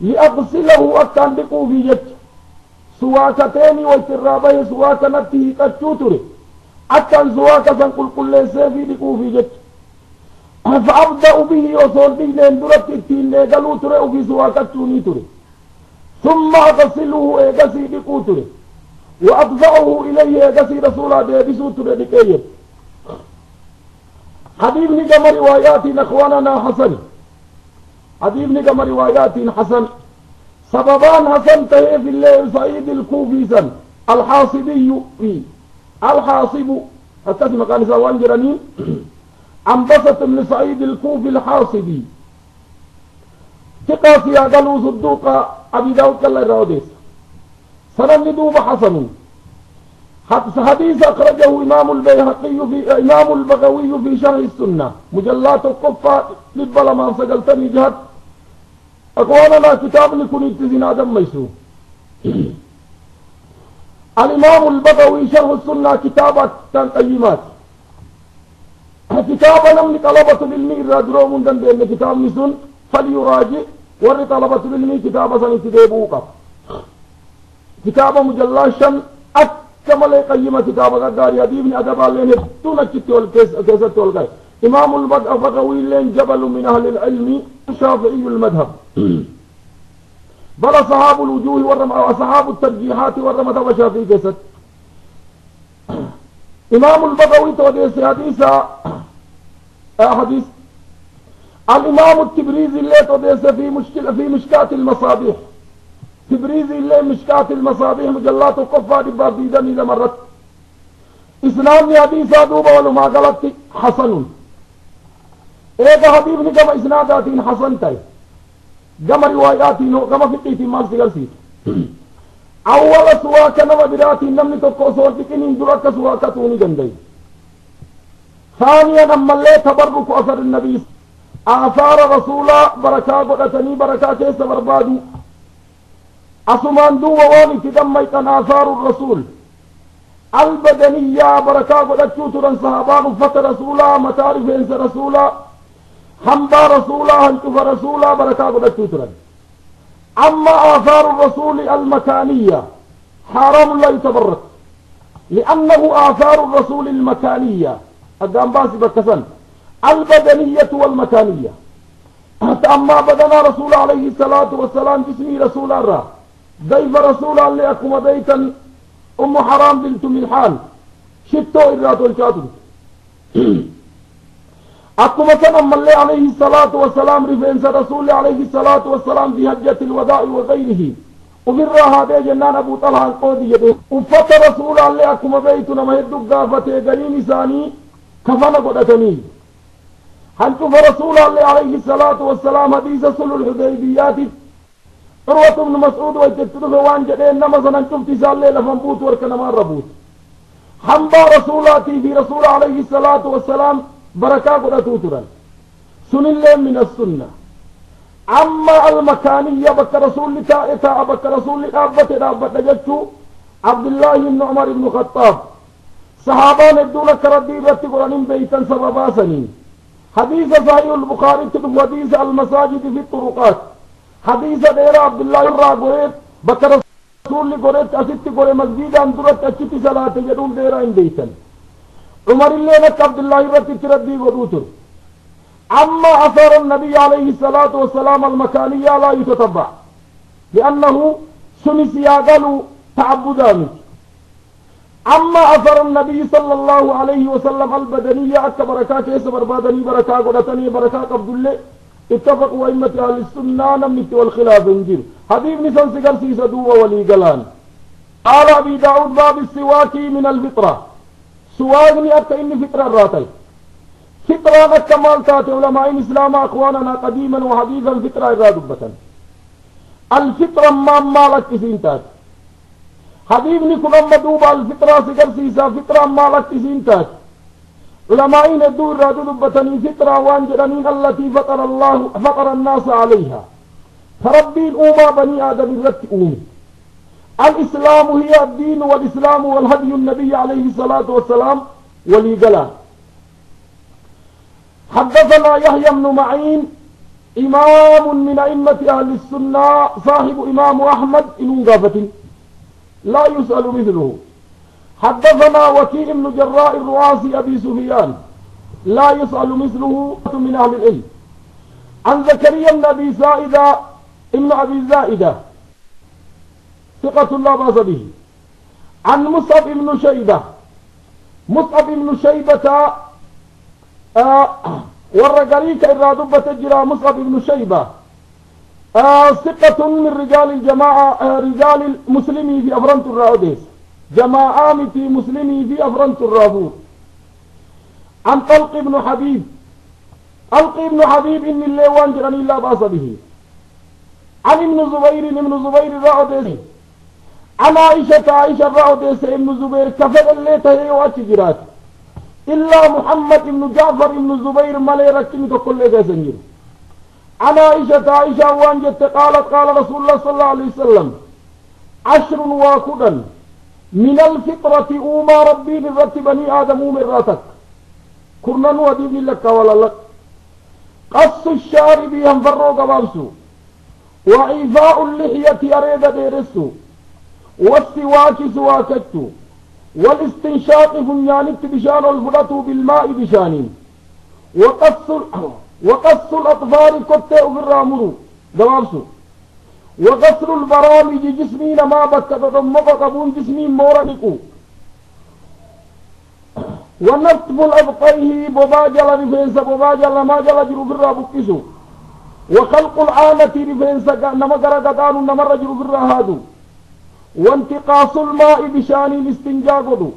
لأغسله أتندقوا في جت سواكتين ويترابه سواك نته كتشوتر أتن سواك سنقل كل سيفي دقوا في جت فأبدأ به وصول به لين درت التين لقلو ترى وفي سواكتوني ترى ثم أغسله إيقسي دقوا ترى وأفزعه إليه إيقسي رسول الله بسو ترى دقيت حبيب نجم روايات أخواننا حسن حبيب نجم روايات حسن سببان حسن تهي في الليل سعيد الكوفي سن الحاصبي في الحاصب حتى في مكان سوان جرانين عنبسة بن سعيد الكوفي الحاصبي ثقة في قالوا صدوق أبي داود كلا الروديس سنن دوب حسن حديث أخرجه إمام البيهقي في إمام البغوي في شرح السنة. مجلات القفة لبلا ما سجلتني جهد. أخواننا كتاب لكل اتزين آدم ميسو. الإمام البغوي شرح السنة كتابة تنقيمات. كتابا نمني طلبة العلم الرادرو من دن بأن كتاب نسون فليراجع ور طلبة العلم كتاب سنتديبوك كتاب مجلد شن لا قيمة كتاب غداري أديب أدب لين هدون أكتت والكيسة والكي إمام البغوي لين جبل من أهل العلم شافعي المذهب. بل أصحاب الوجوه والرمى أصحاب الترجيحات والرمى وشافعي كيسة إمام البغوي توديس حديث حديث. الإمام التبريزي اللي توديس في مشكلة في مشكات المصابيح. تبريزي اللي مشكات المصابيح مجلات وقفة دبا بيدني لمرت إسنادني حديثا دوبا ولما قالت حسن. إيه حبيبني كما إسناداتين حسن تاي. كما رواياتين كما فقيتين ما سيغلسيت أول سواك نما براتي نمني تقو سوالتكين درك سواكتوني جندي. ثانيا أما اللي تبرك أثر النبي. آثار رسولا بركة قدتني بركة كيس بربادو أسمان دو وواني تدميت آثار الرسول. البدنية بركة قدتشو ترن صحابان فتى رسولا متارف إنس رسولا. حمبا رسولا هنشوف رسولا بركة قدتشو ترن. أما آثار الرسول المكانية حرام لا يتبرك. لأنه آثار الرسول المكانية. أدام باسي بكسن البدنية والمكانية. أما بدنا رسول عليه الصلاة والسلام جسمي رسول الله. ضيف رسول الله أكم بيتا أم حرام بنت ملحان. شتو إرات والشاتو أكم كان أما الله عليه الصلاة والسلام رفنس رسول عليه الصلاة والسلام في هجة الوداع وغيره. وفر هذا جنان أبو طلحة القودي يده وفت رسول الله أكم بيتنا ما يدق قافته قليل ثاني كفن قدتني هل شوف رسول الله عليه الصلاة والسلام حديث صلح الحديبيات؟ عروة بن مسعود ويتكتب وان جدين نمزنا شفت سالي لفنبوت وركنا ما ربوت. حنبا رسولاتي في رسول عليه الصلاة والسلام بركة قدتو تران سن الله من السنة. أما المكانية بك رسول تائتا بك رسول أبت أبت جتشو عبد الله بن عمر بن الخطاب صحابان الدولة كردي رتي قرآن بيتا سببا سنين حديث صحيح البخاري تدو حديث المساجد في الطرقات. حديث دير عبد الله الرا بكر رسول قريت أسيت قري مسجد أن درت أشت صلاة جدول دير إن بيتا. عمر اللي نك عبد الله رتي تردي قروتر أما أثر النبي عليه الصلاة والسلام المكانية لا يتتبع لأنه سنسي قالوا تعبدان أما أثر النبي صلى الله عليه وسلم البدنية أكا بركات يس بربادني بركة قدتني بركة عبد الله اتفقوا أئمة أهل السنة نمت والخلاف انجيل حبيب نسان سيقر سيسا دوبا ولي قلان. قال أبي داود باب السواك من الفطرة. سواقني أكا إني فطرة راتي. فطرة كمال تاتي علماء الإسلام أخواننا قديما وحديثا فطرة إرادبة الفطرة ما مالك كسين تاتي. حبيبني كل أما دوبا الفطرة سكر سيسا فطرة ما لك سينتاج علماء الدور رادو دبتني فطرة وانجرنين التي فطر الله فطر الناس عليها. فربي الأمة بني آدم الرت أمي الإسلام هي الدين والإسلام والهدي النبي عليه الصلاة والسلام ولي قلال حدثنا يحيى بن معين إمام من أئمة أهل السنة صاحب إمام أحمد إن قافتين لا يسأل مثله. حدثنا وكيل بن جراء الرؤاسي أبي سفيان. لا يسأل مثله من أهل العلم. عن زكريا بن أبي زائدة ابن أبي زائدة. ثقة لا بأس به. عن مصعب بن شيبة. مصعب بن شيبة آه والرقريك إرادبة جرى مصعب بن شيبة. ثقة من رجال الجماعة آه رجال المسلمين في أفرنت الراديس جماعة في مسلمي في أفرنت الرابور. عن طلق بن حبيب. طلق بن حبيب إن اللي وانجرني لا بأس به. عن ابن زبير ابن زبير الراديس عن عائشة عائشة الراديس ابن زبير كفر اللي تهي واتجرات إلا محمد بن جعفر بن زبير ملي ركني كل جسنجر عن عائشة عائشة وأن جت قالت قال رسول الله صلى الله عليه وسلم عشر واكدا من الفطرة أوما ربي للرت بني آدم من راتك كرنا ودين لك ولا لك. قص الشارب ينفروا قبابسو وعفاء اللحية أريد ديرسو والسواك سواكتو. والاستنشاق فنيانت بشان الفلة بالماء بشانين. وقص وقص الأطفال كتة في الرامر جوابسو وغسل البرامج جسمين ما بك تضمق قبون جسمين مورنكو. ونطف الأبقيه بباجل رفنس بباجل ما جل جرو في الرابكسو وخلق العانة رفنس نما غرغدان نما رجل بالرهاد وانتقاص الماء بشأن الاستنجاء قدو.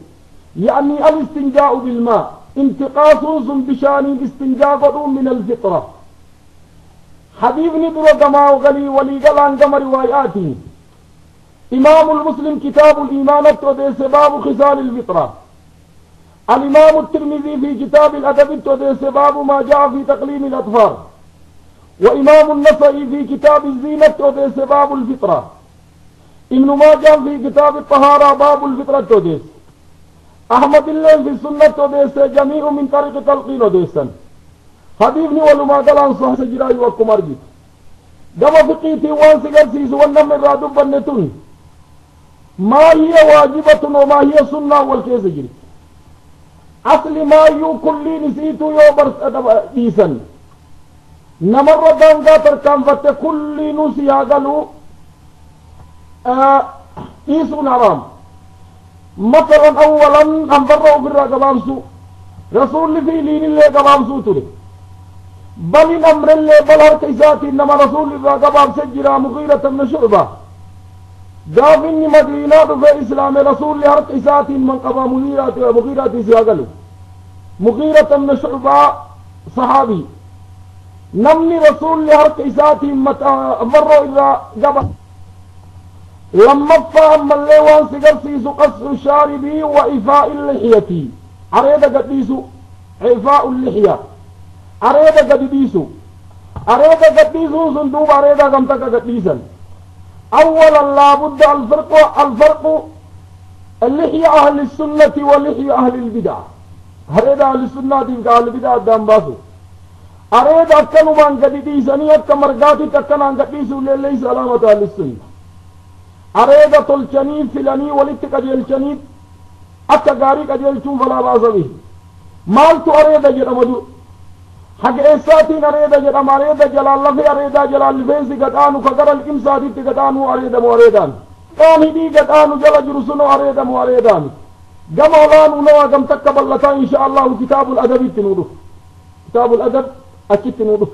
يعني الاستنجاء بالماء. انتقاص بشأن الاستنجاء قدو من الفطرة. حبيبني درو كما وغلي ولي قلان كما رواياتي إمام المسلم كتاب الإيمان التوديس باب خصال الفطرة. الإمام الترمذي في كتاب الأدب التوديس باب ما جاء في تقليم الأطفال. وإمام النسائي في كتاب الزينة التوديس باب الفطرة. ابن ماجه في كتاب الطهارة باب الفطرة التوديس أحمد الله في السنة ديسة جميع من طريق تلقين ديسة حبيبني ولو ما قال عن صحة جراي وكم ارجيت قام فقيتي وان سيقر سيس ونم الرادو بنتون. ما هي واجبة وما هي سنة والكيس جيت أصل ما يو كل نسيتو يو برس أدب ديسة نمر دان قاتر كان فت كل نسي قالو آه إيسون عرام galuu dhiisuun haraam masalan awwalan hanbarra ofirraa gabaabsu rasuulli fiiliinillee gabaabsuu ture بل الأمر اللي بل هرك إساتي إنما رسول الله قباب سجرا مغيرة من شعبة. قاف إني مدينة في إسلام رسول الله هرك إساتي من قبا مغيرة مغيرة سياقلو. مغيرة من شعبة صحابي. نمني رسول الله هرك إساتي مروا إلا قبا لما الطعم اللي وانسي قرسيس قصر شاربي وإفاء اللحيتي عريضة قديسو عفاء اللحية. عريضة قديسو عريضة قديسو صندوب عريضة قمتك قديسا أولا لابد الفرق الفرق اللحية أهل السنة واللحية أهل البدع. أريد أهل السنة تلك أهل البدع الدام باسو. عريضة كنوبان قديسانية كمرقاتي تكنان قديسو لليس علامة أهل السنة. أريدة الجنين فلاني ولتك جي الجنين أكا غاريك جي الجن فلا باز به. مالتو أريدة جي رمجو حق إساتين أريدة جي رم أريدة جلال لغي أريدة جلال لبنزي قدانو فقر الإمساتي تقدانو أريدة مو أريدة قامي دي قدانو جل جرسنو أريدة مو أريدة قم أولان ونوا قم تقبل لتان إن شاء الله كتاب الأدب تنوده كتاب الأدب أكيد تنوده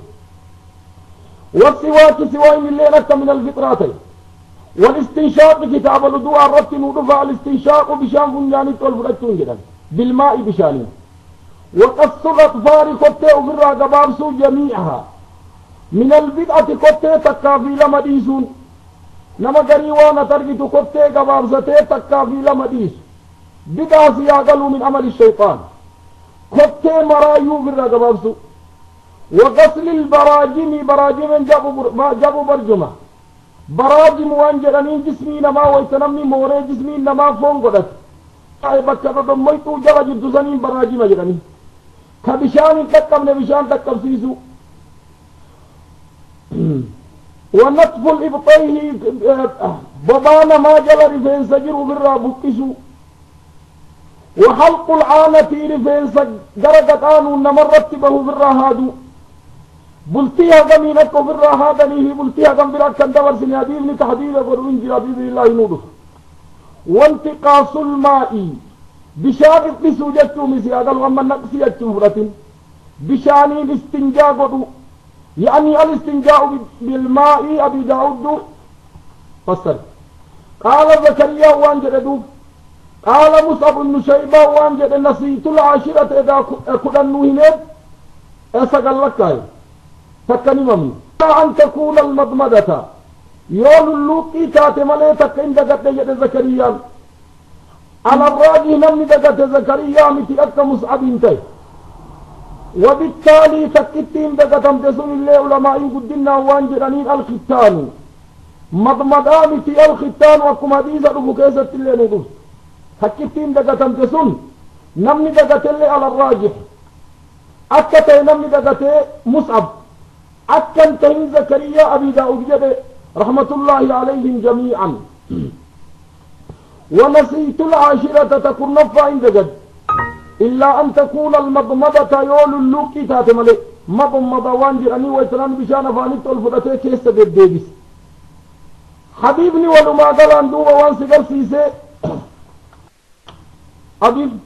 والسواك سواء من لينك من الفطرات والاستنشاق كتاب الوضوء الربط نودفع الاستنشاق بشان فنجاني والفرجتون جدا بالماء بشانين وقص الأطفال كتة أفرى قبابسو جميعها. من البدعة كتة تكافي لما ديسون نما قريوانا ترجت كتة قبابسة تكافي لما ديس بدعة سياقلوا من عمل الشيطان. كتة مرايو فرى قبابسو وغسل البراجم براجم جابوا بر... جابوا برجمة براجم وان جرانين جسمي نما ويتنمي موري جسمي نما فون قدت أي بكرة دميتو جرى جدو سنين براجم جرانين كبشان تكم بشان تكم سيسو. ونطف الإبطيه ببانا ما جل رفين سجر برا بكسو. وحلق العانة رفين سجرقت آنو نمرت به برا هادو. قم برا كان دور سنيادير لتحديد قرون جرا بإذن الله نوده وانتقاص الماء misi agal wamma naqsi jechuun fudhatin bishaaniin istinjaa godhu يعني الاستنجاء بالماء أبي داود فصل قال زكريا وان جدوف قال مصعب بن شيبة وان جد نسيت العاشرة إذا كنا نوهنت أسقل لك تكني ممي أن تكون المضمدة يول اللوقي تاتمالي تكين دقت يد زكريا. على الراجح نمني دقت زكريا متي أكا مصعب انتهي وبالتالي تكتين دقتم تسون الله علماء قدنا وان جرانين الختان. مضمضامتي الختان وكم حديثة ربو كيسة اللي ندوس تكتين دقتم تسون نمني دقت اللي على الراجح. أكتا نمني دقت مصعب. أكن تهين زكريا أبي داود جده رحمة الله عليهم جميعا. ونسيت العاشرة تكون نفا عند جد. إلا أن تكون المضمضة يول اللوكي تاتمالي مضمضة وان جراني ويتران بشان فاني تولفتة كيسة ديبس. حبيبني ولما قال أن دوبا وان سيقر سيسي. حبيب.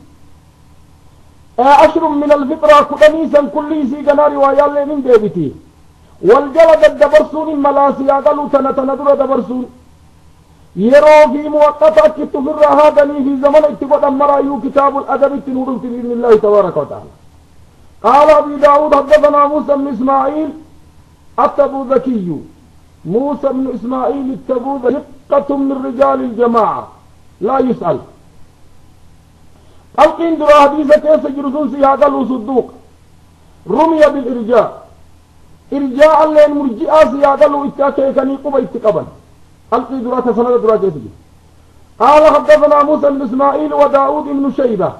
أشر من الفطرة كدنيسا كل سي قنا رواية من ديبتي. والجلد الدبرسون الملاسي قالوا تنا تنا دورا دبرسون يرو في موقفة كتفر هذا لي في زمن اتفاد مرايو كتاب الأدب التنورون في بإذن الله تبارك وتعالى. قال أبي داود حدثنا موسى بن إسماعيل التبو ذكي موسى بن إسماعيل التبو ذكة من رجال الجماعة. لا يسأل. القين دراه حديثة كيس جرسون سيها قالوا صدوق رمي بالإرجاء. إرجاء لين مرجئة سيها قالوا اتاكي كني قبا اتقبل القين درا تسند درا كيس قال حدثنا موسى بن إسماعيل وداود بن شيبة.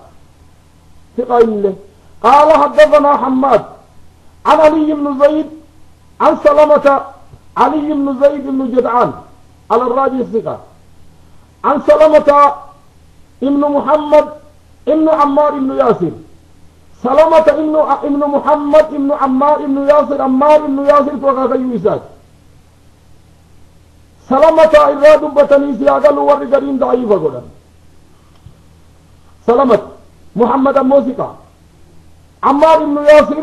ثقة قال حدثنا حماد. عن علي بن زيد. عن سلمة. علي بن زيد بن جدعان. على الراجي الثقة عن سلمة. ابن محمد. ابن عمار بن ياسر. سلمة ابن ابن محمد ابن عمار ابن ياسر عمار ابن ياسر توقع يوسف. سلمة إراد بتني سياقل ورقرين ضعيفة قولا سلمة محمد موسيقى. عمار بن ياسر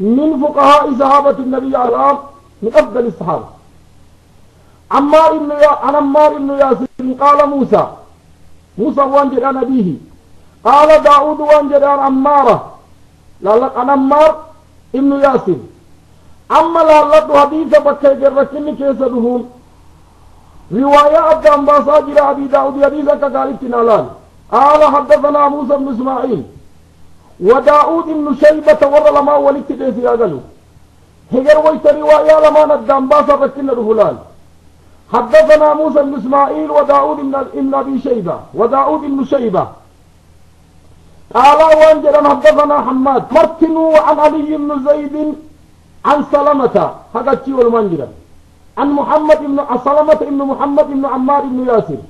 من فقهاء صحابة النبي عليه من أفضل الصحابة. عمار بن عن عمار بن ياسر قال موسى موسى وانجد عن أبيه قال داود وانجد عن عمارة. لألك عن عمار ابن ياسر أما لألك حديث بكي جركني كيس دهون رواية أبدا أنباسا جرى أبي داود حديث كقالت نالان قال حدثنا موسى بن إسماعيل. وداود بن شيبة ور لما ولدت كيس يقلوا هجر ويت رواية لما ندام باسا ركنا رهلال حدثنا موسى بن إسماعيل وداود بن أبي شيبة. وداود بن شيبة. قال وانجلا حدثنا حماد مرتنوا عن علي بن زيد عن سلمة. حقتي والمنجرة عن محمد بن سلمة بن محمد بن عمار بن ياسر.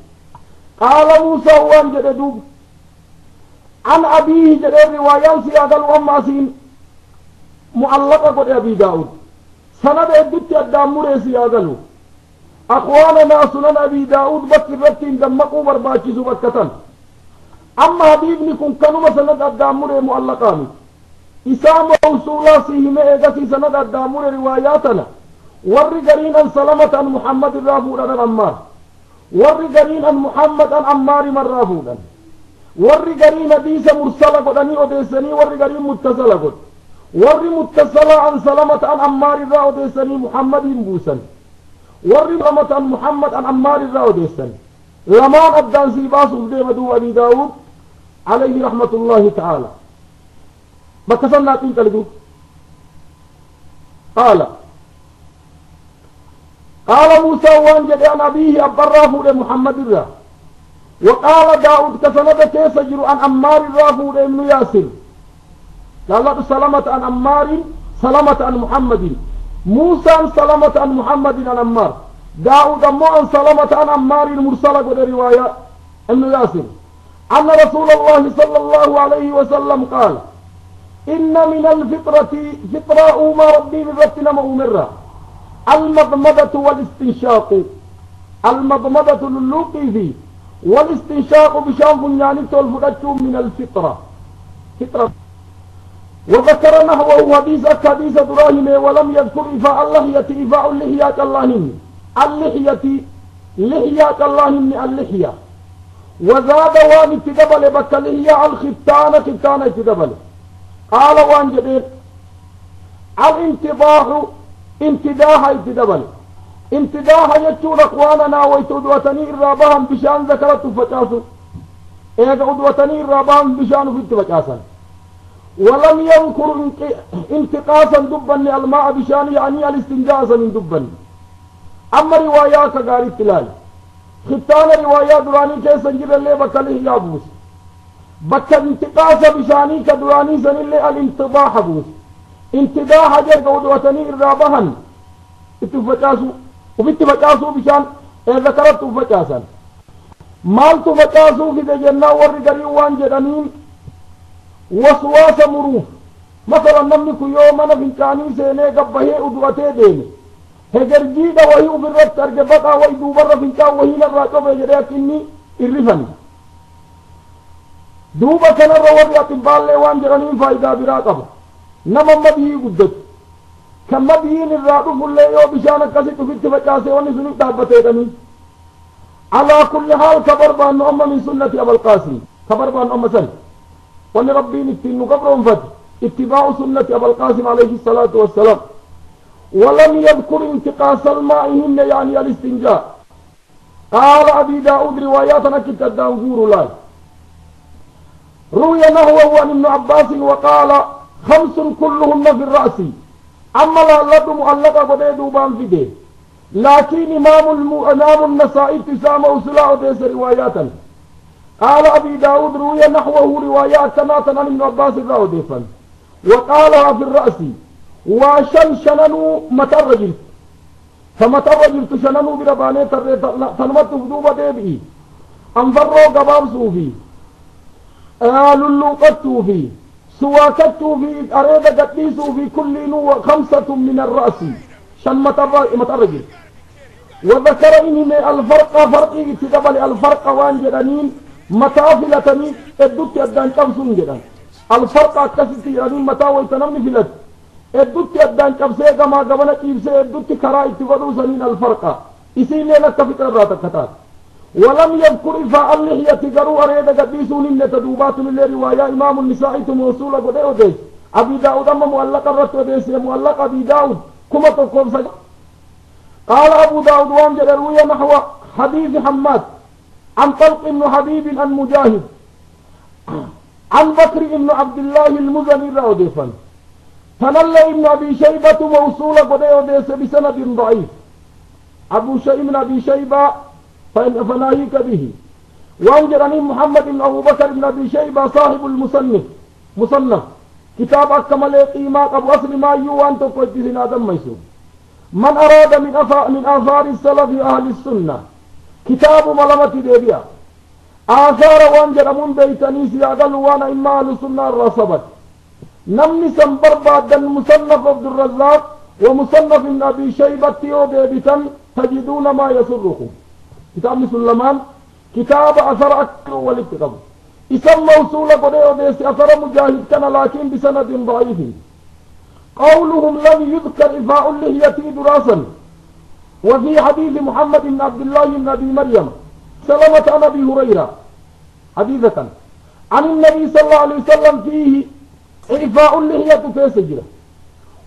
قال موسى وانجل دوب. عن أبيه جل روايان سيادة الأماسين. معلقة قد أبي داود. سند الدت الدامور سيادة أخواننا سنن أبي داود بكر رتين دمقوا برباكسوا بكتن أما حبيبني كن كانوا سند الدامور معلقان إسام وصولا سيهم إيغسي سند الدامور رواياتنا ور قرين أن سلمة عن محمد الرافود عن عمار. ور قرين أن محمد عن عمار من رافود ور قرين ديس مرسلة قدني وديسني ور قرين متصلة قد. ور متصلة عن سلمة عن عمار الرافود وديسني محمد warri lamatan muhammad an ammaar irraa odeessan lamaan addaan sii baasuuf deema duu abi alayhi rahmatullahi ta'ala bakka sannaa xiinqalidu qaala qaala muusaa waan jedhe an abiihi abbarraa fuudhe muhammad irraa وقال داود كسند كيف جرو عن عمار الرافود ابن ياسر. قال سلامة عن عمار سلامة عن محمد. موسى عن سلامة عن محمد عن عمار. داود أمو عن سلامة عن عمار المرسلة قد رواية ابن ياسر. أن رسول الله صلى الله عليه وسلم قال إن من الفطرة فطرة ما ربي من ربنا مؤمرة المضمضة والاستنشاق. المضمضة للوقي فيه. والاستنشاق بشان بنياني تولفدتشو من الفطرة. فطرة. وذكر نحوه حديث حديث دراهم ولم يذكر إفاء اللحية إفاء اللحية اللهم اللحية لحية اللهم اللحية وزاد وان اتدبل بك اللحية الختان ختان اتدبل. قال وان جبير الانتضاح انتداح اتدبل. انتداح يجون اخواننا ويتودوتني الرابهم بشان ذكرت فجاسو إيه ادوتني الرابهم بشان في فجاسا ولم يذكر انتقاصا دبا الماء بشان يعني الاستنجاز من دبا. أما روايات غاري تلال ختان روايات دراني كيسا جر اللي بكاله يابوس بكا انتقاص بشاني كدراني سن اللي الانتضاح بوس انتضاح جر قودوتني الرابهن اتفجاسو وبتفجاسو بشان إيه ذكرت تفجاسا مال تفجاسو في جنة ورقري وان جدنين waswaasa muruuf masalan namni kun yoo mana fincaanii seenee gabbahee uduratee deeme هجرجيدا وهي في الرب ترجع بقى ويدو في الكاو وهي لرا كوبا جريتني الرفني دوبا كان الرواد يطيب بالي وان جرانين فايدا براقبه نما ما بيه قدت كما ما بيه نراتو فلي يو بشانا قسيتو في التفاقاسي واني سنو تابتي تمي على كل حال كبر بان أم من سنة أبا القاسم كبر بان أم سنة واني ربي نتنو قبرهم فتح اتباع سنة أبا القاسم عليه الصلاة والسلام ولم يذكر انتقاص الماء هن يعني الاستنجاء. قال أبي داود رواياتنا كتاب دانفور لاي روي نحوه عن ابن عباس وقال خمس كلهن في الرأس. أما لا لد معلقة قد دوبان في دي. لكن إمام الم... إمام النسائي تسامى وسلاء ديس رواياتا. قال أبي داود روي نحوه روايات كما عن ابن عباس الراوديفا وقالها في الرأس. وشن شننو متى الرجل؟ فمتى الرجل تشننو برباني تنمت فدوبة ديبئي أنفروا قبام صوفي. للوقتوا في سواكتوا في أريد قديسوا في كل نو خمسة من الرأس. شن متى الرجل؟ وذكر إنهم الفرق. فرقي تقبل الفرق وان جدانين. متافلتني. ادوت يدان قبسون جدان الفرق akkasitti jedhanii mataa wayta namni filatu heddutti addaan cabsee gamaa gabana ciibsee heddutti karaa itti godhuu saniin alfarqa isiilleen akka fixa irraa takka taate ولم يذكر إفاء اللحية قروا أريد قديسون إن تدوبات من رواية إمام النساء موصولة قد أوديس أبي داود أما مؤلق الرت أوديس مؤلق أبي داود كما تقوم سجد قال أبو داود وانجل روي نحو حديث حماد عن طلق بن حبيب عن مجاهد عن بكر بن عبد الله المزني راودفا تنلى ابن أبي شيبة موصولة قد يوديس بسند ضعيف. أبو شيء من أبي شيبة فناهيك به. وانجرني محمد بن أبو بكر بن أبي شيبة صاحب المصنف. مصنف. كتاب أكمل قيمات ابو أصل ما يوان تقدس آدم ميسور من أراد من أفا من آثار السلف أهل السنة. كتاب ملمة ديبيا. آثار وان جرمون بيتني سيادل وأنا إما أهل السنة الرصبت. سنبر بعد مصنف عبد الرزاق ومصنف ابن أبي شيبة يو بيبتا تجدون ما يسركم. كتاب سلمان كتاب أثر أكثر والاتقاب إسم موصولة قد يوديس أثر مجاهد كان لكن بسند ضعيف. قولهم لم يذكر إفاء اللحية دراسا. وفي حديث محمد بن عبد الله بن أبي مريم سلمة عن أبي هريرة حديثة. عن النبي صلى الله عليه وسلم فيه اللحية في سجرة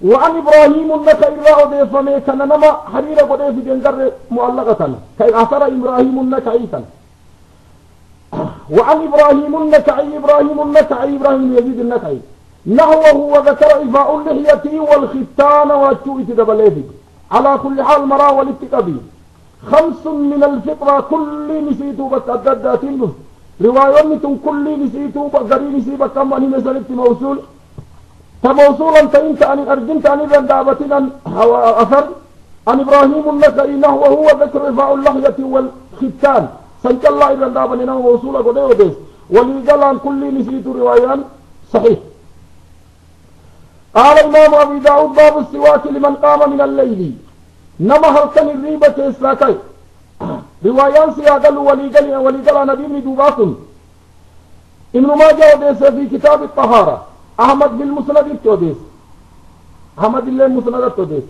وعن إبراهيم النكا إراه ديفمي كان نما حريرة قديف جندر مؤلقة كي أثر إبراهيم النكعيتا وعن إبراهيم النكعي إبراهيم النكعي إبراهيم يزيد النكعي نحوه وذكر إفاء اللحية والختان والشوئة دبليفي على كل حال مرا والاتقابي. خمس من الفطرة كل نسيتو بتعدداتين رواية كل نسيتو بقري نسيب كم أني مسألة موصول. فموصولا فإنت أن أرجنت أن الرندابة أثر عن إبراهيم النسائي نحو وهو ذكر إفاء اللحية والختان. سنك الله الرندابة نحو موصولا قد يوديس وليقال عن كل نسيت روايان صحيح. قال إمام أبي داود باب السواك لمن قام من الليل. نما هلكن الريبة إسراكي روايان سياقل وليقل وليقل نبي بن دوباكم ابن ماجه وديس في كتاب الطهارة. أحمد بالمسند التوديس أحمد الله المسند التوديس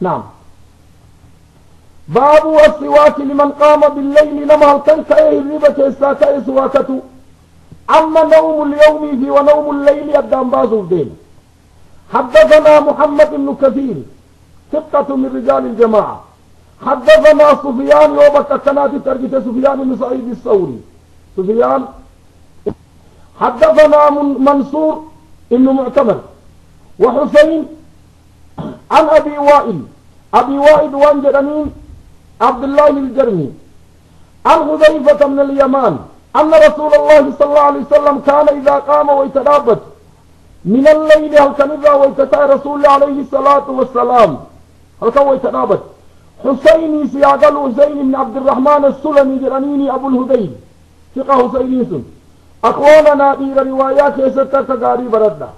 نعم. باب السواك لمن قام بالليل نما هلكن كأيه الريبة إسراكي سواكته أما نوم اليوم في ونوم الليل أدام بازو دين حدثنا محمد بن كثير. ثقة من رجال الجماعة. حدثنا سفيان يوبك كنات ترجت سفيان بن سعيد الثوري. سفيان حدثنا منصور بن معتمر. وحسين عن أبي وائل. أبي وائل وانجرمين عبد الله الجرمي. عن حذيفة من اليمان أن رسول الله صلى الله عليه وسلم كان إذا قام ويترابط من الليل هل كان إذا رسول الله عليه الصلاة والسلام؟ هل كان ويترابط حسيني سياقل حسين بن عبد الرحمن السلمي جرانيني أبو الهديد ثقة حسيني سن أخواننا إلى روايات يستر كغاري بردنا.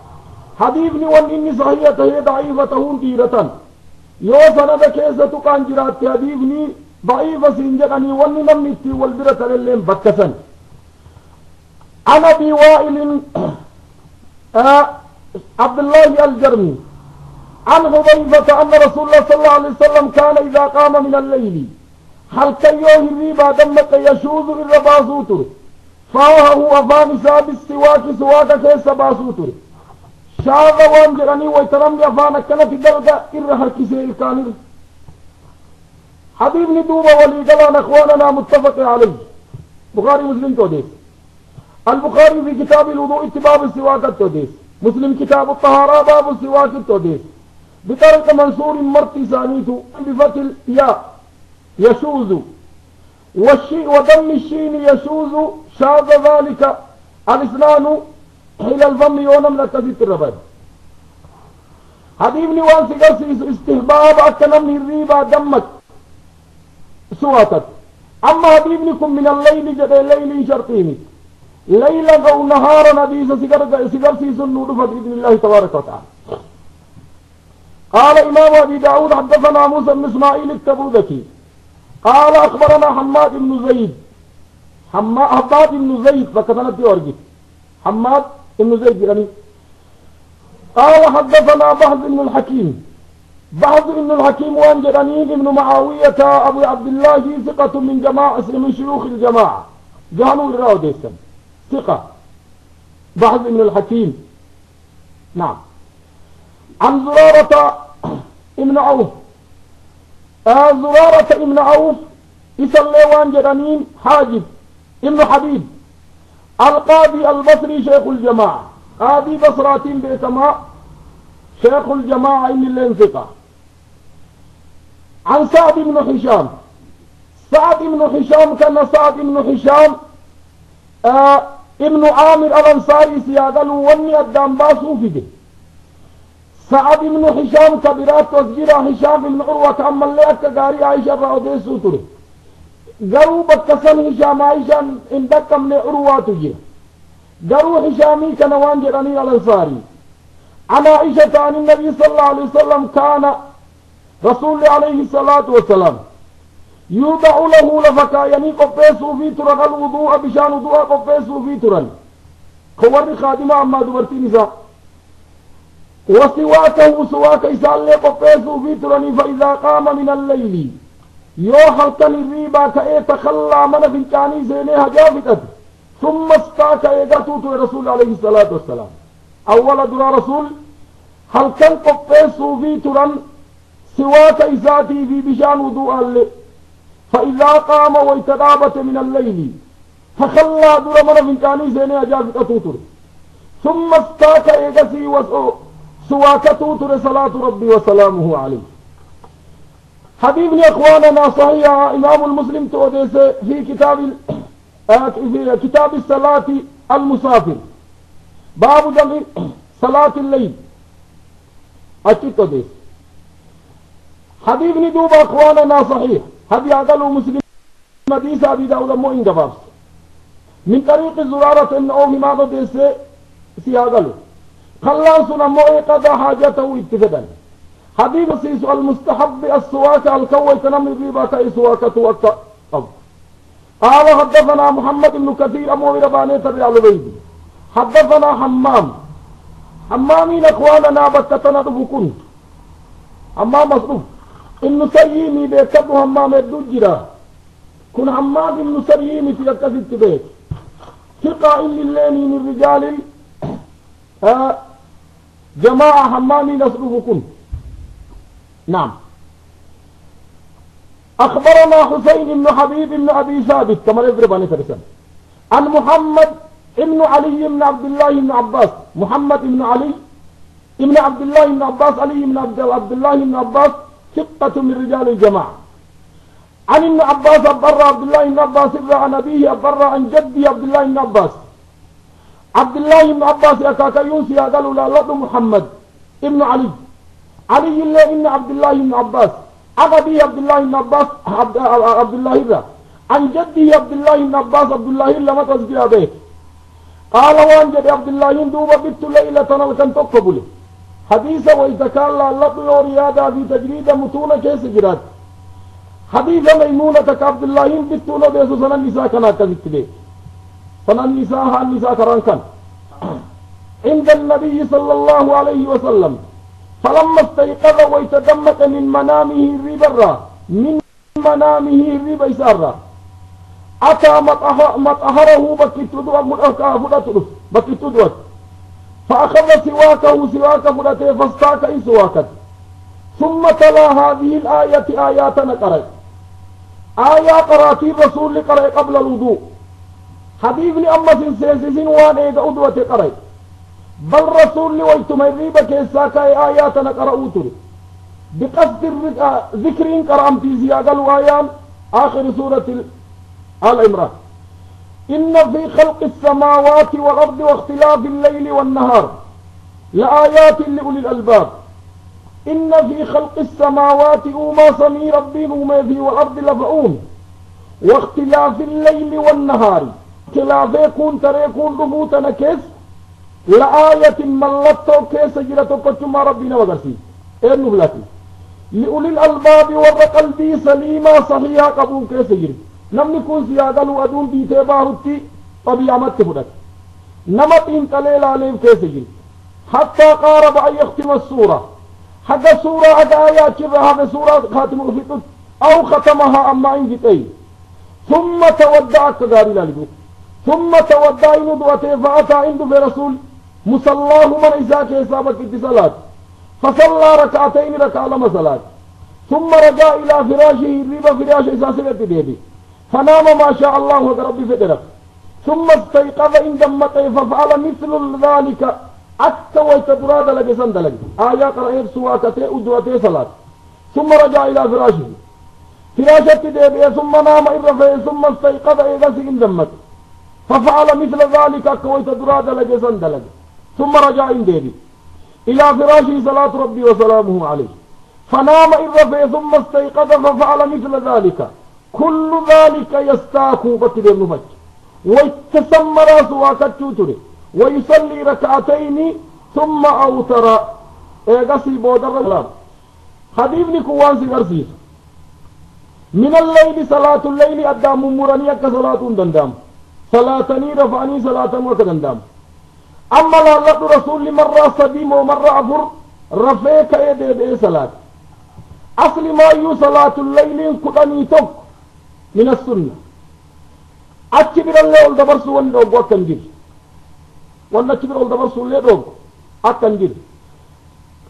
حديثني وان إني صحيحة هي ضعيفة ديرة يو سند كيسة كان جرات. حديثني ضعيفة سنجراني وان نمتي والبرة للين بكسن. أنا أبي وائل آه عبد الله الجرمي. عن حذيفة أن رسول الله صلى الله عليه وسلم كان إذا قام من الليل؟ هل كيوه الريبا دمك يشوز إلا باسوتر فاهه أفان إساء بالسواك سواك كيس باسوتر شاغ وان جراني ويترمي أفان كانت درجة إلا هركسي الكامل حبيب ندوبة وليقلان أخواننا متفق عليه. بخاري مسلم توديس البخاري في كتاب الوضوء اتباب السواك التوديس مسلم كتاب الطهارة باب السواك التوديس بطريق منصور مرتي ثانيته بفتح الياء يشوز. والشيء وضم الشين يشوز. شاذ ذلك. الإسنان إلى الفم يونم لكذب الربد. حبيبني وان سيقر استهباب أكنم الريبا دمك سواتت أما حبيبنكم من الليل جد الليل شرطيني ليلا أو نهارا حديث سيقر سيقر سيسن بإذن الله تبارك وتعالى. قال إمام أبي داود حدثنا موسى بن إسماعيل التبوذكي قال أخبرنا حماد بن زيد. حماد بن زيد في أرجي حماد بن زيد يعني. قال حدثنا بحث بن الحكيم. بحث بن الحكيم وأن جرانين بن معاوية أبو عبد الله ثقة من جماعة من شيوخ الجماعة. جانوا الراو ثقة. بحث بن الحكيم. نعم. عن زرارة ابن عوف. آه زرارة ابن عوف يسلي وان جرانين حاجب ابن حبيب. القاضي البصري شيخ الجماعة. قاضي بصراتين بيتما شيخ الجماعة إن اللين ثقة عن سعد بن هشام سعد بن هشام كان سعد بن هشام آه ابن عامر الأنصاري سيادة وني الدام باسو فيه سعد بن هشام كبيرات تصغير هشام بن عروة كأمل لك غاري عائشة رأودي سوتري garuu bakka san hishaam aishaan hin dhaqqabne urwaatu jira garuu hishaamii kana waan jedhanii alansaarii عن عائشة عن النبي صلى الله عليه وسلم كان رسول عليه الصلاة والسلام. يوضع له لفكا يعني قفيسو في ترى الوضوء بشان وضوء قفيسو في ترى كور خادمة أما دبرتي نساء وسواكه سواك إسال لي قفيسو في ترى فإذا قام من الليل yoo halkan irriibaa ka'ee takallaa mana fincaanii seenee hajaa fixate summa staaka eegatuu ture rasuul alayhi salaatu wassalaam awwala duraa rasuul halkan qopheessuufii turan siwaaka isaatii fi bishaan wudu'aalle فإذا قام ويتدابت من الليل فخلى در من فنكاني سيني أجاب توتر ثم استاك إيقسي سواك توتر صلاة ربي وسلامه عليه. حبيبني اخواننا صحيح إمام المسلم توديس في كتاب في كتاب الصلاة المسافر. باب دم صلاة الليل. أكيد توديس. حبيبني دوب اخواننا صحيح. هذه أقل مسلم حديث أبي داود مو ان من طريق زرارة ان أو ما سياقل خلان سنة مو قضى حاجته اتفدا حبيب سيس المستحب السواك الكوي تنمي بيبا كاي سواك توكا قال حدثنا محمد بن كثير أمو رباني تبع البيد حدثنا حمام. حمامين إخواننا بكتنا دبكون حمام مصروف. إنه سييني بيكتب حمام الدجرة. كن حمام سييني في الكثير بيت ثقة إن الليني من رجال. آه. جماعة حمامين أصرفكم نعم. أخبرنا حسين بن حبيب بن أبي ثابت كما يضرب عن فرسان عن محمد ابن علي بن عبد الله بن عباس. محمد بن علي ابن عبد الله بن عباس علي بن عبد الله بن عباس ثقة من رجال الجماعة. عن ابن عباس أبر عبد الله بن عباس عن أبيه أبر عن جدي عبد الله بن عباس. عبد الله بن عباس أكاكا يوسي قالوا لا محمد ابن علي. علي الله إن عبد الله بن عباس. أبي عبد الله بن عباس عبد, عبد الله ذا عن جدي عبد الله بن عباس عبد الله لما تذكر به قال وان جد عبد الله دوب بت ليلة نلكن تقبل حديث وإذا كان لطي ورياضة في تجريد متونة كيس جراد. حديث ميمونة كعبد الله بت لبيس سنة النساء كنا كذكر سنة النساء النساء كران كان عند النبي صلى الله عليه وسلم فلما استيقظ ويتدمق من منامه الربرة من منامه الرب إسارة أتى مطهره دوت مدأكا فدت بكت دوت فأخذ سواكه سواك فدته فاستاك إن سواكت. ثم تلا هذه الآية آيات نقرأ آية قرأت الرسول قرأ قبل الوضوء. حبيبني أما سنسيسين وان إيدا أدوة قرأ بل رسول ويتم الريبة كيساك آيات نقرأ تري بقصد ذكر قرأم في زيادة الآيان آخر سورة آل عمران. إن في خلق السماوات والأرض واختلاف الليل والنهار. لآيات لأولي الألباب. إن في خلق السماوات أوما صمي ربي أوما في والأرض لفعون واختلاف الليل والنهار. خلاف يكون ترى يكون ربوتنا كيس لآية ملتو كيس جرتو كتما ربنا وغرسي إيه نبلاتي لأولي الألباب ور قلبي سليما صحيحا قبول كيس جري نمني كون سيادة لو أدون بيتي باهوتي طبيعمت فدت نمت انتليل عليهم كيس جري حتى قارب أن يختم السورة حتى سورة أدى آيات شرها بسورة خاتم أفتت أو ختمها أما عندي تي ثم تودع كذاري لالبو ثم تودع ندوته فأتى عنده في رسول مصلاه من إساء كيسابك اتصالات. فصلى ركعتين ركع لما صلاة ثم رجع إلى فراشه الربا فراش إساء سبت بيدي فنام ما شاء الله ربي فدرك. ثم استيقظ إن دمته ففعل مثل ذلك. حتى ويتدراد لك سندلك آية قرأت سواكته أدوته صلاة. ثم رجع إلى فراشه. فراشة ديبئة ثم نام إرفه ثم استيقظ إذا سجن دمته ففعل مثل ذلك كويت دراد لك سندلك ثم رجع ديبئ إلى فراشه صلاة ربي وسلامه عليه. فنام إرفه ثم استيقظ ففعل مثل ذلك. كل ذلك يستاكو بكر النفج. ويتسمى راسه وكتوتره ويصلي ركعتين ثم أوتر. إيغسي بودر الكلام حبيبني كوان سيغرسيس. من الليل صلاة الليل أدام مرني أكا صلاة دندام. صلاتني رفعني صلاة وكدندام أما لا رسول مرة سديم ومرة عفر رفيك يدي بي صلاة. أصل ما يو صلاة الليل كدني توك من السنة. أكبر الله والدبرس وندوق وكنجل وأن كبر والدبرس والدوق أكنجل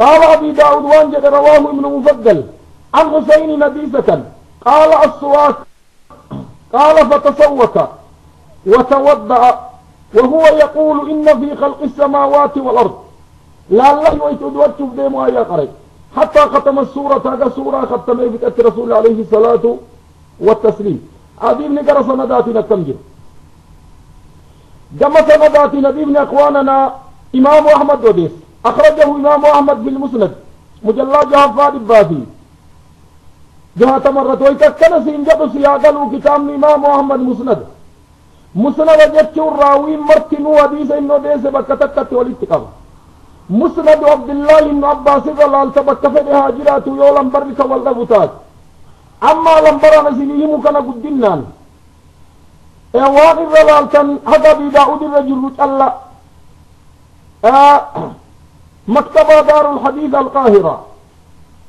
قال أبي داود وانجد رواه ابن مفضل عن حسين نبيسة قال السواك قال فتسوك وتوضأ وهو يقول إن في خلق السماوات والأرض. لا الله ويتدوت في ما يقرأ حتى ختم السورة هذا سورة ختم بكت رسول عليه الصلاة والتسليم. هذه من قرى سنداتنا كمجر جمع سنداتنا من أخواننا إمام أحمد وديس. أخرجه إمام أحمد في المسند مجلد جهفاد الباثي جهة مرة ويتكنا سينجد سياقلوا كتاب إمام أحمد مسند. مسند جتشو الراوي مرتنو حديث إنه ديس بكتكت والاتقاب مسند عبد الله بن عباس رضي تبكى في هاجرات يولم برك والغبطات أما لم برا نسينيه مكان قدنان إيوان الرلال كان هذا بداود الرجل الله آه مكتبة دار الحديث القاهرة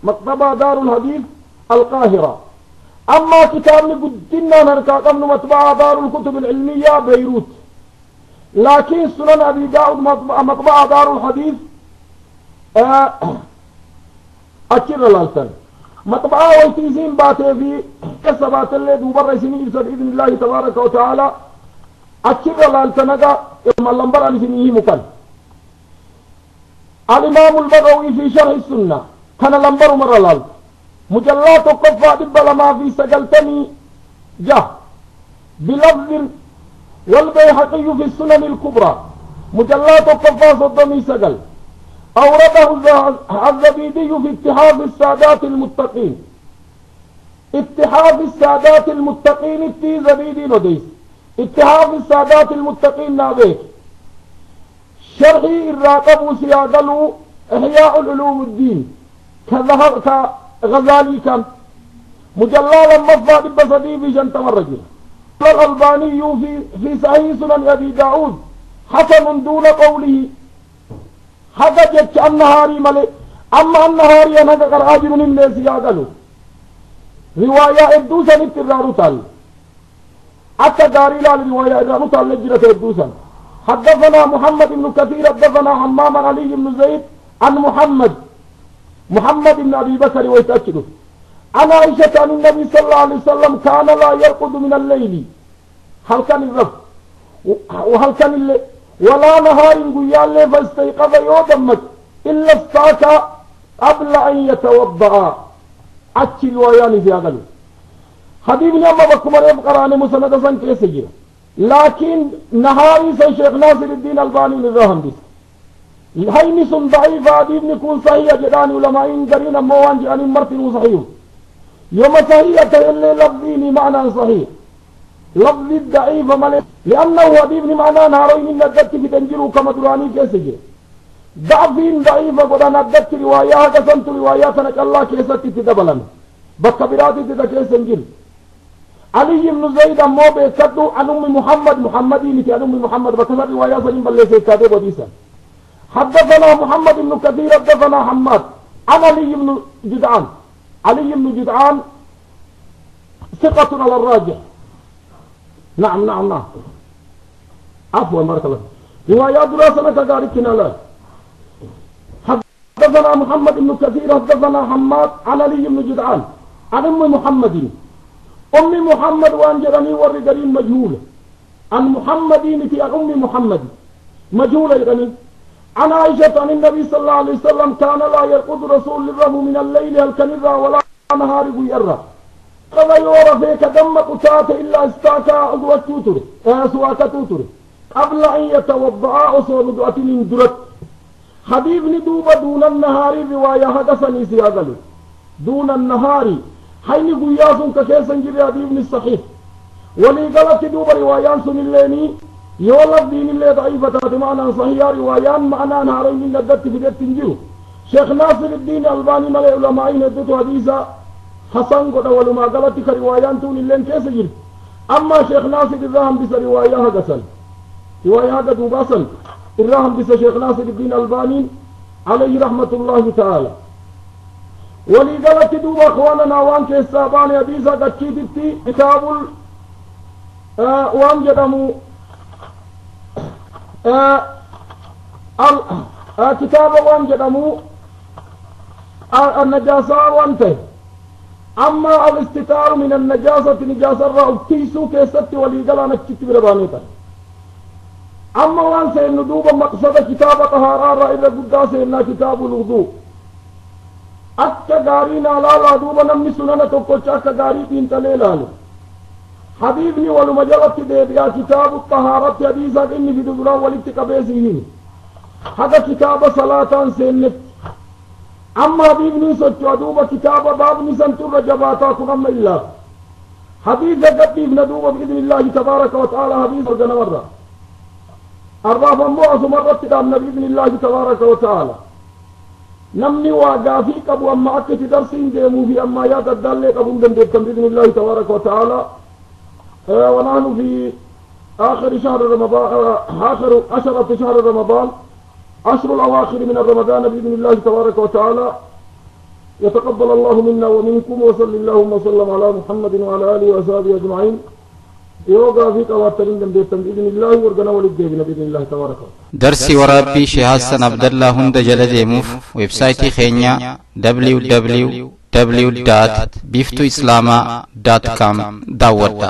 مكتبة دار الحديث القاهرة أما كتاب قدنا نركا قبل مطبعة دار الكتب العلمية بيروت. لكن سنن أبي داود مطبعة دار الحديث آه أكر الألسن مطبعة ويتيزين باتي في كسبات اللي دوبر رسيني إبسا بإذن الله تبارك وتعالى. أكر الألسن إما اللنبر أنسينيه مكان الإمام البغوي في شرح السنة كان لنبر مر الألسن مجلات قفا دب لما في سجلتني. جه بلفظ والبيهقي في السنن الكبرى. مجلات قفا صدمي سجل. أورده الزبيدي في اتحاف السادات المتقين. اتحاف السادات المتقين في زبيدي نديس. اتحاف السادات المتقين نابيك شرحي الراقب سياقلو إحياء العلوم الدين. كظهر غزالي كان. مجلالا مفضى بصدي في جنت الرجل الغلباني في في سعي سنن أبي داود حسن دون قوله. حدثت كان نهاري ملي أما النهاري أنا قر أجل من ليس يعقلوا رواية الدوسة نترارو تال اتا داري لا رواية الرارو تال نجرة الدوسة. حدثنا محمد بن كثير حدثنا حمام علي بن زيد عن محمد محمد بن أبي بكر ويتأكد. عن عائشة عن النبي صلى الله عليه وسلم كان لا يرقد من الليل. هل كان الرب؟ وهل كان الليل؟ ولا نهار قيال فاستيقظ يودمك إلا استاك قبل أن يتوضأ. أتشل وياني في أغلو حبيبني أما بكم ريب قراني مسند سن كيس جيرا لكن نهاري سن شيخ ناصر الدين الباني نظام بس هيني سن ضعيف حبيبني كون صحيح جداني علماء قرين موان جاني مرتين صحيح. يوم صحيح اللي لفظيني معنى صحيح. لفظ الضعيف ملك لأنه حبيبني معنى نهارين ندت في تنجروا كما دراني كيس جيرا ضعفين ضعيفة قد ندت رواية كسنت روايات نك الله كيست تدبلن بك براتي تدكيس انجل علي بن زيد مو بيكدو عن أم محمد محمدين في عن أم محمد بكسر رواية سليم بل ليس كاتب وديسا حدثنا محمد بن كثير حدثنا حماد. عن علي بن جدعان. علي بن جدعان ثقة على الراجح. نعم نعم نعم. عفوا بارك الله روايات دراسة كذلك لا حدثنا محمد بن كثير حدثنا حماد. عن علي بن جدعان. عن أم محمد. أم محمد وانجرني ورقرين مجهولة. عن محمدين في أم محمد. مجهولة يعني عن عائشة عن النبي صلى الله عليه وسلم كان لا يرقد رسول الله من الليل هل كنرى ولا نهار يرى قد يورى فيك دم قتات إلا استاكا عدوة توتر. سواك توتر. قبل أن يتوضع أصول من درت. حبيبني دوبا دون النهار رواية حدثني سياغل. دون النهار. حين قياس ككيسا جري حبيبني الصحيح ولي قالت دوبا روايان سن الليني يولد دين اللي ضعيفة معنى صحيح روايان معنى نهارين من ندت في ديت تنجيو. شيخ ناصر الدين الباني ملي علمائين ادتو حديثا حسن قد ولما قالت كروايان تون اللين كيس جري أما شيخ ناصر الرحم بس رواية حدثن رواية حدث دوباسن الرحم بس شيخ ناصر الدين الباني عليه رحمة الله تعالى. ولي قالت دوب اخواننا وان كيسابان حديثا قد كتاب آه وان جدمو كتاب وان جدمو. آه النجاسة وانته أما الاستتار من النجاسة نجاسة الرأو تيسو كيست ولي قلا نكتب بربانيتا أما وان سين دوبا مقصد كتاب طهارة رأي قدا سينا كتاب الوضوء أكا غاري نالا لا دوبا نمي سننا توقوش أكا غاري تين تليلاني حبيبني ولمجلت ديبيا كتاب الطهارة حديثا إني في دبرا ولت قبيسين هذا كتاب صلاة سنت أما حبيبني سوچو دوبا كتاب باب نسنتر جباتا كنم إلا. حديث قبيب ندوبا بإذن الله تبارك وتعالى حديث ورقنا مرة. أرباب أمو مرت دام بإذن الله تبارك وتعالى. نمني واقافي قبو أما أكت درسين ديمو في أما ياد الدالي قبو دندتم بإذن الله تبارك وتعالى. ونحن في آخر شهر رمضان آخر عشرة شهر رمضان عشر الأواخر من رمضان بإذن الله تبارك وتعالى يتقبل الله منا ومنكم وصلى اللهم وسلم على محمد وعلى آله وصحبه أجمعين. يوغا في قواتلين دم ديتم بإذن الله ورقنا ولديبنا بإذن الله تبارك وتعالى darsi waraabbii shee hassan abdallaa hunda jala deemuuf websaayitii keenya www biftu islaamaa com daawwadha